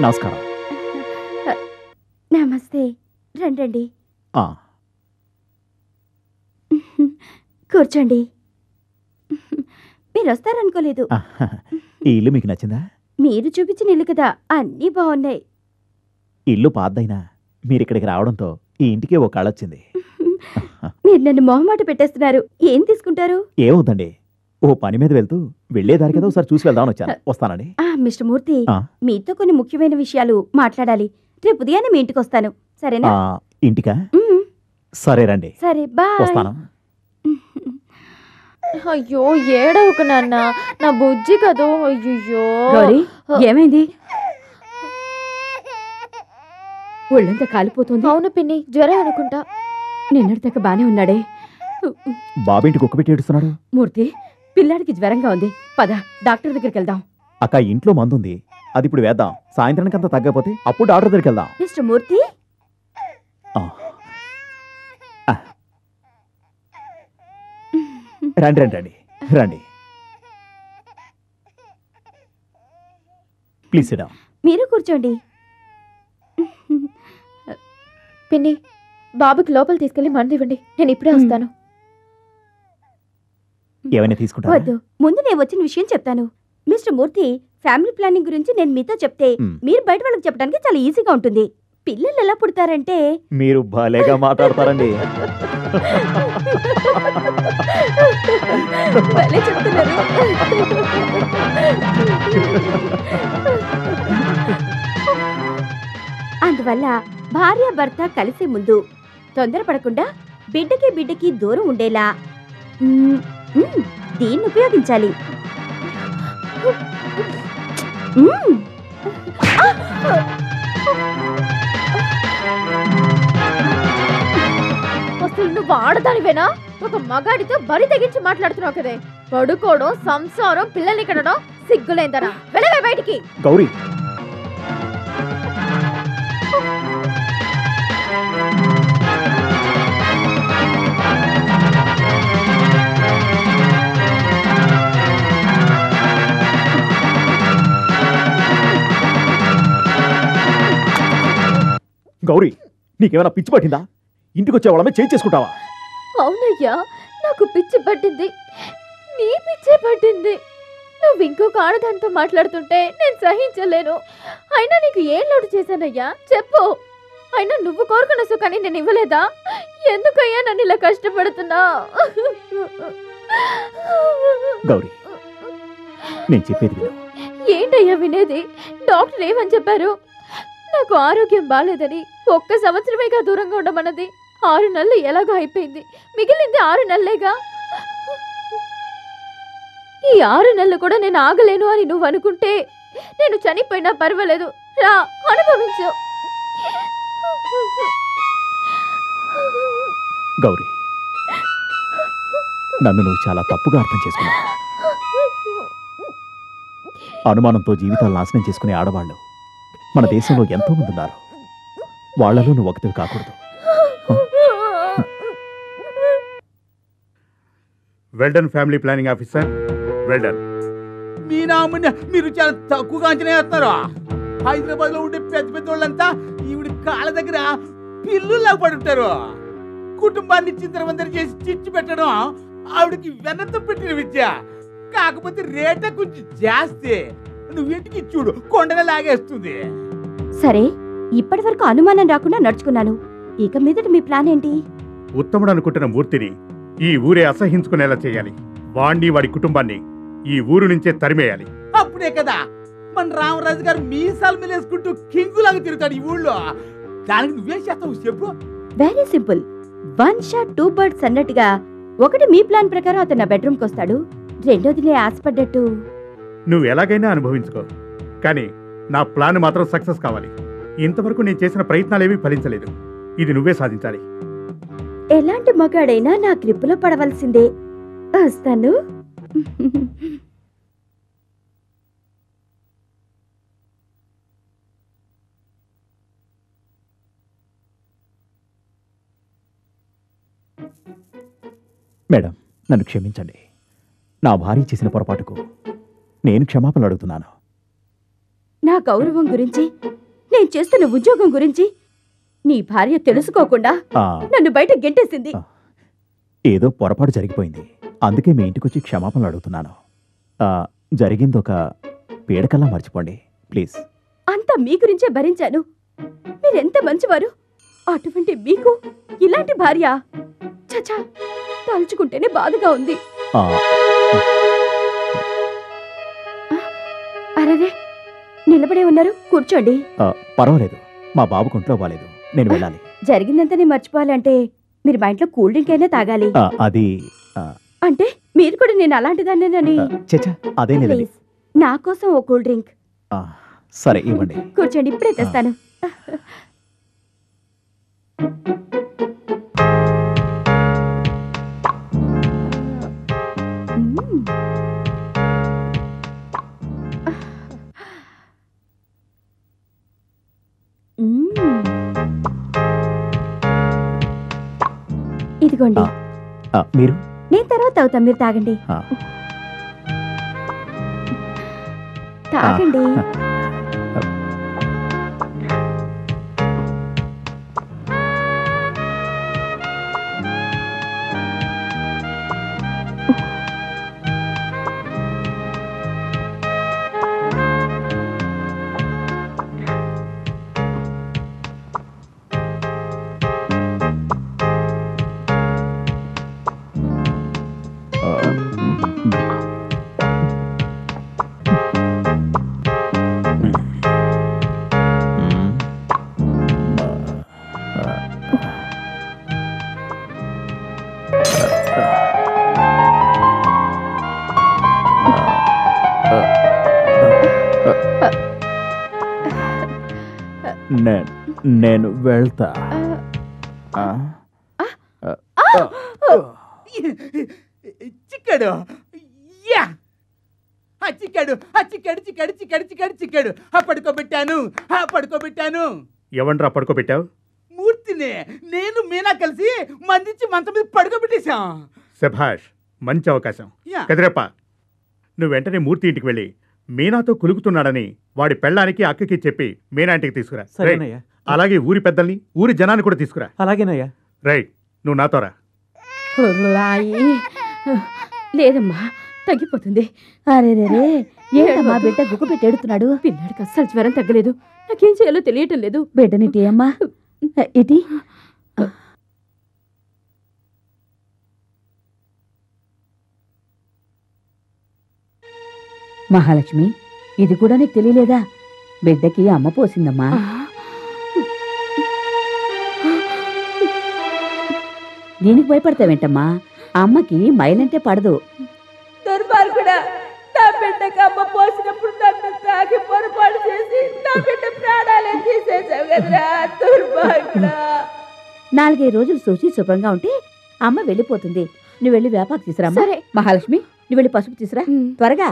నమస్కారం. నమస్తే. రండి కూర్చోండి. మీరు వస్తారనుకోలేదు. ఈ ఇల్లు మీకు నచ్చిందా? మీరు చూపించిన ఇల్లు కదా అన్నీ బాగున్నాయి. ఇల్లు పాద్దైనా మీరు ఇక్కడికి రావడంతో ఈ ఇంటికి ఒక కళ వచ్చింది మీరు నన్ను మొహమాట పెట్టేస్తున్నారు. ఏం తీసుకుంటారు? ఏమవుతండి ఓ పని మీద వెళ్తూ వెళ్ళేదారి కదా ఒకసారి చూసి వెళ్దామని వచ్చాను. వస్తానండి. ఆ మిస్టర్ మూర్తి. మీతో కొన్ని ముఖ్యమైన విషయాలు మాట్లాడాలి. రేపు ఉదయాన్నే మీ ఇంటికి వస్తాను. సరేనా? ఆ, ఇంటికా. సరే రండి. సరే బాయ్. వస్తాను. అయ్యో ఏడవకు నాన్న. నా బుజ్జి కదూ. అయ్యో ఏమైంది? ఒళ్ళంతా కాలిపోతుంది. అవును పిన్ని జ్వరం అనుకుంటా. నిన్నటిదాకా బానే ఉన్నాడే. బాబేంటి కుక్క పెట్టి ఏడుస్తున్నాడు? మూర్తి పిల్లాడికి జ్వరంగా ఉంది. పద డాక్టర్ దగ్గరికి వెళ్దాం. అక్క ఇంట్లో మందుంది. అది ఇప్పుడు వేద్దాం. సాయంత్రానికి అంతా తగ్గకపోతే అప్పుడు డాక్టర్ దగ్గరికి వెళ్దాం. మిస్టర్ మూర్తి. రండి రండి రండి రండి. ప్లీజ్ మీరు కూర్చోండి. పిన్ని బాబుకి లోపల తీసుకెళ్ళి మందు ఇవ్వండి. నేను ఇప్పుడే వస్తాను. ఏమైనా వద్దు. ముందు నేను వచ్చిన విషయం చెప్తాను. మిస్టర్ మూర్తి ఫ్యామిలీ ప్లానింగ్ గురించి నేను మీతో చెప్తే. మీరు బయట వాళ్ళకి చెప్పడానికి చాలా ఈజీగా ఉంటుంది. పిల్లలు ఎలా పుడతారంటే మీరు భలేగా మాట్లాడతారండి. భలే చెప్తున్నారు. అందువల్ల భార్య భర్త కలిసే ముందు తొందరపడకుండా బిడ్డకి బిడ్డకి దూరం ఉండేలా. దీన్ని ఉపయోగించాలి. అసలు నువ్వు ఆడదానివేనా? ఒక మగాడితో బరి తెగించి మాట్లాడుతున్నావు కదే. పడుకోవడం సంసారం పిల్లల్ని కనడం సిగ్గులేందనా వెళ్ళవే బయటికి. గౌరీ గౌరీ నీకేమైనా పిచ్చి పట్టిందా? ఇంటికి వచ్చే వాళ్ళమే చేయి చేసుకుంటావా? అవునయ్యా నాకు పిచ్చి పట్టింది. నీ పిచ్చే పట్టింది. నువ్వు ఇంకొక ఆడదాంతో మాట్లాడుతుంటే నేను సహించలేను. అయినా నీకు ఏం లోటు చేశానయ్యా? చెప్పు. అయినా నువ్వు కోరుకున్న సుఖాన్ని నేను ఇవ్వలేదా? ఎందుకయ్యా నన్ను ఇలా కష్టపడుతున్నా? గౌరీ నేను చెప్పేది ఏంటయ్యా వినేది? డాక్టర్ ఏమని చెప్పారు? నాకు ఆరోగ్యం బాలేదని ఒక్క సంవత్సరమేగా దూరంగా ఉండమన్నది. ఆరు నెలలు ఎలాగో అయిపోయింది. మిగిలింది ఆరు నెలలేగా? ఈ ఆరు నెలలు కూడా నేను ఆగలేను అని నువ్వు అనుకుంటే నేను చనిపోయినా పర్వాలేదు. రా అనుభవించు. గౌరీ నన్ను నువ్వు చాలా తప్పుగా అర్థం చేసుకున్నావు. అనుమానంతో జీవితాలు నాశనం చేసుకునే ఆడవాళ్ళు మన దేశంలో ఎంతో మంది ఉన్నారు. వాళ్ళలో నువ్వు ఒకటివి కాకూడదు. Well done family planning officer well done మీ నామని మీరు చాలా తక్కువగా అంచనా వేస్తున్నారు? హైదరాబాద్లో ఉండే పెద్ద పెద్ద వాళ్ళంతా ఈవిడ కాళ్ళ దగ్గర పిల్లుల్లా పడి ఉంటారు కుటుంబాన్ని చింతరవందర చేసి చిచ్చు పెట్టడం ఆవిడకి వెన్నతో పెట్టిన విద్య. కాకపోతే రేట కొంచెం జాస్తి. నువ్వు ఇంటికి చూడు కొండగా లాగేస్తుంది. సరే ఇప్పటి వరకు అనుమానం రాకుండా నడుచుకున్నాను. ఇక మీదట మీ ప్లాన్ ఏంటి? ఉత్తముడు అనుకుంటున్న మూర్తిని ఈ ఊరే అసహించుకునేలా చేయాలి. వాణ్ణి వాడి కుటుంబాన్ని ఈ ఊరు నుంచే తరిమేయాలి. అప్పుడే కదా మన రామరాజు గారు మీసాలు మేలేసుకుంటూ కింగు లాగా తిరుగుతాడు ఈ ఊళ్ళో. దానికి నువ్వేం చేస్తావు చెప్పు. Very simple one shot two birds అన్నట్టుగా ఒకటి మీ ప్లాన్ ప్రకారం అతను నా బెడ్రూమ్కి వస్తాడు. రెండోది నేను ఆశపడ్డట్టు. నువ్వు ఎలాగైనా అనుభవించుకో. కానీ నా ప్లాన్ మాత్రం సక్సెస్ కావాలి. ఇంతవరకు నేను చేసిన ప్రయత్నాలేమీ ఫలించలేదు. ఇది నువ్వే సాధించాలి. ఎలాంటి మగాడైనా నా గ్రిప్పులో పడవలసిందే. వస్తాను. మేడం నన్ను క్షమించండి. నా భార్య చేసిన పొరపాటుకు నేను క్షమాపణ అడుగుతున్నాను. నా గౌరవం గురించి నేను చేస్తున్న ఉద్యోగం గురించి నీ భార్య తెలుసుకోకుండా నన్ను బయట గెంటేసింది. ఏదో పొరపాటు జరిగిపోయింది. అందుకే మీ ఇంటికి వచ్చి క్షమాపణలు అడుగుతున్నాను. జరిగింది ఒక పీడకల్లా మర్చిపోండి ప్లీజ్. అంతా మీ గురించే భరించాను. మీరెంత మంచివారు? అటువంటి మీకు ఇలాంటి భార్య? చచా తలుచుకుంటేనే బాధగా ఉంది. ఆ, అరరే! నిలబడే ఉన్నారు. కూర్చోండి. ఆ, పర్వాలేదు. మా బాబు కొంట్లో బాలేదు నేను వెళ్ళాలి. జరిగిందంతా నేను మర్చిపోవాలంటే మీరు మా ఇంట్లో కూల్ డ్రింక్ అయినా తాగాలి. ఆ, అది అంటే మీరు కూడా నేను అలాంటిదాన్నేనని. చచ్చా అదేం లేదండి ప్లీజ్ నా కోసం ఓ కూల్ డ్రింక్. ఆ, సరే ఇవ్వండి. కూర్చోండి ఇప్పుడే తెస్తాను. ఇదిగోండి. మీరు? నేను తర్వాత అవుతా మీరు తాగండి. తాగండి. నేను వెళ్తా? చిక్కాడు. యా! ఆ చిక్కాడు ఆ చిక్కాడు చిక్కాడు చిక్కాడు చిక్కాడు చిక్కాడు. ఆ పడుకోబెట్టాను ఆ పడుకోబెట్టాను. ఎవండ్రా పడుకోబెట్టావు? మూర్తిని నేను మీనా కలిసి మందించి మంచం మీద పడుకోబెట్టేశాం. శభాష్ మంచి అవకాశం. యా. కదిరేప్ప నువ్వు వెంటనే మూర్తి ఇంటికి వెళ్ళి మీనాతో కులుకుతున్నాడని వాడి పెళ్ళానికి అక్కకి చెప్పి మీనా ఇంటికి తీసుకురా. సరేనయ్యా. అలాగే ఊరి పెద్దల్ని ఊరి జనాన్ని కూడా తీసుకురా. అలాగేనయ్యా. రైట్ నువ్వు నాతో రా. రాయి లేదమ్మా తగ్గిపోతుంది. అరే రే ఏంటమ్మా బిడ్డ గుక్క పెట్టి ఎడుతున్నాడు పిల్లాడికి అస్సలు జ్వరం తగ్గలేదు. నాకేం చేయాలో తెలియటం లేదు. బిడ్డనిటి అమ్మా. ఇటీ. మహాలక్ష్మి ఇది కూడా నీకు తెలియలేదా? బిడ్డకి అమ్మ పోసిందమ్మా. దీనికి భయపడతావేంటమ్మా? అమ్మకి మైలంటే పడదు. దుర్మార్గుడా నా బిడ్డకి అమ్మ పోసినప్పుడు నన్ను తాకి పొరపాటు చేసి నా బిడ్డ ప్రాణాలే తీసేసావు కదరా దుర్మార్గుడా. నాలుగైదు రోజులు చూసి శుభ్రంగా ఉంటే అమ్మ వెళ్ళిపోతుంది. నువ్వు వెళ్ళి వేపాకు తీసురా సరే. మహాలక్ష్మి నువ్వు వెళ్ళి పసుపు తీసురా త్వరగా.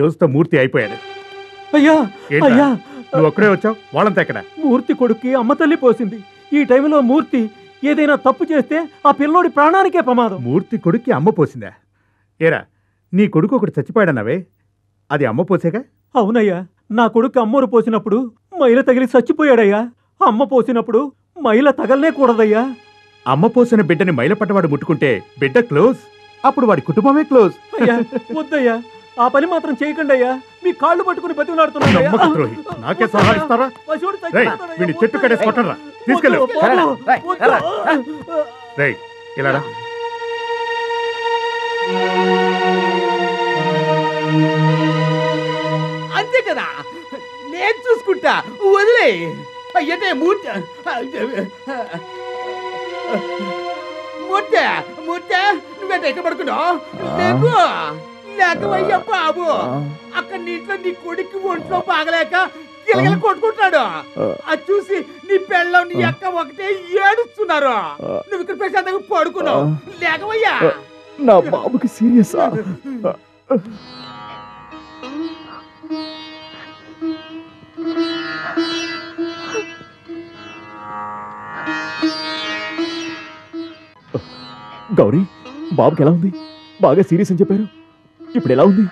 రోజుతో మూర్తి అయిపోయాడు అయ్యా ఏంట్రా? అయ్యా. నువ్వు ఒక్కడే వచ్చావు? వాళ్ళంతా ఎక్కడ? మూర్తి కొడుక్కి అమ్మ తల్లి పోసింది. ఈ టైంలో మూర్తి ఏదైనా తప్పు చేస్తే ఆ పిల్లోడి ప్రాణానికే ప్రమాదం. మూర్తి కొడుక్కి అమ్మ పోసిందా? ఏరా నీ కొడుకు ఒకటి చచ్చిపోయాడన్నావే? అది అమ్మ పోసేగా? అవునయ్యా నా కొడుకు అమ్మోరు పోసినప్పుడు మైల తగిలి చచ్చిపోయాడయ్యా. అమ్మ పోసినప్పుడు మైల తగలనే కూడదయ్యా అమ్మ పోసిన బిడ్డని మైలపట్టవాడు ముట్టుకుంటే బిడ్డ క్లోజ్? అప్పుడు వాడి కుటుంబమే క్లోజ్? అయ్యా వద్దయ్యా. ఆ పని మాత్రం చేయకండి అయ్యా. మీ కాళ్ళు పట్టుకుని ద్రోహి. నాకే రేయ్ వీడిని చెట్టు కడేసి కొట్టరా? తీసుకెళ్ళు. రేయ్ ఇలా రా. అంతే కదా? నేను చూసుకుంటా. వదిలే. అంటే మూర్తి. మూర్తి మూర్తి నువ్వెంత ఎక్కడ పడుకున్నావు? లేకవయ్యా బాబు. అక్కడ నీటిలో నీ కొడుకు ఒంట్లో బాగలేక గిలగిల కొట్టుకుంటాడు అది చూసి నీ పెళ్ళం నీ అక్క ఒకటే ఏడుస్తున్నారు. నువ్వు ఇక్కడ ప్రశాంతంగా పడుకున్నావు. లేకవయ్యా నా బాబుకి సీరియసా గౌరీ బాబుకి ఎలా ఉంది? బాగా సీరియస్ అని చెప్పారు. ఇప్పుడు ఎలా ఉంది?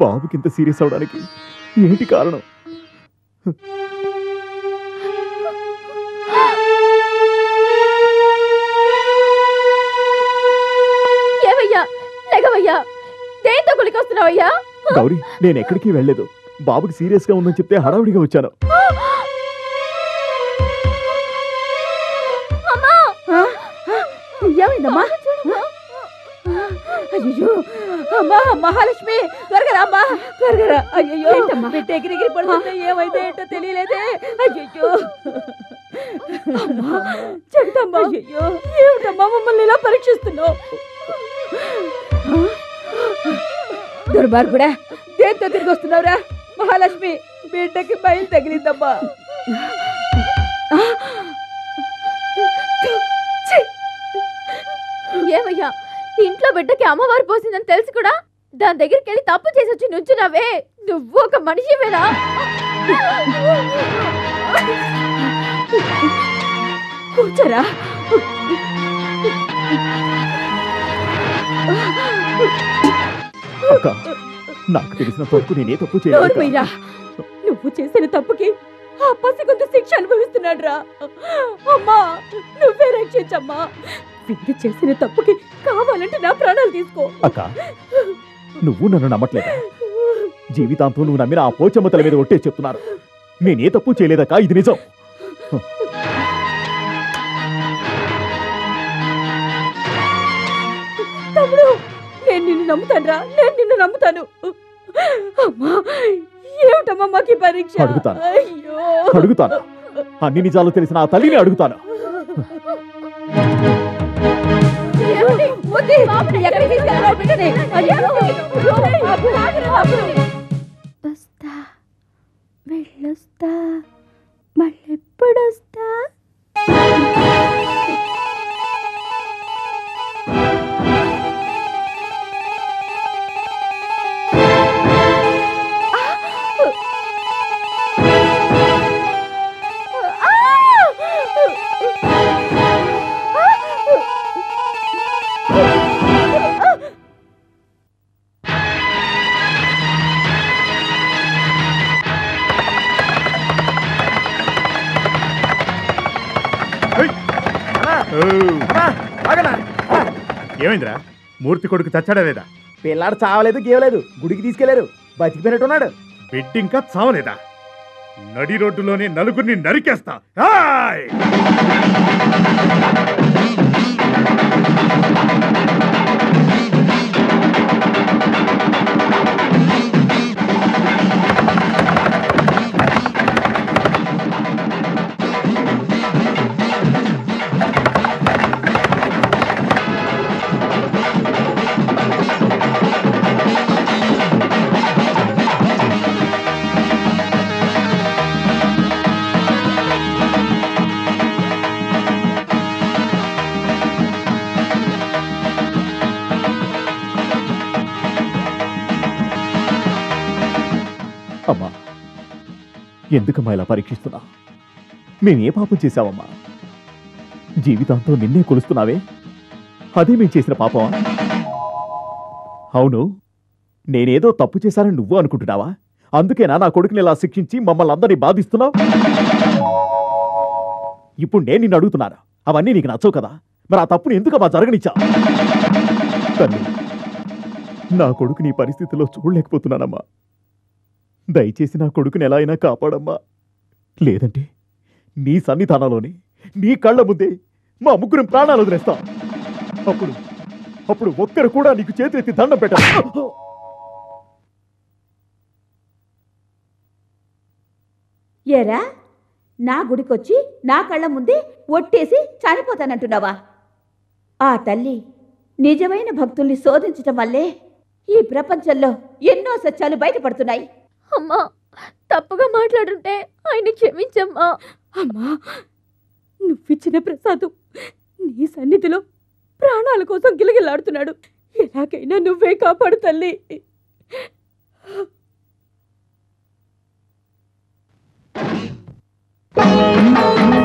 బాబుకి ఇంత సీరియస్ అవడానికి ఏంటి కారణం? గౌరీ నేను ఎక్కడికి వెళ్ళలేదు. బాబుకి సీరియస్గా ఉందని చెప్తే హడావుడిగా వచ్చాను. అమ్మా! ఏమైందమ్మా? అయ్యో అమ్మా మహాలక్ష్మి త్వరగా రామ్మా త్వరగా రా అయ్యో బిడ్డ ఎగిరిగిరి పడుతుంది ఏమైందో ఏంటో తెలియలేదే. అయ్యో చెప్తామ్మా. అయ్యో ఏమిటమ్మా మమ్మల్ని ఇలా పరీక్షిస్తున్నావు? దుర్మార్గుడా దేంతో తిరిగి వస్తున్నావురా? మహాలక్ష్మి బిడ్డకి బయలు తగిలిందమ్మా. ఛీ! ఏమయ్యా? ఇంట్లో బిడ్డకి అమ్మవారు పోసిందని తెలిసి కూడా? దాని దగ్గరికి వెళ్ళి తప్పు చేసి వచ్చి నుంచున్నావే? నువ్వు ఒక మనిషివేనా? కూర్చోరా. నాకు తెలిసిన తప్పు నేనే తప్పు చేయలేదు మీరా. నువ్వు చేసిన తప్పుకి ఆ పసిగొంత శిక్ష అనుభవిస్తున్నాడు రా అమ్మా నువ్వే రక్షించమ్మా. వీడు చేసిన తప్పుకి కావాలంటే నా ప్రాణాలు తీసుకో. అక్క నువ్వు నన్ను నమ్మట్లేదా? జీవితాంతం నువ్వు నమ్మిన ఆ పోచమ్మ తల మీద ఒట్టే చెప్తున్నారు. నేనే తప్పు చేయలేదక్క ఇది నిజం. తమ్ముడు నేను నిన్ను నమ్ముతాను రా నేను నిన్ను నమ్ముతాను. అమ్మా ఏమిటమ్మా మాకు పరీక్ష? అడుగుతాను. అయ్యో. అడుగుతాను. అన్ని నిజాలు తెలిసిన ఆ తల్లిని అడుగుతాను. వస్తా. వెళ్ళొస్తా. మళ్ళెప్పుడొస్తా ఏమైందిరా? మూర్తి కొడుకు చచ్చాడా లేదా? పిల్లాడు చావలేదు గీవలేదు. గుడికి తీసుకెళ్ళారు. బతికిపోయినట్టున్నాడు. బిడ్డ ఇంకా చావలేదా? నడి రోడ్డులోనే నలుగురిని నరికేస్తా. ఎందుకమ్మా ఇలా పరీక్షిస్తున్నా? మేమే పాపం చేశావమ్మా? జీవితంతో నిన్నే కొలుస్తున్నావే? అదే మేము చేసిన పాపమా? అవును నేనేదో తప్పు చేశానని నువ్వు అనుకుంటున్నావా? అందుకేనా నా కొడుకుని ఇలా శిక్షించి మమ్మల్ని అందరినీ బాధిస్తున్నావు? ఇప్పుడు నేను నిన్ను అడుగుతున్నాను? అవన్నీ నీకు నచ్చవు కదా? మరి ఆ తప్పుని ఎందుకమ్మా జరగనిచ్చా తల్లి నా కొడుకు నీ పరిస్థితిలో చూడలేకపోతున్నానమ్మా. దయచేసి నా కొడుకుని ఎలా అయినా కాపాడమ్మా. లేదంటే నీ సన్నిధానంలోని నీ కళ్ళ ముందే మా ముగ్గురం ప్రాణాలు వదిలేస్తాం. అప్పుడు అప్పుడు ఒక్కరు కూడా నీకు చేతులెత్తి దండం పెట్ట ఏరా నా గుడికొచ్చి నా కళ్ళ ముందే ఒట్టేసి చనిపోతానంటున్నావా? ఆ తల్లి నిజమైన భక్తుల్ని శోధించటం వల్లే ఈ ప్రపంచంలో ఎన్నో సత్యాలు బయటపడుతున్నాయి. అమ్మా తప్పుగా మాట్లాడుంటే ఆయన్ని క్షమించమ్మా. అమ్మా నువ్విచ్చిన ప్రసాదం నీ సన్నిధిలో ప్రాణాల కోసం గిలగిలాడుతున్నాడు. ఎలాగైనా నువ్వే కాపాడు తల్లి. కరుణించే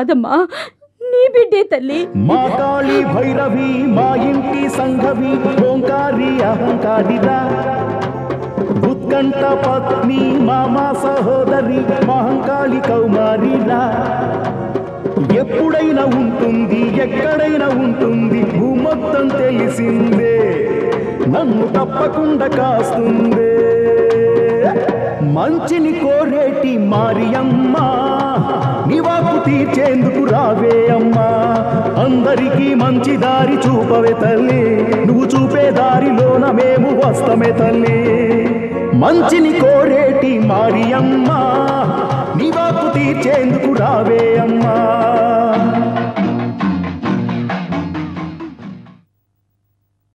కాదమ్మా. నీ బిడ్డే తల్లి. మా కాళీ భైరవి మా ఇంటి సంఘవి ఓంకారి అహంకారిరా. ఉత్కంఠ పత్ని మామా సహోదరి మహంకాళి కౌమారిరా. ఎప్పుడైనా ఉంటుంది ఎక్కడైనా ఉంటుంది భూమొత్తం తెలిసిందే. నన్ను తప్పకుండా కాస్తుందే. మంచిని కోరేటి మారియమ్మా. తీర్చేందుకు రావే అమ్మా. అందరికీ మంచి దారి చూపవే తల్లి. నువ్వు చూపే దారిలోన మేము వస్తమే తల్లి. మంచిని కోరేటి మారియమ్మ. నీ వాపు తీర్చేందుకు రావే అమ్మా.